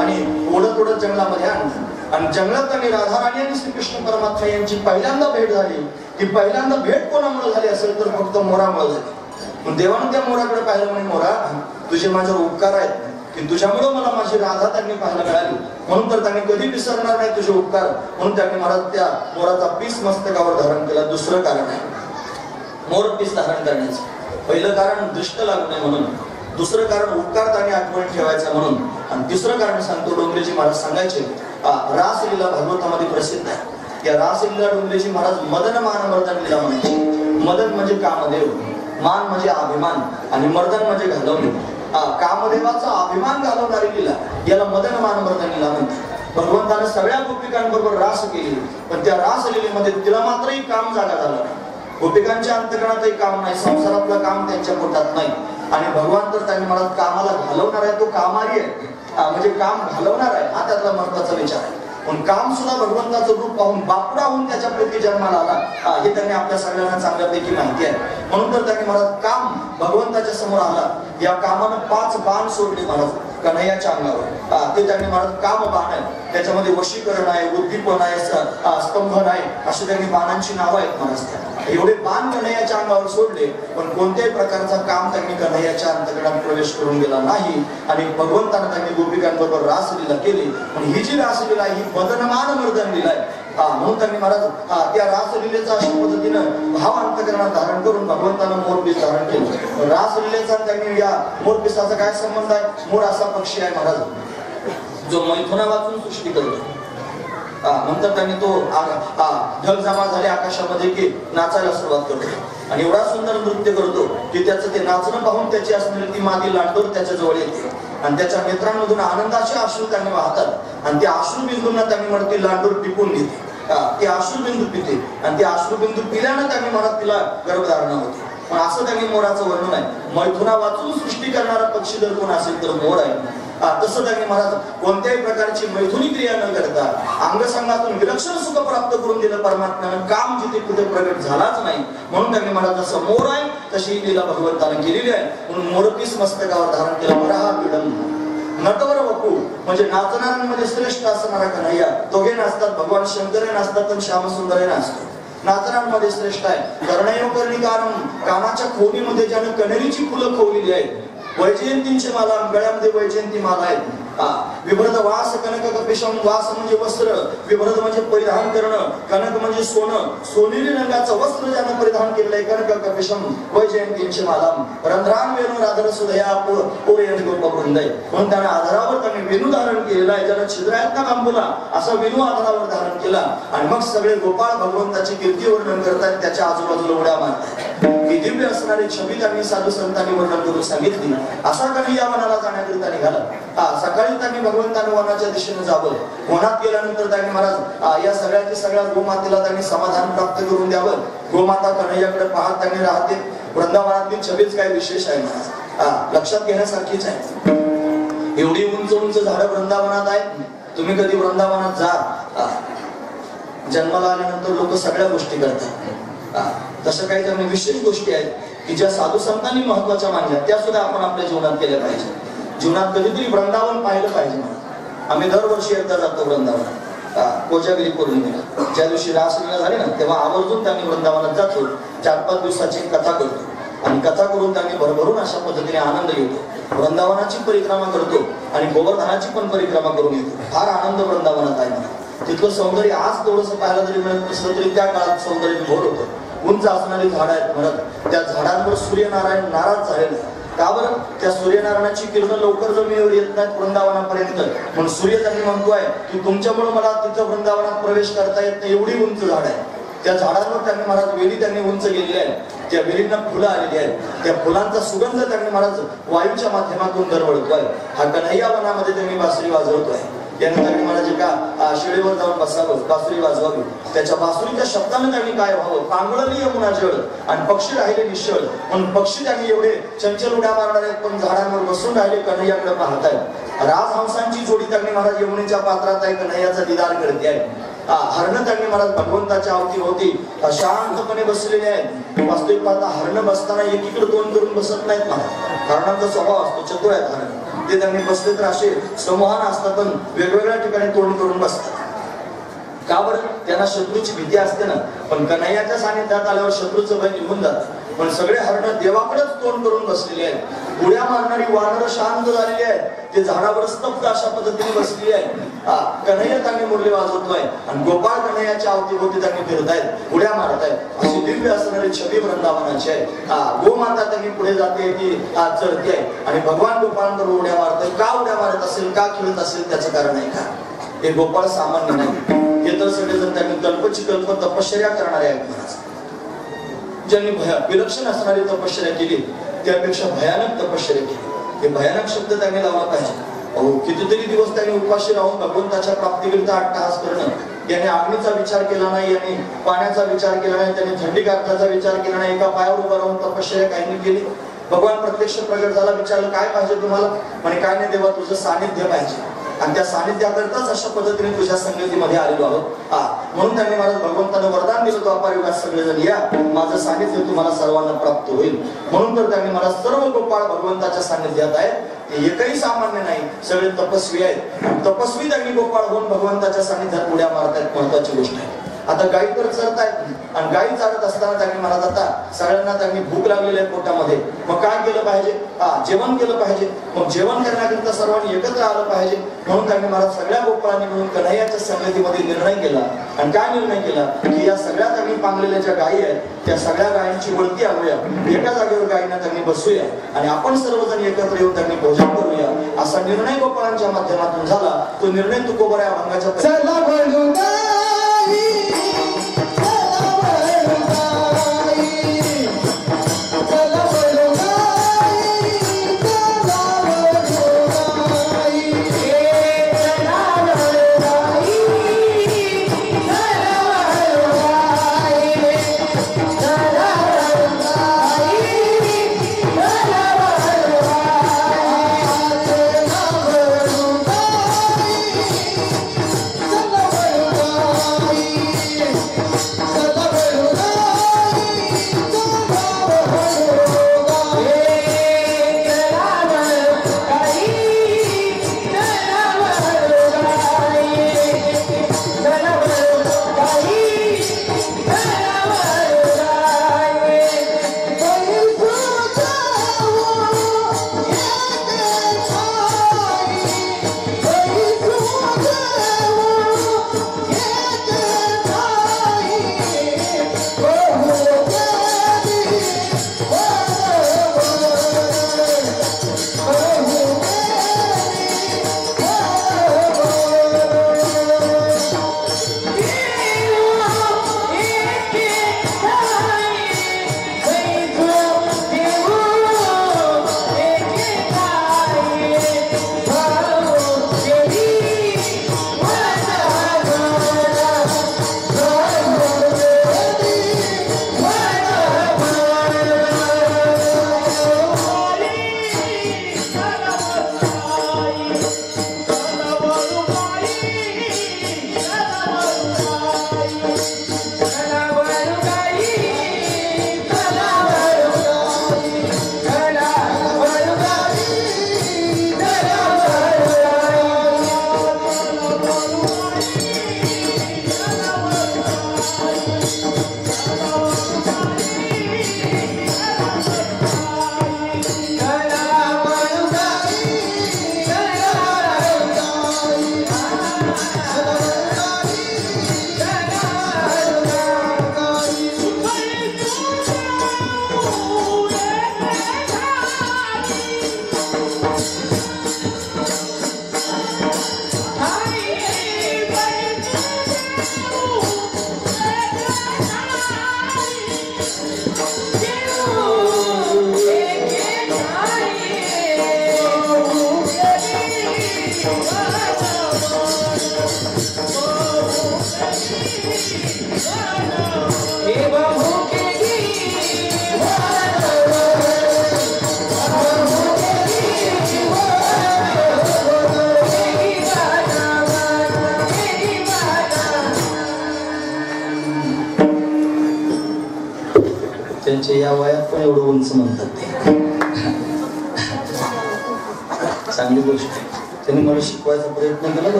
आणि ओढत ओढत जंगलामध्ये आणलं. आणि जंगलात त्यांनी राधाराणी आणि श्रीकृष्ण परमात्मा यांची पहिल्यांदा भेट झाली. की पहिल्यांदा भेट कोणामुळे झाली असेल तर फक्त मोरामुळे झाली. पण देवानं त्या मोराकडे पाहिलं म्हणे मोरा तुझे माझ्यावर उपकार आहेत. की तुझ्यामुळे मला माझी राधा त्यांनी पाहायला मिळाली. म्हणून तर त्यांनी कधी विसरणार नाही तुझे उपकार. म्हणून त्यांनी मला त्या मोराचा पीस मस्तकावर धारण केला. दुसरं कारण आहे मोर पीस धारण करण्याचं. पहिलं कारण दृष्ट लागू नये म्हणून. दुसरं कारण उपकार आणि आठवण ठेवायचा म्हणून. आणि तिसरं कारण सांगतो डोंगरेजी महाराज सांगायचे रासलीला भागवतामध्ये प्रसिद्ध आहे. या रासलीला डोंगरेजी महाराज मदन मान लिला म्हणतो मदन म्हणजे कामदेव. मान म्हणजे अभिमान आणि मर्दन म्हणजे घालवणे. कामदेवाचा अभिमान घालवणारी लिला याला मदन मान मर्दन लिला म्हणते भगवंतानं सगळ्या गोपिकांबरोबर रास केली पण त्या रास लीलेमध्ये तिला मात्रही काम जागा झालं नाही. गोपिकांच्या अंतकरणातही काम नाही संसारातलं काम त्यांच्या पोटात नाही. आणि भगवान तर त्यांनी मला कामाला घालवणार आहे तो कामारी आहे. म्हणजे काम घालवणार आहे हा त्यातला महत्त्वाचा विचार आहे. पण काम सुद्धा भगवंताचं रूप पाहून बापडा होऊन त्याच्या पृथ्वी जन्माला आला. हे त्यांनी आपल्या सगळ्यांना चांगल्यापैकी माहिती आहे. म्हणून तर त्यांनी मला काम भगवंताच्या समोर आला या कामानं पाच बाण सोडले महाराज कन्हैयाच्या अंगावर. ते त्यांनी महाराज काम बाण आहे. त्याच्यामध्ये वशीकरण आहे उद्दीपन आहे स्तंभन आहे. अशी त्यांनी बाणांची नावं आहेत महाराज त्या. एवढे बाण कन्हैयाच्या अंगावर सोडले पण कोणत्याही प्रकारचा काम त्यांनी कन्हैयाच्या अंतकरणात प्रवेश करून गेला नाही. आणि भगवंतानं त्यांनी गोपिकांबरोबर रासलीला केली. पण ही जी रासलीला आहे, ही बदनमान मर्दन लीला आहे. हा म्हणून त्यांनी महाराज हा, त्या रासलीलेचा अशा पद्धतीनं भाव अंतकरणात धारण करून भगवंतानं मोरपीस धारण केलं. रासलीलेचा त्यांनी या मोरपिसाचा काय संबंध आहे? मोर असा पक्षी आहे महाराज. जो मैथुना वाचून सृष्टी करतो. नंतर त्यांनी तो ढग जमा झाले आकाशामध्ये की नाचायला सुरुवात करतो. आणि एवढा सुंदर नृत्य करतो की त्याचं ते नाचणं पाहून त्याची असणारी ती मादी लांडोर त्याच्याजवळ येते. आणि त्याच्या नेत्रांमधून आनंदाचे आश्रू त्यांनी वाहतात. आणि ते आश्रू बिंदूंना त्यांनी म्हणत ती लांडोर टिपून घेते. ते अश्रुबिंदू पिते. आणि ते अश्रुबिंदू पिल्यानं त्यांनी म्हणत तिला गर्भधारणा होते. पण असं त्यांनी मोराचं वर्णन आहे. मैथुना वाचून सृष्टी करणारा पक्षी जर कोण असेल तर मोर आहे. तसं त्यांनी महाराज कोणत्याही प्रकारची मैथुनी क्रिया न करता अंगसंगातून विलक्षण सुख प्राप्त करून दिलं परमात्म्यानं. काम जिथे कुठे प्रकट झालाच नाही. म्हणून त्यांनी महाराज जसं मोर आहे तशी ही लीला भगवंतानं केलेली आहे. म्हणून मोरपीस मस्तकावर धारण केला. वराहा पिडम नटवर वकू म्हणजे नाचणाऱ्यांमध्ये श्रेष्ठ असणारा कन्हैया. दोघे नाचतात भगवान शंकर नाचतात आणि श्यामसुंदरे नाचतो. नाचणांमध्ये श्रेष्ठ आहे. कर्णयो कर्णिकारम कानाच्या खोलीमध्ये ज्यानं कनेरीची फुलं खोवलेली आहेत वैजयंतींची माला गळ्यामध्ये वैजयंती माला आहे विभ्रत वास कनक कपिशम वास म्हणजे वस्त्र. विभ्रत म्हणजे परिधान करणं कनक म्हणजे सोनं. सोनेरी रंगाचं वस्त्र ज्यानं परिधान केलेलं आहे कनक कपिशम वैजयंतींची माला. रंध्रान वेणू राधर सुदया पोरयन गोपवृंद आहे. म्हणून त्याने आधारावर त्यांनी वेणू धारण केलेला आहे. ज्यानं छिद्रायतना बांबूला? असा वेणू आधारावर धारण केला. आणि मग सगळे गोपाळ भगवंताची कीर्ती वर्णन करतायत त्याच्या आजूबाजूला उड्या मारतात ही दिव्य असणारी छबी त्यांनी साधू संतांनी वर्णन करून सांगितली. असा कवी या वनाला जाण्याकरिता निघाला. हा सकाळी त्यांनी भगवंताने वनाच्या दिशेने जावं. वनात गेल्यानंतर त्यांनी महाराज या सगळ्याची सगळ्या गोमातेला त्यांनी समाधान प्राप्त करून द्यावं. गोमाता कन्हैयाकडे पाहत त्यांनी राहते. वृंदावनातील छबीच काही विशेष आहे महाराज? लक्षात घेण्यासारखीच आहे. एवढी उंच उंच झाडं वृंदावनात आहेत. तुम्ही कधी वृंदावनात जा. जन्माला आल्यानंतर लोक सगळ्या गोष्टी करतात. हा. तसं काही त्यामुळे विशेष गोष्टी आहेत की ज्या साधू संतांनी महत्त्वाच्या मानल्या त्या सुद्धा आपण आपल्या जीवनात केल्या पाहिजे. जीवनात कधीतरी वृंदावन पाहिलं पाहिजे आम्ही दरवर्षी एकदा जातो वृंदावन. कोजागिरी पौर्णिमेला ज्या दिवशी रासलीला झाली ना तेव्हा आवर्जून त्यांनी वृंदावनात जातो. चार पाच दिवसाची कथा करतो. आणि कथा करून त्यांनी भरभरून अशा पद्धतीने आनंद घेतो. वृंदावनाची परिक्रमा करतो आणि गोवर्धनाची पण परिक्रमा करून येतो. फार आनंद वृंदावनात आहे मला तिथलं सौंदर्य आज थोडस पाहायला जरी मिळत नसलं तरी त्या काळात सौंदर्य भोर होतं. उंच असणारी झाडं आहेत म्हणत त्या झाडांवर सूर्यनारायण नाराज झालेला का बरं? त्या सूर्यनारायणाची किरण लवकर जमिनीवर येत नाहीत वृंदावनापर्यंत. म्हणून सूर्य त्यांनी म्हणतोय की तुमच्यामुळे मला तिथं वृंदावनात प्रवेश करता येत नाही एवढी उंच झाड आहे त्या झाडांवर त्यांनी महाराज वेली त्यांनी उंच गेलेली आहे. त्या वेलींना फुलं आलेली आहेत. त्या फुलांचा सुगंध त्यांनी महाराज वायूच्या माध्यमातून दरवळतोय हा कन्हैया वनामध्ये त्यांनी बासरी वाजवतोय. यानं मला जे का शिळेवर जाऊन बसावं बासुरी वाजवावी. त्याच्या बासुरीच्या शब्दाने त्यांनी काय व्हावं? कांगळली यमुना जळ आणि पक्षी राहिले निश्चळ म्हणून पक्षी त्यांनी एवढे चंचल उड्या मारणारे पण झाडांवर बसून राहिले कन्हैयाकडे पाहतायत राजहंसांची जोडी त्यांनी महाराज यमुनेच्या पात्रात आहे कन्हैयाचा दिदार करते आहे. हरण त्यांनी महाराज भगवंताच्या आवती होती. शांतपणे बसलेले आहेत. वास्तविक पाहता हरण बसताना एकीकडे दोन करून बसत नाहीत महाराज हरणांचा स्वभाव असतो चतुर आहेत हरण. ते त्यांनी बसले तर असे समूहान असतात पण वेगवेगळ्या ठिकाणी तोंड करून बसतात. का बरं? त्यांना शत्रूची भीती असते ना. पण कन्हैयाच्या सानिध्यात आल्यावर शत्रूचं भय निघून जातं. पण सगळे हरण देवाकडेच तोंड करून बसलेले आहेत. उड्या मारणारी वानर शांत झालेली आहेत. ते झाडावर स्तब्ध अशा पद्धतीने बसलेली आहेत. कन्हैया त्यांनी मुरली वाजवतोय. आणि गोपाळ कन्हैयाच्या अवतीभोवती त्यांनी फिरतायत. उड्या मारतायत. अशी दिव्य असणारी छबी वृंदावनाची आहे. हा, गोमाता त्यांनी पुढे जाते ती चढते आहे. आणि भगवान गोपाळांवर उड्या मारतोय का उड्या मारत असेल का खेळत असेल त्याचं कारण आहे का? हे गोपाळ सामान्य नाही. हे तर सगळेजण त्यांनी कल्पची कल्प तपश्चर्या करणारे आहेत महाराज. ज्यांनी भया विलक्षण असणारी तपश्चर्या केली त्यापेक्षा भयानक तपश्चर्या केली. हे भयानक शब्द त्याने लावला पाहिजे अहो कितीतरी दिवस त्याने उपाशी राहून भगवंताच्या प्राप्तीकरिता अट्टहास करणं याने अग्नीचा विचार केला नाही याने पाण्याचा विचार केला नाही त्याने थंडी गाठाचा विचार केला नाही एका पायावर उभं राहून तपश्चर्या काहींनी केली. भगवान प्रत्यक्ष प्रगट झाला विचारलं काय पाहिजे तुम्हाला? म्हणे काय नाही देवा तुझं सानिध्य पाहिजे. आणि त्या सानिध्याकरताच अशा पद्धतीने तुझ्या संगतीमध्ये आलेलो आहोत. हा म्हणून त्यांनी मला भगवंतानं वरदान दिलं तो अपार युगात सगळेजण या माझं सानिध्य तुम्हाला सर्वांना प्राप्त होईल. म्हणून तर त्यांनी मला सर्व गोपाळ भगवंताच्या सानिध्यात आहेत. ते एकही सामान्य नाही सगळे तपस्वी आहेत. तपस्वी त्यांनी गोपाळ होऊन भगवंताच्या सानिध्यात उड्या मारतायत महत्वाची गोष्ट आहे. आता गाई तर चरतायत. आणि गाई चालत असताना त्यांनी मला आता सगळ्यांना त्यांनी भूक लागलेली आहे पोटामध्ये. मग काय केलं पाहिजे? हा जेवण केलं पाहिजे. मग जेवण करण्याकरिता सर्वांनी एकत्र आलं पाहिजे. म्हणून त्यांनी मला सगळ्या गोपाळांनी मिळून कन्हैयाच्या संगतीमध्ये निर्णय केला. आणि काय निर्णय केला? की या सगळ्या त्यांनी पांगलेल्या ज्या गायी आहेत त्या सगळ्या गायींची वळती आणूया एका जागेवर गायींना त्यांनी बसूया आणि आपण सर्वजण एकत्र येऊन त्यांनी भोजन करूया. असा निर्णय गोपाळांच्या माध्यमातून झाला. तो निर्णय तुकोबर या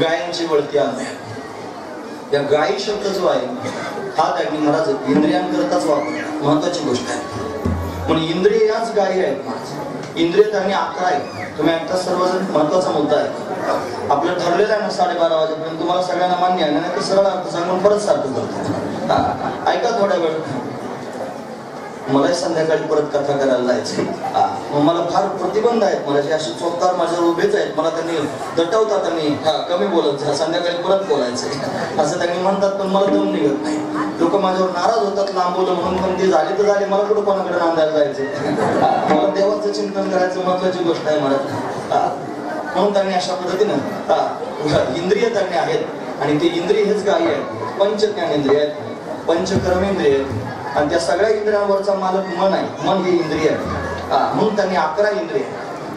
गायांची वळती आणूया या गायी शब्द जो आहे हा त्यांनी महाराज इंद्रियांकरताच वापरला महत्वाची गोष्ट आहे. पण इंद्रिय याच गायी आहेत महाराज. इंद्रिय त्यांनी अकरा आहेत. तुम्ही आता सर्वजण महत्त्वाचा मुद्दा आहे. आपलं ठरलेलं आहे ना साडेबारा वाजेपर्यंत तुम्हाला सगळ्यांना मान्य आहे ना नाही तर सरळ अर्थ सांगून परत सारखं करतो. ऐका थोड्या वेळ. मलाही संध्याकाळी परत कथा करायला जायचं मला फार प्रतिबंध आहेत. मला असे चोपदार माझ्यावर उभेच आहेत. मला त्यांनी दटवतात आणि हा कमी बोलत जा. संध्याकाळी परत बोलायचंय. असं त्यांनी म्हणतात पण मला दम निघत नाही. लोक माझ्यावर नाराज होतात लांबवलं म्हणून पण ते झाले तर झाले. मला कुठं कोणाकडे नांदायला जायचे मला देवाचं चिंतन करायचं महत्वाची गोष्ट आहे मला. म्हणून त्यांनी अशा पद्धतीनं इंद्रिय त्यांनी आहेत. आणि ते इंद्रिय हेच काही आहेत. पंच ज्ञानेंद्रिय आहेत. पंच कर्मेंद्रिय आहेत. आणि त्या सगळ्या इंद्रियांवरचा मालक मन आहे. मन हे इंद्रिय आहे. हा, म्हणून त्यांनी अकरा इंद्रिय.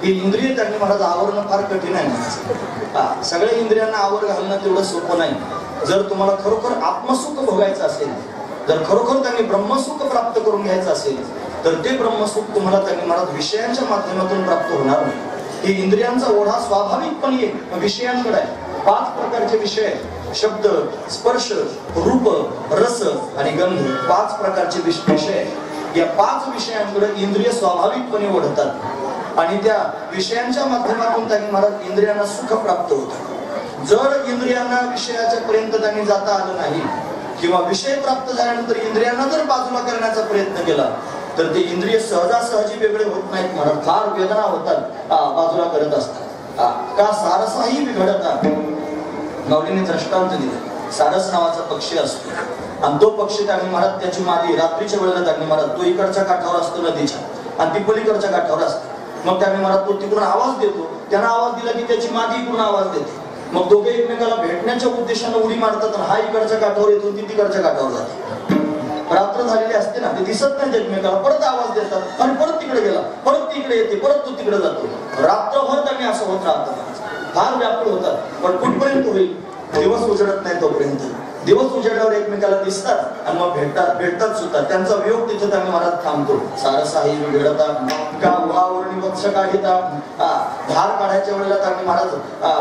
ही इंद्रिय त्यांनी महाराज आवरणं फार कठीण आहे. हा, सगळ्या इंद्रियांना आवर घालणं तेवढं सोपं नाही. जर तुम्हाला खरोखर आत्मसुख भोगायचं असेल जर खरोखर त्यांनी ब्रह्मसुख प्राप्त करून घ्यायचं असेल तर ते ब्रह्मसुख तुम्हाला त्यांनी महाराज विषयांच्या माध्यमातून प्राप्त होणार नाही. हे इंद्रियांचा ओढा स्वाभाविकपणे विषयांकडे आहे. पाच प्रकारचे विषय आहेत. शब्द स्पर्श रूप रस आणि गंध पाच प्रकारचे विषय या पाच विषयांकडे इंद्रिय स्वाभाविकपणे ओढतात. आणि त्या विषयांच्या माध्यमातून त्यांनी महाराज इंद्रियांना सुख प्राप्त होतं. जर इंद्रियांना विषयाच्या पर्यंत त्यांनी जाता आलं नाही किंवा विषय प्राप्त झाल्यानंतर इंद्रियांना जर बाजूला करण्याचा प्रयत्न केला तर ते इंद्रिय सहजासहजी वेगळे होत नाहीत. महाराज फार वेदना होतात. बाजूला करत असतात. का सारसाही बिघडतात? माऊलीने दृष्टांत दिले सारस नावाचा पक्षी असतो. आणि तो पक्षी त्याने महाराज त्याची मादी रात्रीच्या वेळेला त्याने महाराज तो इकडच्या काठावर असतो नदीच्या. आणि ती पलीकडच्या काठावर असते. मग त्याने महाराज तो तिकडून आवाज देतो. त्यानं आवाज दिला की त्याची मादी इकडून आवाज देते. मग दोघे एकमेकाला भेटण्याच्या उद्देशानं उडी मारतात हा इकडच्या काठावर येतो ती तिकडच्या काठावर जाते. रात्र झालेली असते ना ते दिसत नाही एकमेकाला. परत आवाज देतात आणि परत तिकडे गेला. परत तिकडे येते परत तो तिकडे जातो. रात्रभर त्यांनी असं होत राहतं. फार व्याकुळ होतात. पण कुठपर्यंत होईल? दिवस उजडत नाही तोपर्यंत. दिवस उजेडावर एकमेकाला दिसतात आणि मग भेटतात भेटतात सुद्धा. त्यांचा वियोग तिथे त्यांनी महाराज थांबतो. सारसाही विघडता का वावरणी वत्स काढिता धार काढायच्या वेळेला त्यांनी महाराज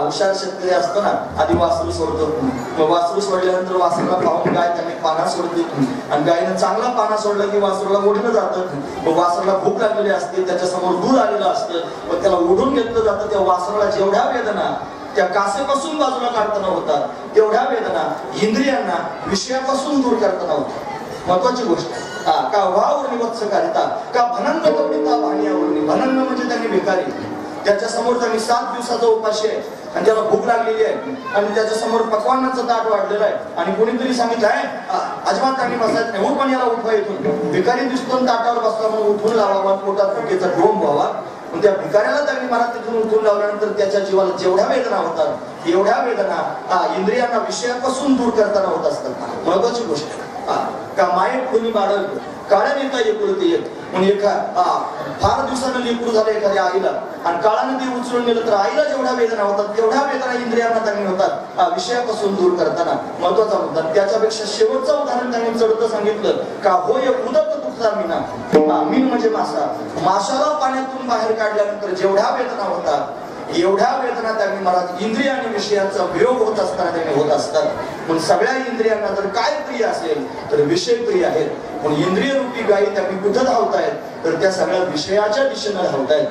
हुशार शेतकरी असतो ना आधी वासरू सोडतो. वासरू सोडल्यानंतर वासरूला पाहून गाय त्यांनी पाना सोडते आणि गायीनं चांगला पाना सोडलं की वासरूला ओढलं जातं. मग वासरूला भूक लागलेली असते त्याच्यासमोर दूध आलेलं असतं. मग त्याला ओढून घेतलं जातं. त्या वासरूला जेवढ्या वेदना त्या कासेपासून बाजूला काढताना होतात. तेवढ्या वेदना इंद्रियांना विषयापासून दूर करताना होतात. महत्वाची गोष्ट. हा, का वावर वत्स करिता का भनंद कविता वाणीयावरणी भनंद म्हणजे त्यांनी भिकारी. त्याच्यासमोर त्यांनी सात दिवसाचा उपाशी आहे. आणि त्याला भूक लागलेली आहे. आणि त्याच्यासमोर पकवानाचं ताट वाढलेलं आहे. आणि कोणीतरी सांगितलं आहे अजिबात त्यांनी बसायचं नाही. हो पण याला उठवा इथून. भिकारी दिसतो ताटावर बसला म्हणून उठून लावावा. पोटात भुकेचा ड्रोम व्हावा. म्हणजे पण त्या भिकाऱ्याला त्यांनी मला तिथून उठून लावल्यानंतर त्याच्या जीवाला जेवढ्या वेदना होतात एवढ्या वेदना हा, इंद्रियांना विषयापासून दूर करताना होत असतात. महत्वाची गोष्ट का माये कोणी मारल काळ्या नेता एकुलती येत म्हणून एका फार दिवसानं लेकरू झालं एखाद्या आईला. आणि काळानं ते उचलून गेलं तर आईला जेवढ्या वेदना होतात तेवढ्या वेदना इंद्रियांना त्यांनी होतात विषयापासून दूर करताना. महत्त्वाचा मुद्दा. त्याच्यापेक्षा शेवटचं उदाहरण त्यांनी चढत सांगितलं का होय उदक दुखता मीना मीन म्हणजे मासा. माशाला पाण्यातून बाहेर काढल्यानंतर जेवढ्या वेदना होतात एवढ्या वेदना त्यांनी महाराज इंद्रिय आणि विषयांचा वियोग होत असताना त्यांनी होत असतात. पण सगळ्या इंद्रियांना जर काय प्रिय असेल तर विषय प्रिय आहेत. पण इंद्रिय रूपी गायी त्यांनी कुठं धावतायत? तर त्या सगळ्या विषयाच्या दिशेनं धावतायत.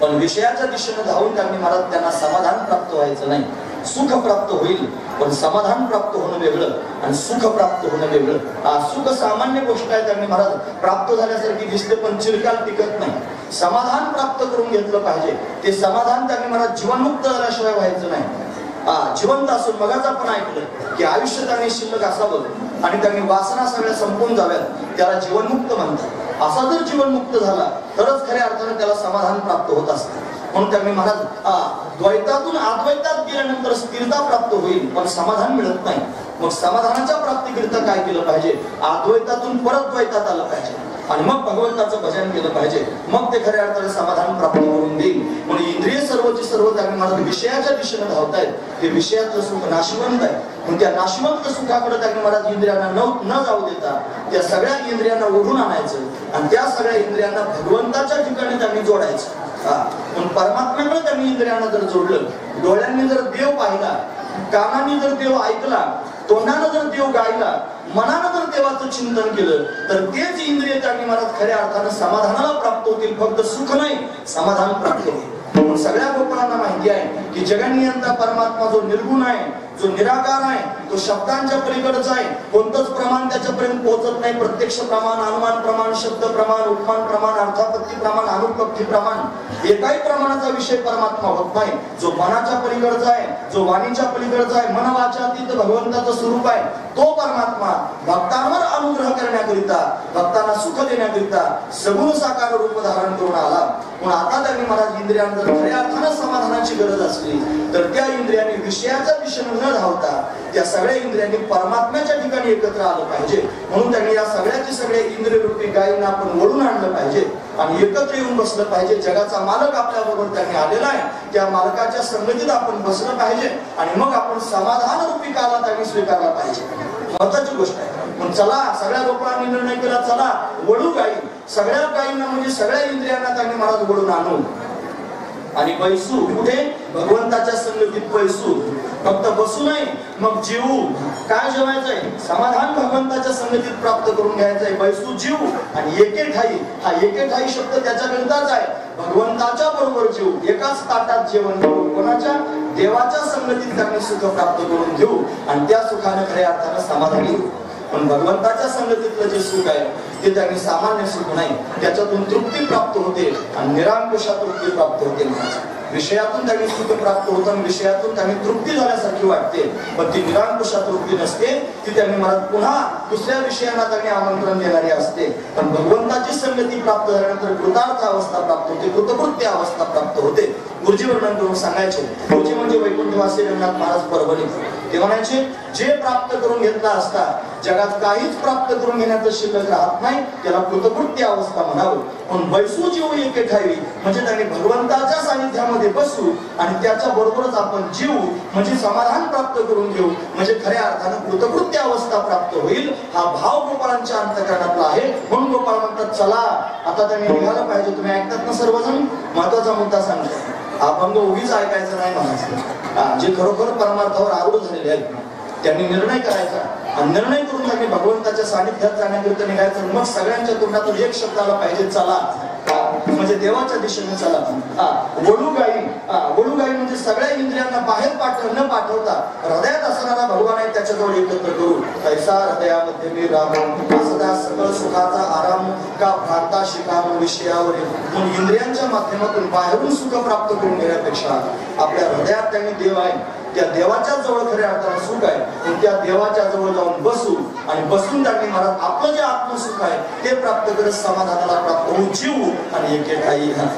पण विषयाच्या दिशेनं धावून त्यांनी महाराज त्यांना समाधान प्राप्त व्हायचं नाही. सुख प्राप्त होईल पण समाधान प्राप्त होणं वेगळं आणि सुख प्राप्त होणं वेगळं. सुख सामान्य गोष्ट आहे त्यांनी महाराज. प्राप्त झाल्यासारखी दिसते पण चिरकाल टिकत नाही. समाधान प्राप्त करून घेतलं पाहिजे. ते समाधान त्यांनी महाराज जीवनमुक्त झाल्याशिवाय व्हायचं नाही. जिवंत असून मगाच आपण ऐकलं की आयुष्य त्यांनी शिल्लक असावं आणि त्यांनी वासना सगळ्या संपून जाव्यात. त्याला जीवनमुक्त म्हणतात. असा जर जीवनमुक्त झाला तरच खऱ्या अर्थाने त्याला समाधान प्राप्त होत असतं. म्हणून त्यांनी महाराज द्वैतातून अद्वैतात गेल्यानंतर स्थिरता प्राप्त होईल पण समाधान मिळत नाही. मग समाधानाच्या प्राप्तीकरिता काय केलं पाहिजे? अद्वैतातून परत द्वैतात आलं पाहिजे. आणि मग भगवंताचं भजन केलं पाहिजे. मग ते खऱ्या अर्थाने समाधान प्राप्त करून देईल. म्हणून इंद्रिय सर्वची सर्व त्यांनी मला विषयाच्या दिशेने धावतायत. ते विषयाचं सुख नाशवंत आहे. पण त्या नाशवंत सुखाकडे त्यांनी महाराज इंद्रियांना न न जाऊ देता त्या सगळ्या इंद्रियांना ओढून आणायचं. आणि त्या सगळ्या इंद्रियांना भगवंताच्या ठिकाणी त्यांनी जोडायचं. पण परमात्म्याकडे त्यांनी इंद्रियांना जर जोडलं डोळ्यांनी जर देव पाहिला कानाने जर देव ऐकला तोंडानं जर देव गायला मनानं जर देवाचं चिंतन केलं तर तेच इंद्रिय त्यांनी मनात खऱ्या अर्थानं समाधानाला प्राप्त होतील. फक्त सुख नाही समाधान प्राप्त होईल. म्हणून सगळ्या गोपाळांना माहिती आहे की जगनियंता परमात्मा जो निर्गुण आहे जो निराकार आहे तो शब्दांच्या पलीकडचा आहे कोणतंच प्रमाण त्याच्यापर्यंत पोहोचत नाही. प्रत्यक्ष प्रमाण अनुमान प्रमाण शब्द प्रमाण उपमान प्रमाण अर्थापत्ती प्रमाण अनुपत्ती प्रमाण एकाही प्रमाणाचा विषय परमात्मा होत नाही. जो मनाच्या पलीकडचा आहे जो वाणीच्या पलीकडचा आहे मन वाचातीत भगवंताचं स्वरूप आहे तो परमात्मा भक्तांवर अनुग्रह करण्याकरिता भक्तांना सुख देण्याकरिता सगुण साकार रूप धारण करून आला. पण आता त्यांनी महाराज इंद्रियांना जर खऱ्या अर्थानं समाधानाची गरज असली तर त्या इंद्रियांनी विषयाचा विषय न धावता या सगळ्या इंद्रियांनी परमात्म्याच्या ठिकाणी एकत्र आलं पाहिजे. म्हणून त्यांनी या सगळ्याचे सगळे इंद्रियरूपी गायींना आपण वळून आणलं पाहिजे. आणि एकत्र येऊन बसलं पाहिजे. जगाचा मालक आपल्या बरोबर त्यांनी आलेला आहे. त्या मालकाच्या संगतीत आपण बसलं पाहिजे. आणि मग आपण समाधान रूपी काला त्यांनी स्वीकारला पाहिजे. महत्वाची गोष्ट आहे. पण चला सगळ्या लोकांनी निर्णय केला चला. वळू गाई सगळ्या गायींना म्हणजे सगळ्या इंद्रियांना त्यांनी मला वळून आणून आणि बैसू कुठे? भगवंताच्या संगतीत बैसू फक्त बसू नये मग जीवू काय जेवायचंय? समाधान भगवंताच्या संगतीत प्राप्त करून घ्यायचंय. बैसू जीव आणि एके ठाई हा एके ठाई शब्द त्याच्या गणिताच आहे. भगवंताच्या बरोबर जीव एकाच ताटात जेवण करू कोणाच्या? देवाच्या संगतीत त्यांनी सुख प्राप्त करून घेऊ. आणि त्या सुखाने खऱ्या अर्थानं समाधानी होऊ. पण भगवंताच्या संगतीतलं जे सुख आहे ते त्यांनी सामान्य सुख नाही. त्याच्यातून तृप्ती प्राप्त होते आणि निरांकुशा तृप्ती प्राप्त होते. विषयातून त्यांनी सुख प्राप्त होतं आणि विषयातून त्यांनी तृप्ती झाल्यासारखी वाटते. पण ती निरांकुशा तृप्ती नसते ती त्यांनी मला पुन्हा दुसऱ्या विषयांना त्यांनी आमंत्रण देणारी असते. पण भगवंताची संगती प्राप्त झाल्यानंतर कृतार्थ अवस्था प्राप्त होते कृतकृत्य अवस्था प्राप्त होते. गुरुजी वर्णन करून सांगायचे गुरुजी म्हणजे वैकुंठवासी रंगनाथ महाराज परभणी. ते म्हणायचे जे प्राप्त करून घेतला असता जगात काहीच प्राप्त करून घेण्याचं शिल्लक राहत नाही त्याला कृतकृत्य अवस्था म्हणावं. पण बैसू जीव एके ठावी म्हणजे त्यांनी भगवंताच्या सानिध्यामध्ये बसू आणि त्याच्या बरोबरच आपण जीव म्हणजे समाधान प्राप्त करून घेऊ. म्हणजे खऱ्या अर्थानं कृतकृत्य अवस्था प्राप्त होईल. हा भाव गोपाळांच्या अंतकरणातला आहे. म्हणून गोपाळ म्हणतात चला आता त्यांनी निघालं पाहिजे. तुम्ही ऐकतात ना सर्वजण? महत्त्वाचा मुद्दा सांगतो. अभंग उगीच ऐकायचं नाही म्हणायचं. जे खरोखर परमार्थावर आरूढ झालेले आहेत. त्यांनी निर्णय करायचा. निर्णय करून लागले भगवंताच्या सानिध्यात जाण्याकरिता निघायचं मग सगळ्यांच्या तोंडातून एक शब्द आला पाहिजे चला. म्हणजे देवाच्या दिशेने चला. हा, वडूगाई म्हणजे सगळ्या इंद्रियांना बाहेर पाठव न पाठवता हृदयात असणारा भगवान आहे त्याच्याजवळ एकत्र करू कैसा हृदयामध्ये मी राम सदा सकळ सुखाचा आराम का भ्रांता शिकाम विषयावर म्हणून इंद्रियांच्या माध्यमातून बाहेरून सुख प्राप्त करून घेण्यापेक्षा आपल्या हृदयात त्यांनी देव आहे. त्या देवाच्या जवळ खऱ्या अर्थानं सुख आहे. पण त्या देवाच्या जवळ जाऊन बसू आणि बसून त्यांनी मला आपलं जे आत्मसुख आहे ते प्राप्त करत समाधानाला प्राप्त होऊ जीवू आणि एक एक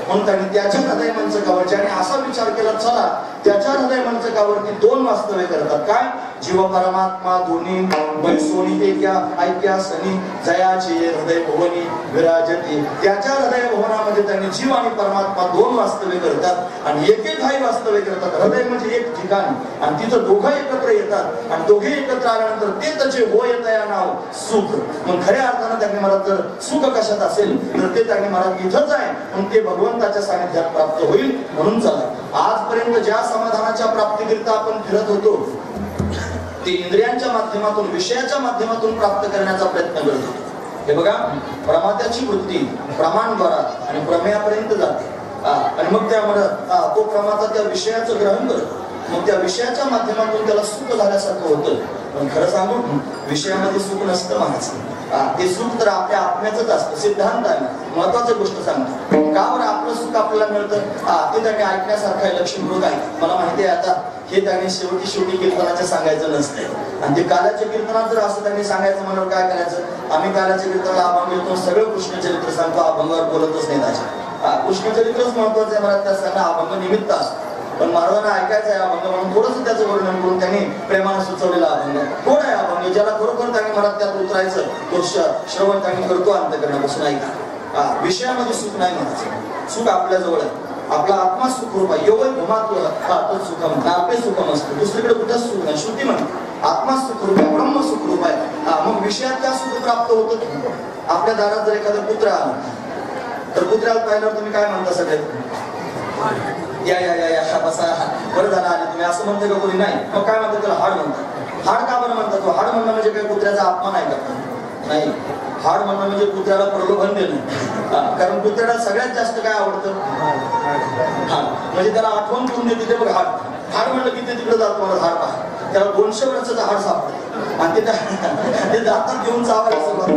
म्हणून त्यांनी त्याच्या हृदय गवायचे आणि असा विचार केला चला त्याच्या हृदय मंचकावरती दोन वास्तव्य करतात. काय? जीव परमात्मा दोन्ही बैसोनी ऐक्या ऐक्या सनी जयाचे हृदय भुवनी विराजते. त्याच्या हृदय भुवनामध्ये त्यांनी जीव आणि परमात्मा दोन वास्तव्य करतात आणि एक एक वास्तव्य करतात. हृदय म्हणजे एक ठिकाण. आणि तिथं दोघं एकत्र येतात. आणि दोघे एकत्र आल्यानंतर ते त्याचे हो येत या नाव सुख. मग खऱ्या अर्थानं त्यांनी मला जर सुख कशात असेल तर ते त्यांनी मला इथंच आहे. मग ते भगवंताच्या सानिध्यात प्राप्त होईल म्हणून चला आजपर्यंत ज्या समाधानाच्या प्राप्तीकरिता आपण फिरत होतो ते इंद्रियांच्या माध्यमातून विषयाच्या माध्यमातून प्राप्त करण्याचा प्रयत्न करतो. हे बघा प्रमात्याची वृत्ती प्रमाणद्वारा आणि प्रमेयापर्यंत जाते. आणि मग त्यामुळे तो प्रमाचा त्या विषयाचं ग्रहण करतो. मग त्या विषयाच्या माध्यमातून त्याला सुख झाल्यासारखं होतं. पण खरं सांगू विषयामध्ये सुख नसतं म्हणायचं ते सुख तर आपल्या आत्म्याचंच असतं सिद्धांत आहे. महत्वाची गोष्ट सांगतो. का बरं आपलं सुख आपल्याला मिळतं? ते त्यांनी ऐकण्यासारखं लक्ष लक्ष्मीमृग आहे. मला माहिती आहे आता हे त्याने शेवटी शेवटी कीर्तनाचं सांगायचं नसतंय आणि ते कालाच्या कीर्तनात जर असं त्यांनी सांगायचं म्हणून काय करायचं? आम्ही कालाच्या कीर्तनाला अभंग येतो सगळं कृष्णचरित्र सांगतो अभंगावर बोलतच नाही त्याच्या कृष्णचरित्रच महत्वाचं आहे मला त्या सगळ्या अभंग निमित्त असतो. पण महाराजांना ऐकायचं आहे अभंग म्हणून थोडंसं त्याचं वर्णन करून त्यांनी प्रेमाने सुचवलेला अभंग कोण आहे अभंग ज्याला खरोखर त्यांनी मनात त्यात उतरायचं तो श्रवण त्यांनी करतो अंतकरणापासून ऐका. हा, विषयामध्ये सुख नाही म्हणायचं. सुख आपल्या जवळ आहे. आपला आत्मा सुखरूप आहे. योगय भूमात्व हा सुखम आपले सुखम असतो दुसरीकडे कुठंच सुख नाही. श्रुती म्हणते आत्मा सुखरूप आहे. ब्रह्म सुखरूप आहे. हा, मग विषयात त्या सुख प्राप्त होतं आपल्या दारात जर एखादा कुत्रा आला तर कुत्र्याला पाहिल्यावर तुम्ही काय म्हणता सगळे? या या या या बसा बरं झालं आले तुम्ही असं म्हणते का कोणी? नाही. मग काय म्हणतात त्याला? हाड म्हणतात. हाड का बरं म्हणतात तो? हाड म्हणणं म्हणजे काय? कुत्र्याचा अपमान आहे का? नाही. हाड म्हणणं म्हणजे कुत्र्याला प्रलोभन देणं. कारण कुत्र्याला सगळ्यात जास्त काय आवडतं? म्हणजे त्याला आठवण करून देते ते बघ हाड. हाड म्हणलं की ते तिकडे जातो मला हाड पहा. त्याला दोनशे वर्षाचं हाड सापडतं. आणि ते ते दातात घेऊन चावायला सुरुवात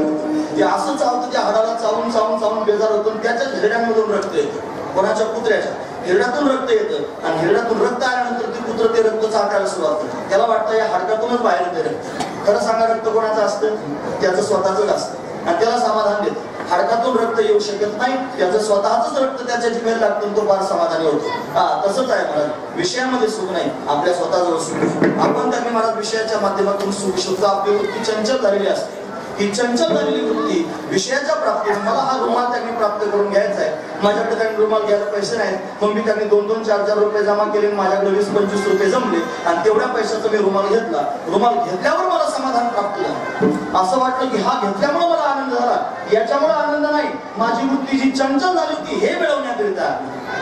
ते असं चावतं त्या हाडाला चावून चावून चावून बेजार होतो आणि झेड्यांमधून रक्त येतं. कोणाच्या? कुत्र्याच्या. हिरड्यातून रक्त येतं. आणि हिरड्यातून रक्त आल्यानंतर ती कुत्र ते रक्त चाकायला सुरुवात त्याला वाटतं या हाडकातूनच बाहेर येते रक्त. खरं सांगा रक्त कोणाचं असतं? त्याचं स्वतःच असतं. आणि त्याला समाधान देतं. हाडकातून रक्त येऊ शकत नाही. त्याचं स्वतःच रक्त त्याच्या जिभेला लागतं तो फार समाधानी होतो. हा तसंच आहे महाराज. विषयामध्ये सुख नाही. आपल्या स्वतःजवळ सुख आपण त्यांनी महाराज विषयाच्या माध्यमातून सुख शोधतो आपली वृत्ती चंचल झालेली असते. ही चंचल झालेली वृत्ती विषयाच्या प्राप्तीने मला हा रुमाल त्यांनी प्राप्त करून घ्यायचा आहे. माझ्याकडे त्यांनी रुमाल घ्यायला पैसे नाहीत. मग मी त्यांनी दोन दोन चार चार रुपये जमा केले माझ्याकडे वीस पंचवीस रुपये जमले. आणि तेवढ्या पैशाचा मी रुमाल घेतला. रुमाल घेतल्यावर मला समाधान प्राप्त झालं. असं वाटलं की हा घेतल्यामुळे मला आनंद झाला. याच्यामुळे आनंद नाही. माझी वृत्ती जी चंचल झाली होती हे मिळवण्याकरिता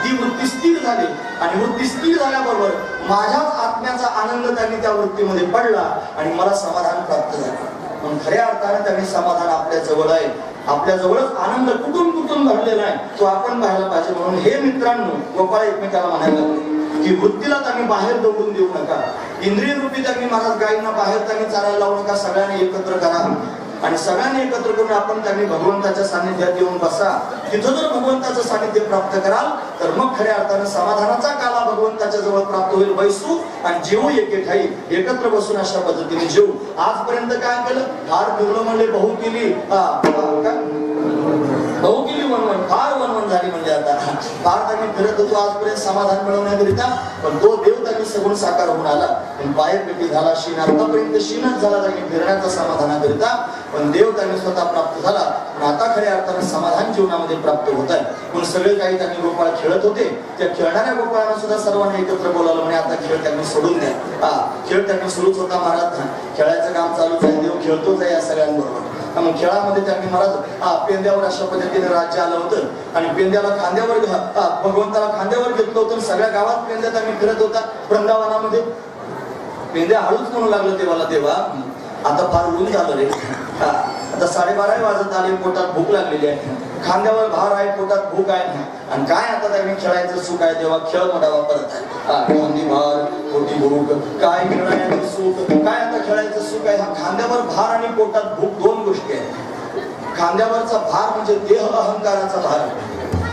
ती वृत्ती स्थिर झाली. आणि वृत्ती स्थिर झाल्याबरोबर माझ्याच आत्म्याचा आनंद त्यांनी त्या वृत्तीमध्ये पडला आणि मला समाधान प्राप्त झालं. पण खऱ्या अर्थाने त्यांनी समाधान आपल्या जवळ आहे. आपल्या जवळच आनंद कुठून कुठून भरलेला आहे तो आपण पाहायला पाहिजे. म्हणून हे मित्रांनो गोपाळ एकमेकाला म्हणायला लागले की वृत्तीला त्यांनी बाहेर दौडून देऊ नका. इंद्रिय रूपी त्यांनी महाराज गायींना बाहेर त्यांनी चालायला लावू नका. सगळ्यांनी एकत्र करा. आणि सगळ्यांनी एकत्र करून आपण त्यांनी भगवंताच्या सानिध्यात येऊन बसा. तिथं जर भगवंताचं सानिध्य प्राप्त कराल तर मग खऱ्या अर्थानं समाधानाचा काला भगवंताच्या जवळ प्राप्त होईल. बैसू आणि जेवू एके ठाई. एकत्र बसून अशा पद्धतीने जेवू. आजपर्यंत काय केलं? फार फिरलो म्हणले बहु केली हा, हा, काय? बहु केली वनवन फार वनवन म्हणजे आता फार त्यांनी फिरत होतो आजपर्यंत समाधान मिळवण्याकरिता. पण तो देव त्यांनी सगुण साकार होऊन आला. पण पायपेटी झाला शीन आतापर्यंत शीनच झाला त्यांनी फिरण्याचा समाधानाकरिता. पण देव त्यांनी स्वतः प्राप्त झाला. पण आता खऱ्या अर्थानं समाधान जीवनामध्ये प्राप्त होत आहे. पण सगळे काही त्यांनी गोपाळ खेळत होते. त्या खेळणाऱ्या गोपाळांना सुद्धा सर्वांनी एकत्र बोलावलं म्हणे आता खेळ त्यांनी सोडून द्या. हा खेळ त्यांनी सुरूच होता महाराज. खेळायचं काम चालूच आहे. देव खेळतोच आहे या सगळ्यांबरोबर. मग खेळामध्ये त्यांनी महाराज हा पेंद्यावर अशा पद्धतीने राज्य आलं होतं. आणि पेंद्याला खांद्यावर भगवंताला खांद्यावर घेतलं होतं सगळ्या गावात पेंद्या त्यांनी फिरत होता वृंदावनामध्ये. पेंद्या हळूच म्हणू लागलं देवाला देवा आता फार ऊन झालं रे. आता साडेबारा वाजत आले पोटात भूक लागलेली आहे. खांद्यावर भार आहे पोटात भूक आहे आणि काय आता त्यांनी खेळायचं सुख आहे तेव्हा खेळ मोठावा परत आहे. भार पोटी भूक काय खेळायचं सुख? काय आता खेळायचं सुख आहे? हा खांद्यावर भार आणि पोटात भूक दोन गोष्टी आहेत. खांद्यावरचा भार म्हणजे देह अहंकाराचा भार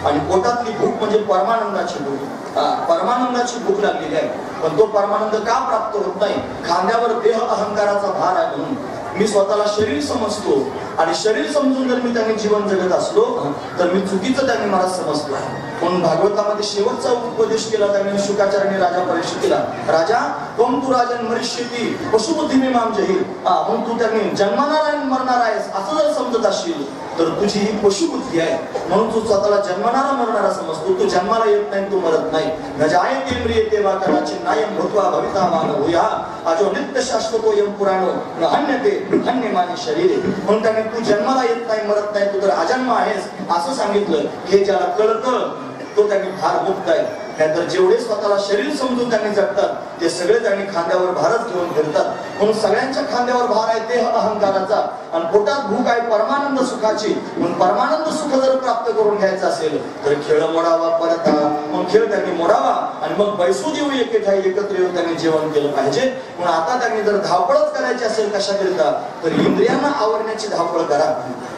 आणि पोटातली भूक म्हणजे परमानंदाची भूक. परमानंदाची भूक लागलेली आहे. पण तो परमानंद का प्राप्त होत नाही? खांद्यावर देह अहंकाराचा भार आहे म्हणून. मी स्वतःला शरीर समजतो. आणि शरीर समजून जर मी त्यांनी जीवन जगत असलो तर मी चुकीचं त्यांनी मला समजतो आहे. म्हणून भागवतामध्ये शेवटचा उपदेश केला त्याने शुकाचार्याने राजा परीक्षितीला राजा कोण तू राजन मरिष्यती पशुबुद्धी मी माम जहील. हा, म्हणून तू त्याने जन्मणार आहे मरणार आहेस असं जर समजत असशील तर तुझी ही पशुबुद्धी आहे. म्हणून तू स्वतःला जन्मणारा मरणारा समजतो. तू जन्माला येत नाही तू मरत नाही. गजाय तेंद्रिय तेवा कदाचित नायम भूत्वा भविता मान होया. अजो नित्य शाश्वतो यम पुराणो न अन्य ते अन्य माने शरीर. म्हणून त्याने तू जन्माला येत नाही मरत नाही तू तर अजन्म आहेस असं सांगितलं. हे ज्याला कळतं तो त्यांनी फार मुक्त आहे नाहीतर जेवढे स्वतःला शरीर समजून त्यांनी जगतात ते सगळे त्यांनी खांद्यावर भारच घेऊन फिरतात. म्हणून सगळ्यांच्या खांद्यावर भार आहे देह अहंकाराचा. आणि पोटात भूक आहे परमानंद सुखाची. म्हणून परमानंद सुख जर प्राप्त करून घ्यायचं असेल तर खेळ मोडावा परत. मग खेळ त्यांनी मोडावा आणि मग बैसू जीव एके ठाई एकत्र येऊन त्यांनी जेवण केलं पाहिजे. म्हणून आता त्यांनी जर धावपळच करायची असेल कशाकरिता तर इंद्रियांना आवरण्याची धावपळ करा.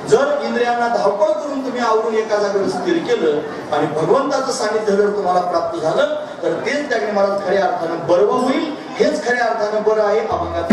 जर इंद्रियांना धावपळ करून तुम्ही आवरून एका जागेवर स्थिर केलं आणि भगवंताचं सानिध्य जर तुम्हाला प्राप्त झालं तर तेच त्याने मला खऱ्या अर्थानं बरं होईल हेच खऱ्या अर्थानं बरं आहे अभंगात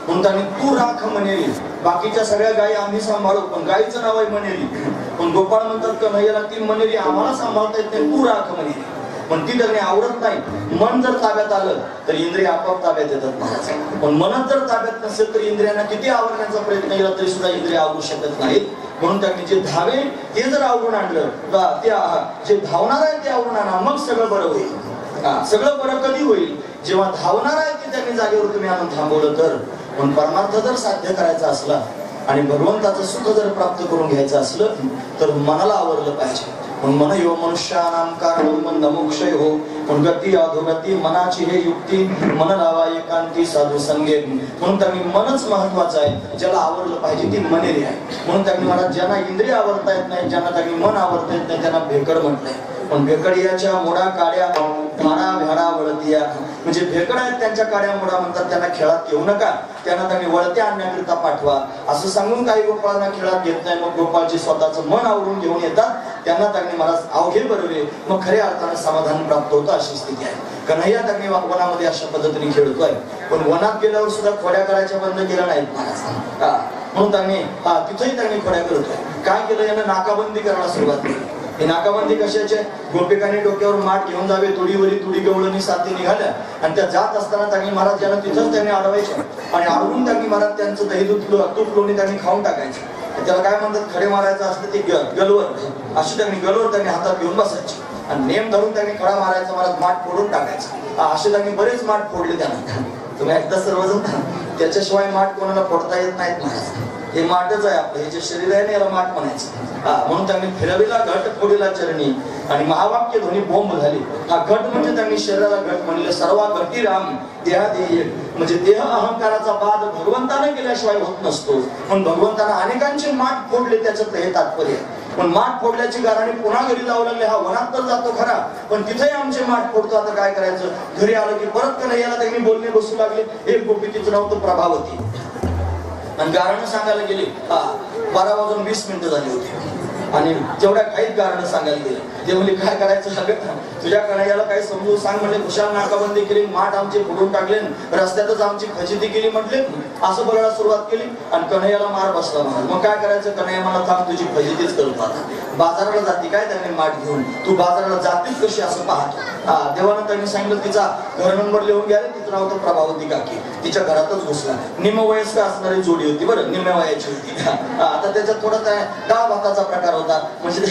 राहते म्हणून त्यांनी तू राख म्हणेली. बाकीच्या सगळ्या गायी आम्ही सांभाळू पण गायीचं नाव आहे म्हणेली. पण गोपाळ म्हणतात कन्हैयाला ती मनेरी आम्हाला सांभाळता येत नाही तू राख म्हणेली. पण ती त्यांनी आवडत नाही. मन जर ताब्यात आलं तर इंद्रिय आपोआप ताब्यात येतात महाराज. पण मनात जर ताब्यात नसेल तर इंद्रियांना किती आवडण्याचा प्रयत्न केला तरी सुद्धा इंद्रिय आवडू शकत नाहीत. म्हणून त्यांनी जे धावे ते जर आवडून आणलं ते जे धावणार आहे ते आवडून आणा मग सगळं बरं होईल. सगळं बरं कधी होईल? जेव्हा धावणार आहे ते त्यांनी जागेवर तुम्ही आणून थांबवलं तर. पण परमार्थ जर साध्य करायचा असला आणि भगवंताचं सुख जर प्राप्त करून घ्यायचं असलं तर मनाला आवडलं पाहिजे. पण मन यो मनुष्यानाम कारण मोक्षय. हो पण गती अधोगती मनाची हे युक्ती मन लावा एकांती साधू संगे. म्हणून त्यांनी मनच महत्वाचं आहे ज्याला आवडलं पाहिजे ती मनेरी आहे. म्हणून त्यांनी मला ज्यांना इंद्रिय आवडता येत नाही ज्यांना त्यांनी मन आवडता येत नाही त्यांना भेकड म्हटलंय. भेकडियाच्या मोडा काड्या भाडा भेडा वळतिया. म्हणजे भेकड आहेत त्यांच्या काड्या मोडा म्हणतात त्यांना खेळात घेऊ नका. त्यांना त्यांनी वळत्या आणण्याकरिता पाठवा. असं सांगून काही गोपाळांना खेळात घेत नाही. मग गोपाळचे स्वतःचं मन आवरून घेऊन येतात. त्यांना त्यांनी मला अवघे बरवे मग खऱ्या अर्थानं समाधान प्राप्त होतं अशी स्थिती आहे. कन्हैया त्यांनी वनामध्ये अशा पद्धतीने खेळतोय? पण वनात गेल्यावर सुद्धा खोड्या करायच्या बंद केल्या नाहीत महाराज. म्हणून त्यांनी हा तिथेही त्यांनी खोड्या करतोय. काय केलं? यानं नाकाबंदी करायला सुरुवात केली. हे नाकाबंदी कशाचे? गोपिकाने डोक्यावर माठ घेऊन जावे तुडीवरी तुडी गवळणी साथी निघाल्या. आणि त्या जात असताना त्यांनी महाराज यांना तिथंच त्यांनी अडवायचे. आणि अडवून त्यांनी महाराज त्यांचं दही दूध तूप लोणी त्यांनी खाऊन टाकायचे. त्याला काय म्हणतात? खडे मारायचं असतं ते गलवर. अशी त्यांनी गलवर त्यांनी हातात घेऊन बसायची. आणि नेम धरून त्यांनी खडा मारायचा महाराज माठ फोडून टाकायचा. असे त्यांनी बरेच माठ फोडले त्यांना. तुम्ही एकदा सर्वजण? त्याच्याशिवाय माठ कोणाला फोडता येत नाहीत महाराज. हे माठच आहे आपलं हे जे शरीर आहे ना याला माठ म्हणायचं. हा, म्हणून त्यांनी फिरविला घट फोडीला चरणी. आणि महावाक्य ध्वनी बोंब झाली. हा घट म्हणजे त्यांनी शरीराला घट म्हणले. सर्वा घटी राम देहा देय म्हणजे देह अहंकाराचा बाध भगवंताने केल्याशिवाय होत नसतो. पण भगवंतानं अनेकांचे माठ फोडले त्याचं हे तात्पर्य पण माठ फोडल्याची कारणे पुन्हा घरी जावं लागले. हा वनात तर जातो खरा. पण तिथेही आमचे माठ फोडतो. आता काय करायचं? घरी आलं की परत कन्हैयाला त्यांनी बोलणे बसू लागले. एक गोपी तिचं नाव तर प्रभावती. आणि गारणं सांगायला गेले हा बारा वाजून वीस मिनिटं झाली होती. आणि तेवढ्या काहीच गारणं सांगायला गेले ते म्हणजे काय करायचं सगळं तुझ्या कन्हैयाला काही समजून सांग म्हणजे खुशाल नाकाबंदी केली माठ आमचे फोडून टाकले रस्त्यातच आमची खचिती केली म्हटले असं बोलायला सुरुवात केली आणि कन्हैयाला मार बसला मग काय करायचं? कन्हैया मला थांब तुझी खजितीच करू पाहता. बाजाराला जाती काय त्यांनी माठ घेऊन? तू बाजाराला जातीच कशी असं पाहतो? देवानं त्यांनी सांगितलं तिचा घर नंबर लिहून घ्या तिचं नाव तर प्रभावती काकी. तिच्या घरातच घुसला. निमवयस्क असणारी जोडी होती बरं निम्म्या वयाची होती आता त्याच्यात थोडा त्या डाळ भाताचा प्रकार होता. म्हणजे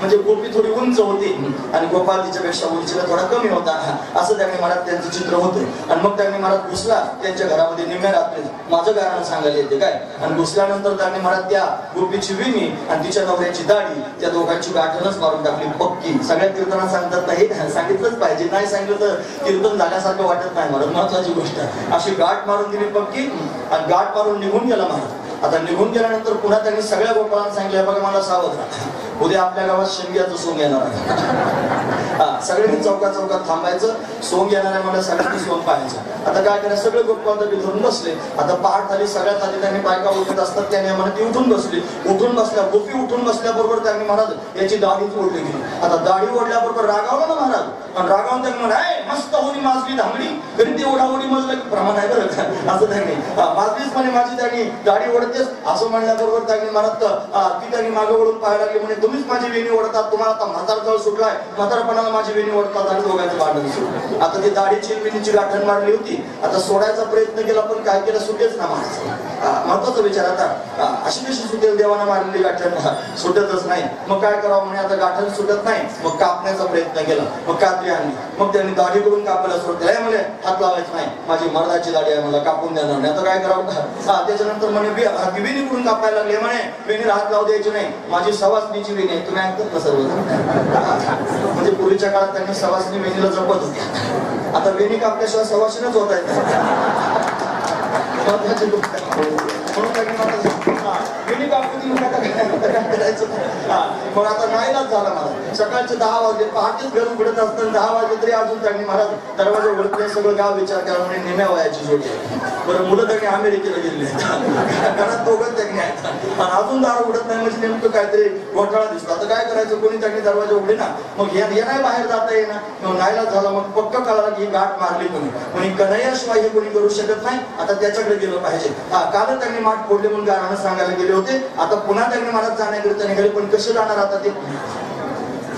म्हणजे गोपी थोडी उंच होती आणि गोपाल तिच्या तिच्यापेक्षा उंचीला थोडा कमी होता. असं त्यांनी मला त्यांचं चित्र होतं आणि मग त्यांनी मला घुसला त्यांच्या घरामध्ये निम्या रात्री माझं गाणं सांगायला येते काय? आणि घुसल्यानंतर त्यांनी मनात त्या गोपीची विणी आणि तिच्या नवऱ्याची दाढी त्या दोघांची गाठणच मारून टाकली पक्की. सगळ्या कीर्तना सांगतात नाही सांगितलंच पाहिजे. नाही सांगितलं तर कीर्तन झाल्यासारखं वाटत नाही मला महत्वाची गोष्ट. अशी गाठ मारून दिली पक्की आणि गाठ मारून निघून गेला महाराज आता निघून गेल्यानंतर पुन्हा त्यांनी सगळ्या गोपाळांना सांगितलं बघा मला सावध राहा. उद्या आपल्या गावात शिमग्याचं सोंग येणार आहे हा सगळ्यांनी चौका चौकात थांबायचं. सोंग येणाऱ्या मला सगळ्यांनी सोंग पाहायचं. आता काय करायचं? सगळे गोपाळ तरी बसले. आता पहाट आली सगळ्यात आधी त्यांनी बायका उठत असतात त्याने नियमाने ती उठून बसली. उठून बसल्या गोपी उठून बसल्याबरोबर त्यांनी महाराज याची दाढीच ओढली गेली. आता दाढी ओढल्याबरोबर रागावलं ना महाराज. पण रागावून त्यांनी म्हणा आहे मस्त होणी माजली धांगडी. तरी ती ओढाओढी मजलं की प्रमाण आहे बरं का?" असं त्यांनी. माजलीच म्हणे माझी त्यांनी दाढी ओढतेच असं म्हणल्याबरोबर त्यांनी महाराज ती त्यांनी मागे ओढून पाहायला लागली म्हणे तुम्हीच माझी वेणी ओढतात तुम्हाला आता म्हातारजवळ सुटलाय म्हातारपणाला माझी वेणी ओढतात आणि दोघांचं भांडण सुटलं आता ती दाढीची वेणीची गाठण मारली होती. आता सोडायचा प्रयत्न केला पण काय केलं सुटेच ना महाराज महत्त्वाचा विचार आता. अशी कशी सुटेल देवाना मारलेली गाठण? सुटतच नाही. मग काय करावं म्हणे? आता गाठण सुटत नाही. मग कापण्याचा प्रयत्न केला. मग कात्री आणली. मग त्यांनी दाढी करून कापायला सुरुवात केली. म्हणे हात लावायचं नाही. माझी मर्दाची दाढी आहे मला कापून देणार नाही आता काय करावं? हा त्याच्यानंतर म्हणे "बी- हा, करून कापायला लागले म्हणे. वेणीला हात लावू द्यायची नाही. माझी सवासनीची वेणी नाही तुम्ही ऐकतात ना सर्व म्हणजे पूर्वीच्या काळात त्यांनी सवासिनी वेणीला जपत होत्या. आता वेणी कापल्याशिवाय सवासिनच होत आहेत. महत्वाची गोष्ट आहे. म्हणून त्यांनी मला वेणी करायचं मग आता नाहीलाच झाला मला सकाळचे दहा वाजले. पहाटेच घर उघडत असताना दहा वाजले तरी अजून त्यांनी मला दरवाजा उघडत नाही सगळं गाव विचार केला म्हणजे नेम्या वयाची जोडी आहे. बरं मुलं त्यांनी अमेरिकेला गेले. घरात दोघं त्यांनी आहेत. आणि अजून दार उघडत नाही म्हणजे नेमकं काहीतरी घोटाळा दिसतो. आता काय करायचं? कोणी त्यांनी दरवाजा उघडे ना मग या नाही बाहेर जाता येणार. मग नाहीलाच झाला. मग पक्क कळाला की गाठ मारली कोणी. कोणी कन्हैयाशिवाय हे कोणी करू शकत नाही. आता त्याच्याकडे गेलं पाहिजे. हा काल त्यांनी माठ फोडले म्हणून गाणं सांगायला गेले होते. आता पुन्हा त्यांनी मला जाण्याकरिता निघाले पण कसे जाणार आता ते?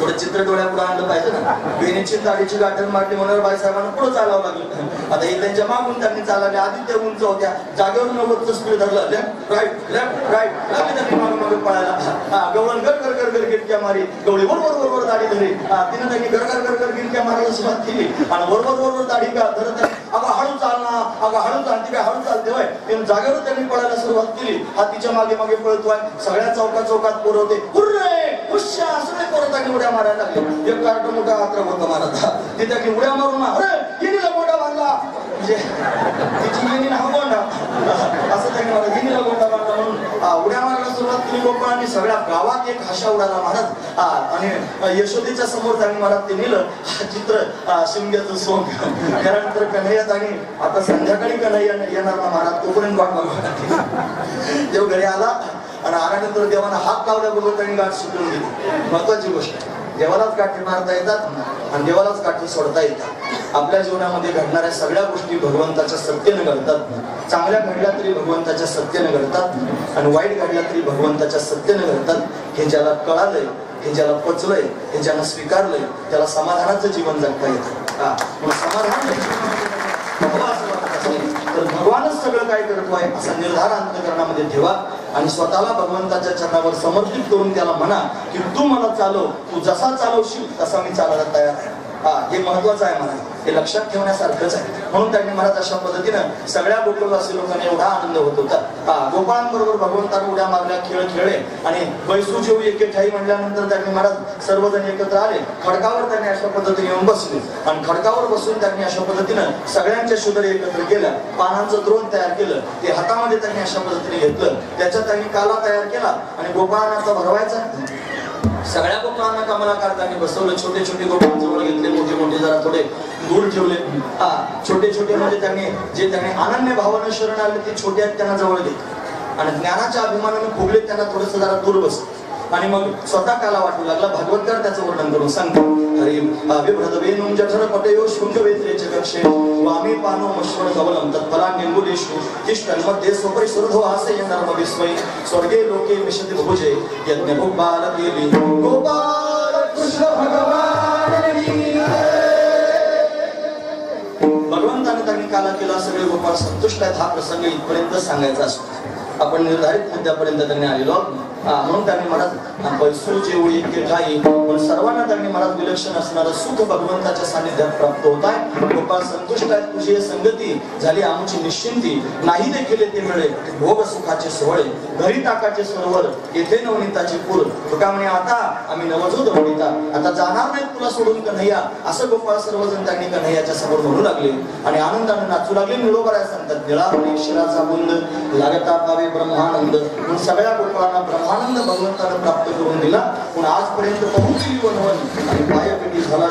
थोडं चित्र डोळ्यापुढे आणलं पाहिजे ना. वेणीची ताडीची गाठण मारली म्हणून बाईसाहेबांना पुढे चालावं लागलं. आता हे त्यांच्या मागून त्यांनी चालले आधी त्या उंच होत्या. जागेवर नव्वदचं स्पीड धरलं. लेफ्ट राईट लेफ्ट राईट लागली त्यांनी मागे मागून पळायला. हा गवळण गर गर गर गर गिरक्या मारी. गवळी बरोबर बरोबर दाढी धरली. हा तिने त्यांनी गर गर गर गर गिरक्या मारायला सुरुवात केली. आणि बरोबर बरोबर दाढी का धरत आहे. अगं हळू चाल ना. अगं हळू चाल. ती काय हळू चालते होय? तिने जागेवर त्यांनी पळायला सुरुवात केली. हा तिच्यामागे मागे पळतोय. सगळ्या चौका चौकात पुरवते हुर्रे! हुश्शा सगळे पोरं त्यांनी उड्या मारायला लागले. एक कार्ट मोठा आत्र होता मारत ते की उड्या मारून अरे हिनीला गोटा बांधला. म्हणजे तिची हिनी हा गोंडा असं त्यांनी मला हिनीला गोंडा बांधला म्हणून. उड्या मारायला सुरुवात केली गोपाळांनी सगळ्या गावात एक हाशा उडाला महाराज. आणि अ, यशोदेच्या समोर त्यांनी मला ते नेलं. चित्र अ, शिमग्याचं सोंग. त्यानंतर कन्हैयात आणि आता संध्याकाळी कन्हैया येणार ना महाराज तोपर्यंत वाट बघा देव घरी आला. आणि आल्यानंतर देवानं हात लावल्याबरोबर त्यांनी गाठ सुटून गेली महत्वाची गोष्ट आहे. देवालाच काठी मारता येतात आणि देवालाच काठी सोडता येतात. आपल्या जीवनामध्ये घडणाऱ्या सगळ्या गोष्टी भगवंताच्या सत्तेनं घडतात. चांगल्या घडल्या तरी भगवंताच्या सत्तेनं घडतात आणि वाईट घडल्या तरी भगवंताच्या सत्तेनं घडतात. हे ज्याला कळालंय हे ज्याला पचलंय हे ज्याला स्वीकारलंय त्याला समाधानाचं जीवन जगता येतं. समाधान म्हणजे हे जीवनामध्ये हवं असं वाटत असेल तर भगवानच सगळं काय करतो आहे असा निर्धार अंतकरणामध्ये ठेवा आणि स्वतःला भगवंताच्या चरणावर समर्पित करून त्याला म्हणा की तू मला चालव तू जसा चालवशील तसा मी चालत आहे हा हे महत्वाचं आहे मला हे लक्षात ठेवण्यासारखंच आहे. म्हणून त्यांनी मला अशा पद्धतीनं सगळ्या गोकुळवासी लोकांना एवढा आनंद होत होता. हा गोपाळांबरोबर भगवंतानं उड्या मारल्या खेळ खेळले आणि बैसू जेऊ एके ठाई म्हणल्यानंतर त्यांनी महाराज सर्वजण एकत्र आले. खडकावर त्यांनी अशा पद्धतीने येऊन बसले. आणि खडकावर बसून त्यांनी अशा पद्धतीनं सगळ्यांच्या शुद्र एकत्र केलं पानांचं द्रोण तयार केलं. ते हातामध्ये त्यांनी अशा पद्धतीने घेतलं. त्याच्यात त्यांनी काला तयार केला. आणि गोपाळांना भरवायचा सगळ्या गोपाळांना कमलाकारकांनी बसवलं छोटे छोटे गोपाळ जवळ घेतले मोठे मोठे जरा थोडे दूर ठेवले. हा छोटे छोटे म्हणजे त्यांनी जे त्यांनी अनन्य भावानं शरण आले ते छोटे आहेत त्यांना जवळ घेतले. आणि ज्ञानाच्या अभिमानाने फुगले त्यांना थोडस जरा दूर बसले आणि मग स्वतः काला वाटू लागला भागवतकार त्याचं वर्णन करून सांगतो हरी अभिभ्रत वेणुं जठर पटयो शुंग वेत्रेच कक्षे वामी पानो मश्वण कवलम तत्फला निंबुलेषु तिष्ठन्मध्ये स्वपरि सुरधो आसे नर्म विस्मय स्वर्गे लोके विशति बहुजे यज्ञ भोपाल केली। गोपाल कृष्ण भगवान भगवंताने त्यांनी काला केला सगळे गोपाळ संतुष्ट आहेत हा प्रसंग इथपर्यंत सांगायचा असतो. आपण निर्धारित मुद्द्यापर्यंत त्यांनी आलेलो आहोत. म्हणून त्यांनी महाराज पैसू जेवढी इतके काही पण सर्वांना त्यांनी महाराज विलक्षण असणारं सुख भगवंताच्या सानिध्यात प्राप्त होत आहे. गोपाळ संतुष्ट आहेत तुझी संगती झाली आमची निश्चिंती. नाही देखील ते मिळे भोग सुखाचे सोहळे. घरी टाकाचे सरोवर येथे नवनीताचे पूर. तुका म्हणे आता आम्ही नवजो नवनीता. आता जाणार नाहीत तुला सोडून कन्हैया. असं गोपाळ सर्वजण त्यांनी कन्हैयाच्या समोर म्हणू लागले. आणि आनंदाने नाचू लागले. निळोबराय सांगतात निळा शिराचा बुंद लागता आहे ब्रह्मानंद म्हणून सगळ्या गोपाळांना ब्रह्मानंद भगवंतानं प्राप्त करून दिला पण आजपर्यंत पोहोचली वनवन आणि पायापेटी झाला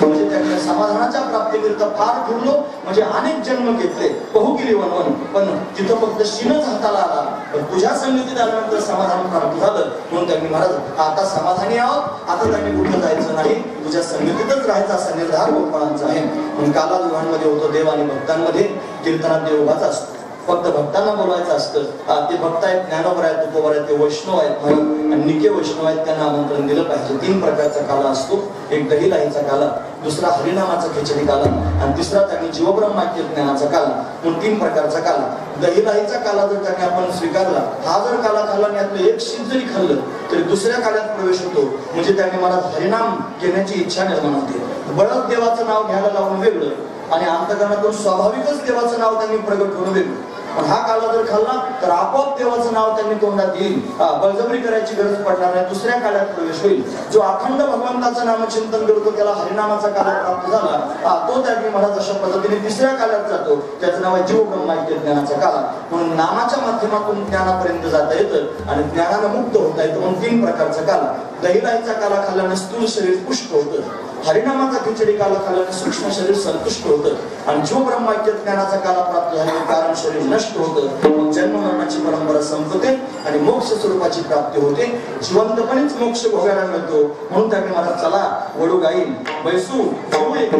म्हणजे त्यांच्या समाधानाच्या प्राप्तीकरिता फार फिरलो म्हणजे अनेक जन्म घेतले बहुगिरी वनवन पण तिथं फक्त शिनच हाताला आला पण तुझ्या संगतीत आल्यानंतर समाधान प्राप्त झालं म्हणून त्यांनी महाराज आता समाधानी आहोत आता त्यांनी कुठं जायचं नाही तुझ्या संगतीतच राहायचा असा निर्धार गोपाळांचा आहे पण काला दोघांमध्ये होतो देव आणि भक्तांमध्ये कीर्तनात देव उभाच असतो फक्त भक्तांना बोलायचं असतं. ते भक्त आहेत ज्ञानोबर आहेत तुकोबर आहेत ते वैष्णव आहेत म्हणून आणि निके वैष्णव आहेत त्यांना आमंत्रण दिलं पाहिजे. तीन प्रकारचा काला असतो. एक दहीलाईचा काला दुसरा हरिनामाचा खिचडी काला आणि तिसरा त्यांनी जीवब्रह्माच्य ज्ञानाचा काला. म्हणून तीन प्रकारचा काला. दहिलाईचा काला जर त्याने आपण स्वीकारला हा जर काला खाल्ला आणि यातलं एक शीत जरी खाल्लं तरी दुसऱ्या काळात प्रवेश होतो. म्हणजे त्याने मला हरिनाम घेण्याची इच्छा निर्माण होते. बळद देवाचं नाव घ्यायला लावून वेगळं. आणि अंतकरणातून स्वाभाविकच देवाचं नाव त्यांनी प्रगट होणं दिलं पण हा काला जर खाल्ला तर आपोआप देवाचं नाव त्यांनी तोंडात येईल. बळजबरी करायची गरज पडणार नाही. दुसऱ्या काळात प्रवेश होईल. जो अखंड भगवंताचं नामचिंतन करतो त्याला हरिनामाचा काला प्राप्त झाला तो त्याने मला अशा पद्धतीने तिसऱ्या काळात जातो त्याचं नाव आहे जीव ब्रह्माख्य ज्ञानाचा काळ. म्हणून नामाच्या माध्यमातून ज्ञानापर्यंत जाता येतं आणि ज्ञानानं मुक्त होता येतं म्हणून तीन प्रकारचा काला दहिलाईचा काला खाल्ल्याने स्थूल शरीर पुष्ट होतं. हरिनामाचा खिचडी काला खाल्ल्याने सूक्ष्म शरीर संतुष्ट होतं. आणि जो ब्रह्माख्य ज्ञानाचा काला प्राप्त झाल्याने कारण शरीर नष्ट होतं. मग जन्म मरणाची परंपरा संपते आणि मोक्ष स्वरूपाची प्राप्ती होते. जिवंतपणेच मोक्ष भोगायला मिळतो. म्हणून त्याने मला चला वडू गाईन बैसू खाऊ एक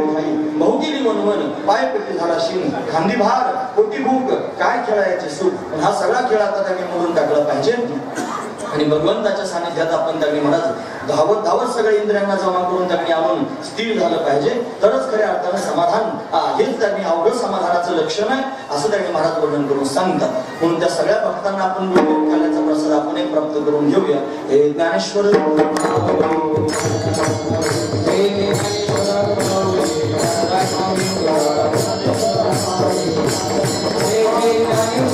बहुगिरी वनवन पाय पेटी झाला शिन खांदी भार पोटी भूक काय खेळायचे सुख? हा सगळा खेळ आता त्याने मोडून टाकला पाहिजे. आणि भगवंताच्या सानिध्यात आपण त्यांनी महाराज धावत धावत सगळ्या इंद्रियांना जमा करून त्यांनी आणून स्थिर झालं पाहिजे. तरच खऱ्या अर्थानं समाधान हेच त्यांनी अवघड समाधानाचं लक्षण आहे असं त्यांनी महाराज वर्णन करून सांगतात. म्हणून त्या सगळ्या भक्तांना आपण खाल्याचा प्रसाद आपण एक प्राप्त करून घेऊया. हे ज्ञानेश्वर Hey,